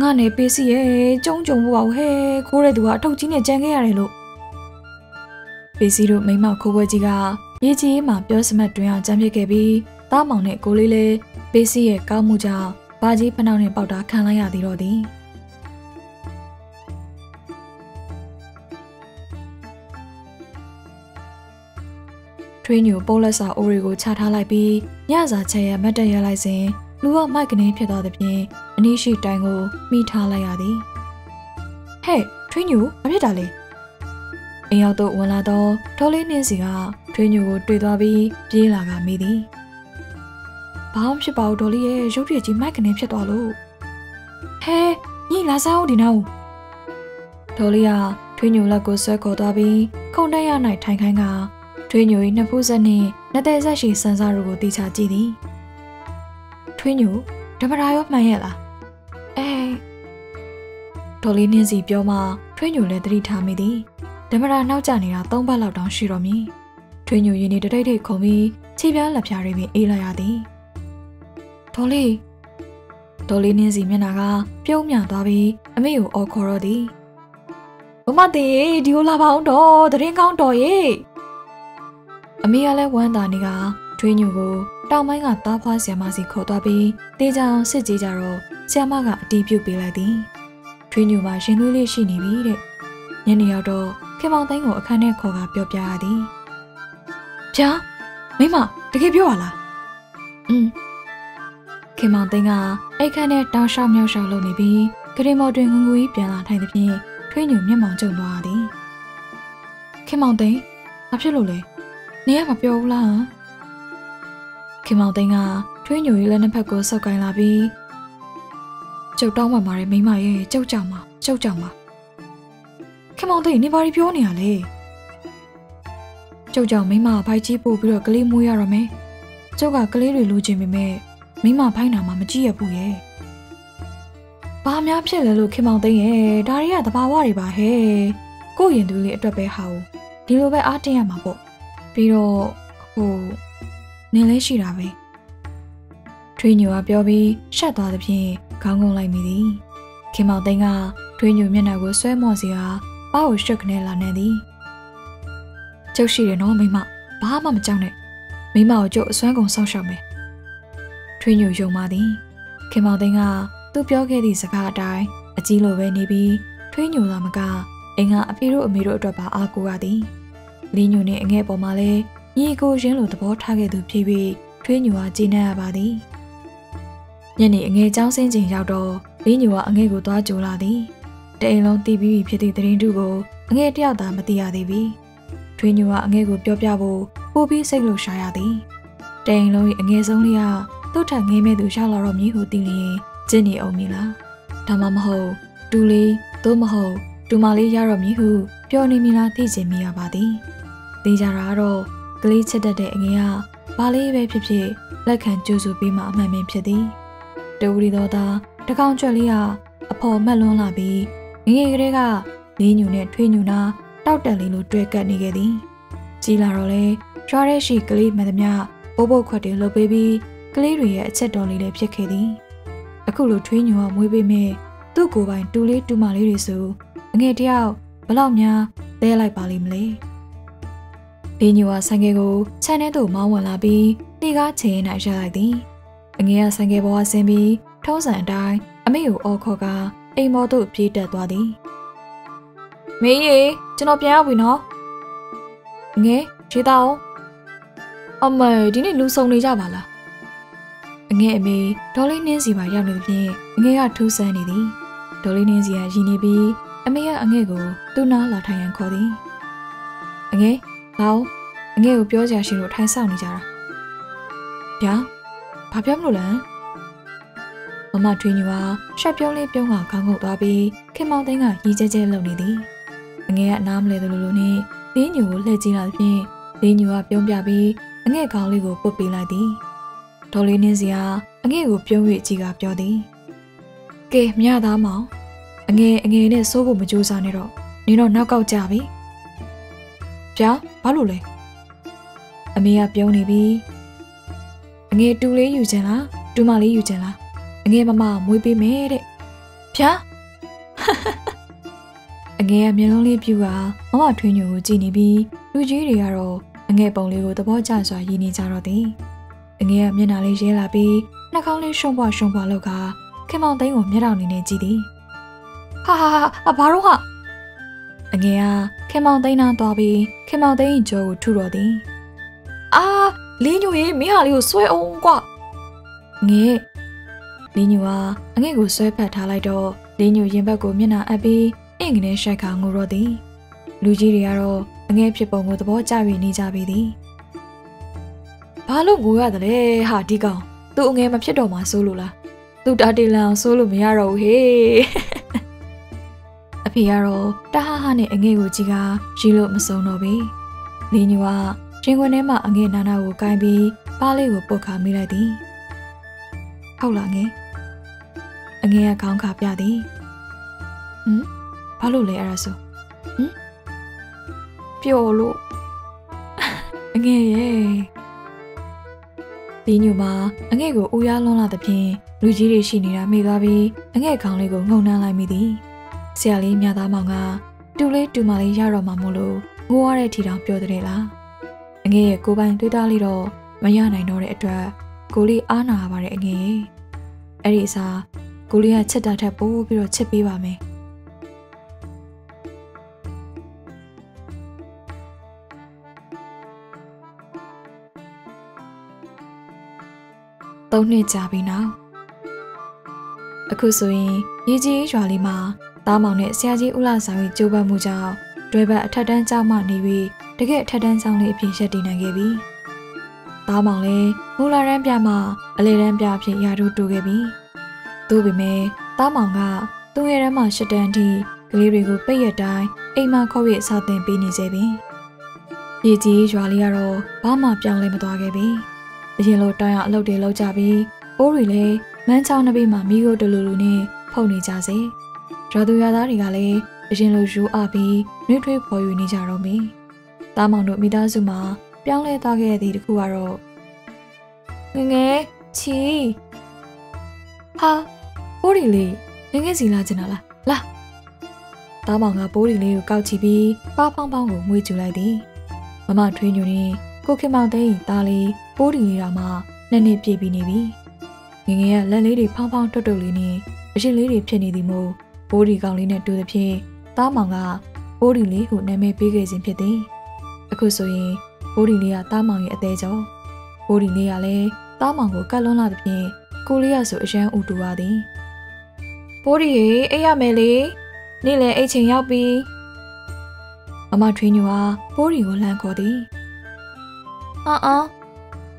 ငါနေပေးစီရဲ့ကျုံကျုံဖို့ပါဟဲ့ခိုးတဲ့သူကအထုပ်ကြီးနဲ့ကြံခဲ့ရတယ်လို့ ပေးစီတို့မိမခိုးပွဲကြီးကရေကြီးမှပြောစမတ်တွင်အောင်ကြံပြစ်ခဲ့ပြီးတားမောင်နဲ့ကိုလေးလေးပေးစီရဲ့ကောင်းမှုကြောင့်ဘာကြီးဖနှောင်းနဲ့ပေါက်တာခံလိုက်ရသေးတော့သည်ထွေးညိုပိုးလက်စာအိုးတွေကိုချထားလိုက်ပြီးညစာချက်ရမတ်တရလိုက်စဉ်လူကမိုက်ကနေဖြစ်သွားသဖြင့်အနည်းရှိတိုင်ကိုမိထားလိုက်ရသည်ဟဲ့ထွေးညိုဘာဖြစ်တာလဲ အိမ်ရောက်တော့ဝင်လာတော့ဒေါ်လေးနှင်းစီကထွေးညိုကိုတွေ့သွားပြီးပြေးလာကမိသည်ဘာမှဖြစ်ပါဘူးဒေါ်လေးရဲ့ရုပ်ရည်ကြီးမိုက်ကနေဖြစ်သွားလို့ဟဲညီလာစားအောင်ဒီနောက်ဒေါ်လေးကထွေးညိုလက်ကိုဆွဲခေါ်သွားပြီးခုံတက်ရ၌ထိုင်ခိုင်းကထွေးညို၏နှစ်ဖူးဆက်နှင့်နှစ်သက်ဆက်ရှိစန်းစားတို့ကိုတီချကြည့်သည်ထွေးညိုဓမ္မရာရောမှန်ရဲ့လားအဲဒေါ်လေးနှင်းစီပြောမှထွေးညိုလည်းသတိထားမိသည် ဓမ္မရာနောက်ကျနေတာ၃ပတ်လောက်တောင်ရှိတော့မည်ထွေးညိုရင်နေတတိတ်ထိတ်ခုံပြီးခြေပြားလက်ဖြားတွေပင်အေးလိုက်ရသည်ဒေါ်လေးဒေါ်လေးနှင်းစီမျက်နှာကပြုံးမြသွားပြီးအမေကိုအော်ခေါ်တော့သည်ဘမသေးဒီလိုလာပါအောင်တော့တရင်ကောင်းတော်ရဲ့အမေကလည်းဝမ်းသာနေကထွေးညိုကိုတောင်ပိုင်းကတားဖွားဆီယမစီခေါ်သွားပြီးတေးချောင်စစ်ကြီးကြတော့ဆီယမကအတီးပြုတ်ပေးလိုက်သည်ထွေးညူမှာရင်သွေးလေးရှိနေပြီတဲ့ညနေရောက်တော့ ခင်မောင်သိန်းကိုအခန်းထဲခေါ်ကပြောပြရသည်။ဗျာမိမတကယ်ပြောရလား။อืมခင်မောင်သိန်းကအိတ်ခန်းထဲတောင်းလျှောက်မြောက်လျှောက်လုပ်နေပြီးကရင်မော်တွင်ငငူကြီးပြန်လာထိုင်သဖြင့်ထွေးညူမျက်မှောင်ကျုံသွားသည်။ခင်မောင်သိန်းဘာဖြစ်လို့လဲ။နေရမပြောဘူးလား။ခင်မောင်သိန်းကထွေးညူရဲ့လက်နှစ်ဖက်ကိုဆုပ်ကိုင်လာပြီးကျုပ်တောင်းပန်ပါတယ်မိမရဲ့ကျုပ်ကြောက်မှာကျုပ်ကြောက်မှာ ခင်မောင်သိန်းနေပါရီပြောနေရလေကျုပ်ကြောင့်မိမဖိုက်ကြီးပို့ပြီးတော့ကလေးမွေးရတော့မယ်ကျုပ်ကကလေးတွေလိုချင်ပေမဲ့မိမဖိုင်းနာမှာမကြည့်ရဘူးရဲ့ဘာများဖြစ်လဲလို့ခင်မောင်သိန်းရဲ့ဒါတွေကသဘာဝတွေပါဟဲ့ကို့ရင်သူလေးအတွက်ပဲဟာဦးဒီလိုပဲအားတင်ရမှာပေါ့ပြီးတော့ဟိုနင်းလဲရှိတာပဲထွေးညိုကပြောပြီးရှက်သွားသဖြင့်ခေါင်းငုံလိုက်မိသည်ခင်မောင်သိန်းကထွေးညိုမျက်နှာကိုဆွဲမော့စီဟာ ပါကိုရှုပ်ကနေလာနေသည်ကျုပ်ရှိတယ်နော်မိမဘာမှမကြောက်နဲ့မိမကိုကျုပ်အစွမ်းကုန်စောင့်ရှောက်မယ်ထွေးညိုယုံပါသည်ခင်မောင်သိန်းကသူပြောခဲ့သည့်စကားအတိုင်းအကြီးလိုပဲနေပြီးထွေးညိုလာမကအင်ကအဖေတို့အမေတို့အတွက်ပါအားကိုးရသည်လင်းညိုနှင့်အငဲ့ပေါ်မှာလည်းညီကိုရင်းလိုသဘောထားခဲ့သူဖြစ်၍ထွေးညိုဟာကျေနပ်ရပါသည်ညနေအငဲ့ကျောင်းဆင်းချိန်ရောက်တော့လင်းညိုဟာအငဲ့ကိုသွားကြိုလာသည် တအိမ်လုံးတီးပြီးဖြစ်သည့်သတင်းတုကိုအငဲ့တယောက်သာမသိရသေးပြီထွေးညိုကအငဲ့ကိုပြောပြဖို့ပို့ပြီးစိတ်လှုပ်ရှားရသည်တအိမ်လုံး၏အငဲ့ဆုံးလေးကသူ့ထက်ငေးမဲ့သူရောက်လာတော့မည်ဟုသိလျင်ကျင့်နေအောင်မည်လားဒါမှမဟုတ်တူလေးသို့မဟုတ်တူမလေးရတော့မည်ဟုပြောနေမည်လားသိချင်မိရပါသည်သိကြတာကတော့ကလေးချစ်တတ်တဲ့အငယ်ကဘာလေးပဲဖြစ်ဖြစ်လက်ခံကြိုးစုပေးမှအမှန်ပင်ဖြစ်သည်တူရီတော်သားတကောင်ကျွက်လေးကအဖော်မက်လွန်းလာပြီး ငငယ်ကလေးကလေးညူနဲ့ထွေးညူနာတောက်တန်လေးလိုတွဲကပ်နေခဲ့သည်ကြီးလာတော့လေရွာရဲရှိကလေးမှန်သမျှဘိုးဘိုးခွက်တွေလှုပ်ပေးပြီးကလေးတွေရဲ့အချက်တော်လေးလည်းဖြစ်ခဲ့သည်အခုလိုထွေးညူကမွေးပေးမဲ့သူ့ကိုယ်ပိုင်တူလေးတူမလေးတွေဆိုအငယ်တယောက်ဘလောက်များသဲလိုက်ပါလိမ့်မလဲလင်းညူကဆိုင်ကယ်ကိုခြံထဲသို့မောင်းဝင်လာပြီးတီကားချင်နိုင်ရလိုက်သည်အငယ်ကဆိုင်ကယ်ပေါ်ကဆင်းပြီးထုံးစံအတိုင်းအမေကိုအော်ခေါ်က အိမ်မော်သို့ပြေးတက်သွားသည်မေးရေကျွန်တော်ပြန်ရောက်ပြီနော်ငယ်ခြေတောင်းအမေဒီနေ့လူစုံနေကြပါလားအငဲ့အမေဒေါ်လေးနင်းစီပါရောက်နေသဖြင့်အငဲ့ကထူးဆန်းနေသည်ဒေါ်လေးနင်းစီကရည်နေပြီးအမေကအငဲ့ကိုသူ့နားလာထိုင်ရန်ခေါ်သည်အငဲ့လာအောင်အငဲ့ကိုပြောကြရှိလို့ထိုင်ဆောင်နေကြတာဗျာဘာပြောမလို့လဲ မမထွေးညူကရှက်ပြုံးလေးပြုံးကခေါင်းငုတ်သွားပြီးခင်မောင်သိန်းကရီးကျဲကျဲလှုပ်နေသည်အငဲ့ကအနားမလဲသလိုလိုနဲ့လင်းညူကိုလှည့်ကြည့်လာသဖြင့်လင်းညူကပြုံးပြပြီးအငဲ့ခေါင်းလေးကိုပုတ်ပေးလိုက်သည်ဒေါ်လေးနင်းစီကအငဲ့ကိုပြုံး၍ကြည်ကပြောသည်ကဲမြသားမောင်အငဲအငဲနဲ့စိုးဖို့မကြိုးစားနဲ့တော့နင်တော့နောက်ကောက်ကြပြီဗျာဘာလို့လဲအမေကပြုံးနေပြီအငဲတူလေးယူချင်လားတူမလေးယူချင်လား အငဲမမမွေးပေးမယ်တဲ့ဗျာအငဲကမျက်လုံးလေးပြူကမမထွေးညိုကိုကြည့်နေပြီးလူကြီးတွေကတော့အငဲပုံလေးကိုသဘောကျစွာရည်နေကြတော့သည်အငဲကမျက်နှာလေးရဲလာပြီးနှာခေါင်းလေးရှုံပွားရှုံပွားလောက်ကခင်မောင်သိန်းကိုမျက်တောင်နေနဲ့ကြည့်သည်ဟာဟာဟာဘာလို့ဟာအငယ်ကခင်မောင်သိန်းနာသွားပြီးခင်မောင်သိန်းကြောကိုထုတော်သည်အာလင်းညိုရေမင်းဟာလေးကိုဆွဲအောင်ကွာငယ် လင်းညိုကအငယ်ကိုဆွဲဖက်ထားလိုက်တော့လင်းညိုရင်ဘက်ကိုမျက်နှာအပ်ပြီးအင်္ဂနဲ့ရှိုက်ခါငိုတော့သည်လူကြီးတွေကတော့အငယ်ဖြစ်ပုံကိုသဘောကျပြီးနေကြပြီသည်ဘာလို့ငိုရတယ်လဲဟာဒီကောင်သူ့အငယ်မဖြစ်တော့မှစိုးလို့လားသူ့တာတီလန်စိုးလို့မရတော့ဘူးဟေးအဖေကတော့တဟဟနဲ့အငယ်ကိုကြည့်ကရီလို့မစုံတော့ပြီလင်းညူကရင်ခွင်ထဲမှာအငယ်နာနာကိုကိုင်းပြီးပါးလေးကိုပုတ်ခါမိလိုက်သည်ဟုတ်လားငယ် အငယ်ကခေါင်းခါပြသည်ဟမ်ဘာလို့လဲအဲ့ဒါဆိုဟမ်ပျော်လို့အငယ်ရဲ့ဒီညူမှာအငဲ့ကိုဦးရလွန်းလာသဖြင့်လူကြီးတွေရှိနေတာမိသွားပြီးအငဲ့ခေါင်းလေးကိုငုံနှမ်းလိုက်မိသည်ဆရာလေးမြသားမောင်ကတူလေးတူမလေးရတော့မှမို့လို့ငိုရတဲ့ထီတောင်ပြောတဲ့လားအငဲ့ရဲ့ကိုပိုင်တွေးသားလေးတော့မရနိုင်တော့တဲ့အတွက်ကိုလေးအားနာပါတဲ့အငဲ့ရဲ့အဲ့ဒီအစား ကိုလေးကချစ်တာထက်ပိုပြီးတော့ချစ်ပေးပါမယ်သုံးနှစ်ကြာပြီနော်အခုဆိုရင်ရေကြီးရွာလေးမှာသားမောင်နဲ့ဆရာကြီးဦးလာဆောင်ရဲ့ကြိုးပမ်းမှုကြောင့်တွဲဘက်အထက်တန်းကျောင်းမှနေပြီးတကယ်အထက်တန်းကျောင်းလေးအဖြစ်ရပ်တည်နိုင်ခဲ့ပြီသားမောင်လည်းမူလာရန်ပြမှာအလေရန်ပြအဖြစ်ရာထူးတူခဲ့ပြီ သို့ပေမဲ့သားမောင်ကသူ့ရဲ့ရမ်းမှရှစ်တန်းထိကလေးတွေကိုပိတ်ရတိုင်းအိမ်မှာခေါ်ရစာသင်ပေးနေစေပြီရေကြီးရွာလေးကတော့ဘာမှပြောင်းလဲမသွားခဲ့ပြီအရင်လိုတိုင်းအောင်အလုပ်တွေလုပ်ကြပြီးအိုးတွေလည်းမန်းချောင်းနှစ်ဘေးမှာမိခိုးတလူလူနဲ့ဖုန်နေကြစေရွာသူရွာသားတွေကလည်းအရင်လိုယူအပ်ပြီးနှွေးထွေးပေါ်ယူနေကြတော့ပြီတားမောင်တို့မိသားစုမှာပြောင်းလဲသွားခဲ့တဲ့တခုကတော့ငငယ်ချီဟာ ပိုးရီလေးငငယ်စီလာချင်တာလားလာတားမောင်ကပိုးရီလေးကိုကောက်ချီပြီးပါဖောင်းဖောင်းကိုမွေးကျူလိုက်သည်မမထွေးညူနေကိုခင်မောင်သိန်းတားလေးပိုးရီလေးတော်မှနှစ်နှစ်ပြည့်ပြီးနေပြီငငယ်ကလက်လေးတွေဖောင်းဖောင်းတွတ်တွတ်လေးနဲ့အရှိလေးတွေဖြစ်နေသည်မို့ဘိုးဒီကောင်လေးနဲ့တူသဖြင့်တားမောင်ကဘိုးဒီလေးကိုနာမည်ပေးခဲ့ခြင်းဖြစ်သည်အခုဆိုရင်ဘိုးဒီလေးကတားမောင်ရဲ့အသေးကျော်ဘိုးဒီလေးကလည်းတားမောင်ကိုကတ်လွန်းလာသဖြင့်ကိုလေးရဆိုအရန်ဥတူပါသည် ဘိုးဒီရေအိပ်ရမယ်လေနေ့လယ်အိတ်ချိန်ရောက်ပြီမမထွေးညူဟာဘိုးဒီကိုလှမ်းခေါ်သည်အော်အော်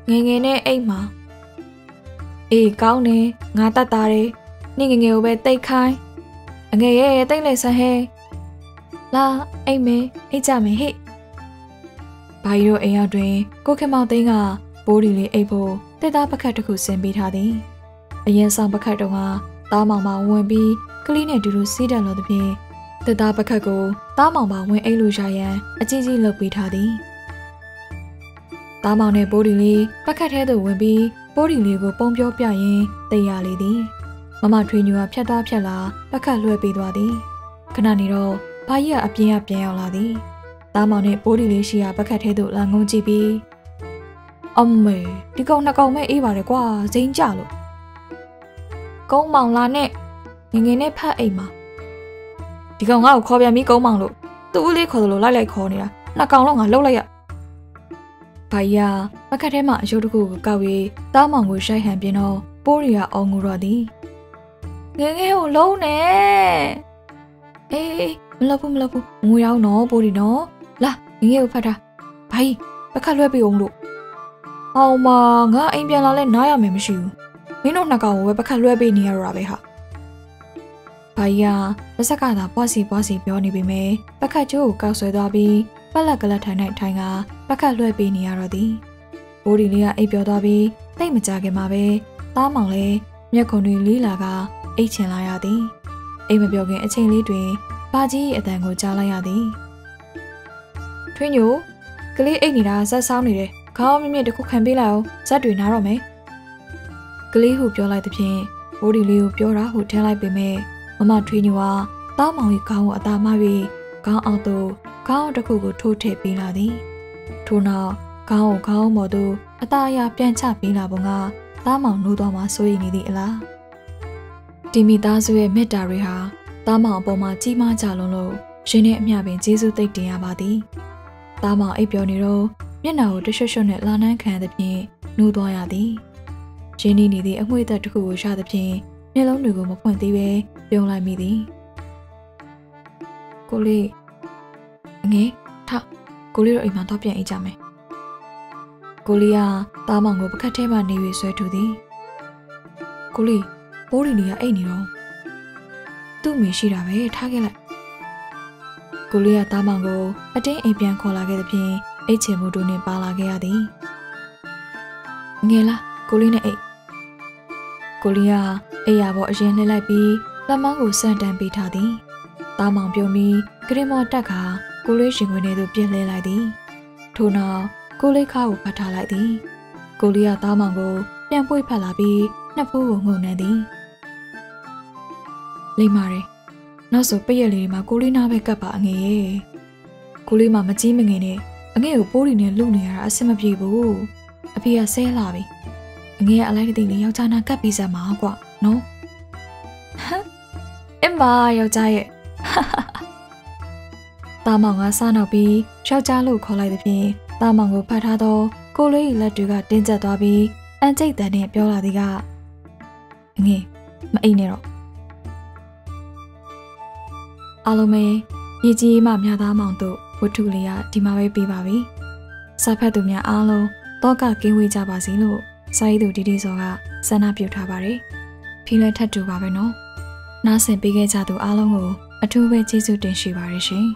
ငယ်ငယ်နဲ့အိတ်မှာအေးကောင်းတယ်ငါတတ်တာတယ်နေ့ငယ်ငယ်ကိုပဲတိတ်ခိုင်းအငယ်ရဲ့တိတ်လိုက်ဆန်းဟဲလာအိတ်မေအိတ်ကြမယ်ဟဲ့ဘာကြီးတို့အိမ်ရောက်တွင် ကိုခင်မောင်သိန်းကဘိုးဒီလေးအိတ်ဖို့တက်သားပကတ်တစ်ခုဆင်ပေးထားသည်အရင်ဆောင်ပကတ်တုန်းက တားမောင်မဝင်ပြီးကလေးနဲ့တူတူစီးတယ်လို့တဖြင့်တက်သားပကတ်ကိုတားမောင်မဝင်အိတ်လို့ရရန်အကြီးကြီးလုပ်ပေးထားသည်တားမောင်နဲ့ဘိုးဒီလေးပကတ်ထဲသို့ဝင်ပြီးဘိုးဒီလေးကိုပုံပြောပြရင်းတိတ်ရလေသည်မမထွေညူကဖြတ်သားဖြတ်လာပကတ်လွှဲပေးသွားသည်ခဏနေတော့ဘာကြီးကအပြင်းအပြန်ရောက်လာသည်သားမောင်နဲ့ပိုးဒီလေးရှိရာပကတ်ထဲသို့လာငုံကြည့်ပြီးအမေဒီကောင်နှစ်ကောင်မဲ့အေးပါတယ်ကွာဇိမ်းကြလို့ ကုန်းမောင်လာနဲ့ငငယ်နဲ့ဖတ်အိမ်မှာဒီကောင်ငါ့ကိုခေါ်ပြန်ပြီးကုန်းမောင်လို့သူ့ဦးလေးခေါ်တယ်လို့လိုက်လိုက်ခေါ်နေတာနှစ်ကောင်တော့ငါလှုပ်လိုက်ရဘာကြီးကပကတ်ထဲမှာအယုတ်တစ်ခုကိုကောက်ပြီးသားမောင်ကိုရှိုက်ဟန်ပြင်းတော့ပိုးရီကအော်ငူတော့သည်ငငယ်ကိုလုံးနဲ့အေးမလုပ်ဘူးမလုပ်ဘူးငွေရောက်နော်ပိုးဒီနော်လာငငယ်ကိုဖတ်တာဘာကြီးပကတ်လွှဲပေးအောင်လို့အောင်မငါအိမ်ပြန်လာလဲနားရမယ်မရှိဘူး မင်းတို့နှစ်ကောင်ကိုပဲပကတ်လွှဲပေးနေရတော့ပဲဟာဘာကြီးကပစက်ကသာပွားစီပွားစီပြောနေပေမဲ့ပကတ်ကျိုးကိုကောက်ဆွဲသွားပြီးပလက်ကလတ်ထိုင်၌ထိုင်ကပကတ်လွှဲပေးနေရတော့သည်ဘိုးဒီလေးကအိပ်ပျော်သွားပြီးတိတ်မကြခင်မှာပဲသားမောင်လည်းမျက်ခုံတွေလေးလာကအိတ်ချင်လာရသည်အိမ်မပြောခင်အချိန်လေးတွင်ဘာကြီးရဲ့အတန်ကိုကြားလိုက်ရသည်ထွင်းညိုကလေးအိတ်နေတာဇက်ဆောင်းနေတယ်ခေါင်းမြင့်မြင့်တစ်ခုခံပေးလိုက်အောင်ဇက်တွေနားတော့မယ် ကလေးဟုပြောလိုက်သဖြင့်ဘိုးဒီလေးကိုပြောတာဟုထင်လိုက်ပေမဲ့မမထွေးညိုဟာတောင်းမောင်၏ခေါင်းကိုအသာမ၍ခေါင်းအောင်သို့ခေါင်းတစ်ခုကိုထိုးထည့်ပေးလာသည်ထို့နောက်ခေါင်းကိုခေါင်းပေါ်သို့အသားအရပြန်ချပေးလာပုံကတောင်းမောင်နိုးသွားမှစိုးရိမ်နေသည့်အလားဒီမိသားစုရဲ့မေတ္တာတွေဟာတားမောင်အပေါ်မှာကြီးမားကြလွန်းလို့ရှင်နဲ့အမျှပင်ကျေးဇူးသိတင်ရပါသည်။တားမောင်အိပ်ပျော်နေတော့မျက်နှာကိုတရွှွှွနဲ့လာနှန်းခံသဖြင့်နှိုးသွားရသည်။ ရင်းနှီးနေသည့်အငွေ့သက်တစ်ခုကိုရသဖြင့်မျက်လုံးတွေကိုမဖွင့်သေးပဲပြုံးလိုက်မိသည်။ကိုလေးအငယ်ထကိုလေးတို့အိမ်မှာတော့ပြန်အိတ်ကြမယ်။ကိုလေးကတားမောင်ကိုပကတ်ထဲမှနေ၍ဆွဲထူသည်။ကိုလေးပိုးရီနေရအိတ်နေတော့သူ့မိရှိတာပဲထားခဲ့လိုက်ကိုလေးကတားမောင်ကိုအတင်းအိမ်ပြန်ခေါ်လာခဲ့သဖြင့်အိတ်ချင်မှုတို့နဲ့ပါလာခဲ့ရသည်ငယ်လား ကိုလေးနဲ့အိတ်ကိုလေးကအိယာပေါ်အရင်လှည့်လိုက်ပြီးလက်မောင်းကိုစန့်တန်းပေးထားသည်တားမောင်ပြုံးပြီးကရင်မော်တက်ခါကိုလေးရှင်ခွေနေသို့ပြစ်လဲလိုက်သည်ထို့နောက်ကိုလေးခါကိုဖတ်ထားလိုက်သည်ကိုလေးကတားမောင်ကိုပြန်ပွေ့ဖက်လာပြီးနှစ်ဖူးကိုငုံနေသည်လိမ့်ပါတယ်နောက်ဆိုပိတ်ရက်လေးတွေမှာကိုလေးနားပဲကပ်ပါအငယ်ရဲ့ကိုလေးမှမကြီးမငယ်နဲ့အငယ်ကိုပိုးရီနဲ့လူနေရတာအဆင်မပြေဘူးအဖေကဆဲလာပြီ အငယ်ကအလိုက်တဲ့လေးယောက်ျားနာကပ်ပြီးစမ်းပါကွာနော်ဟမ်အမယောက်ျားရဲ့တာမောင်ကစားနောက်ပြီးယောက်ျားလို့ခေါ်လိုက်တဲ့ဖြင့်တာမောင်ကိုဖတ်ထားသောကိုလေးရဲ့လက်တွေကတင်းကျပ်သွားပြီးအန်ကျိတ်တန်နဲ့ပြောလာသည်ကငေးမအိမ်နဲ့တော့အားလုံးပဲရေကြီးမှမြသားမောင်တို့ဝတ္ထုလေးကဒီမှာပဲပြီးပါပြီစာဖတ်သူများအားလုံးတော့ကကင်းဝေးကြပါစေလို့ စာရေးသူဒီဒီစောကဆန္ဒပြုထားပါတယ်ဖီလည်းထပ်တူပါပဲနော်နားဆင်ပေးခဲ့ကြသူအားလုံးကိုအထူးပဲကျေးဇူးတင်ရှိပါတယ်ရှင်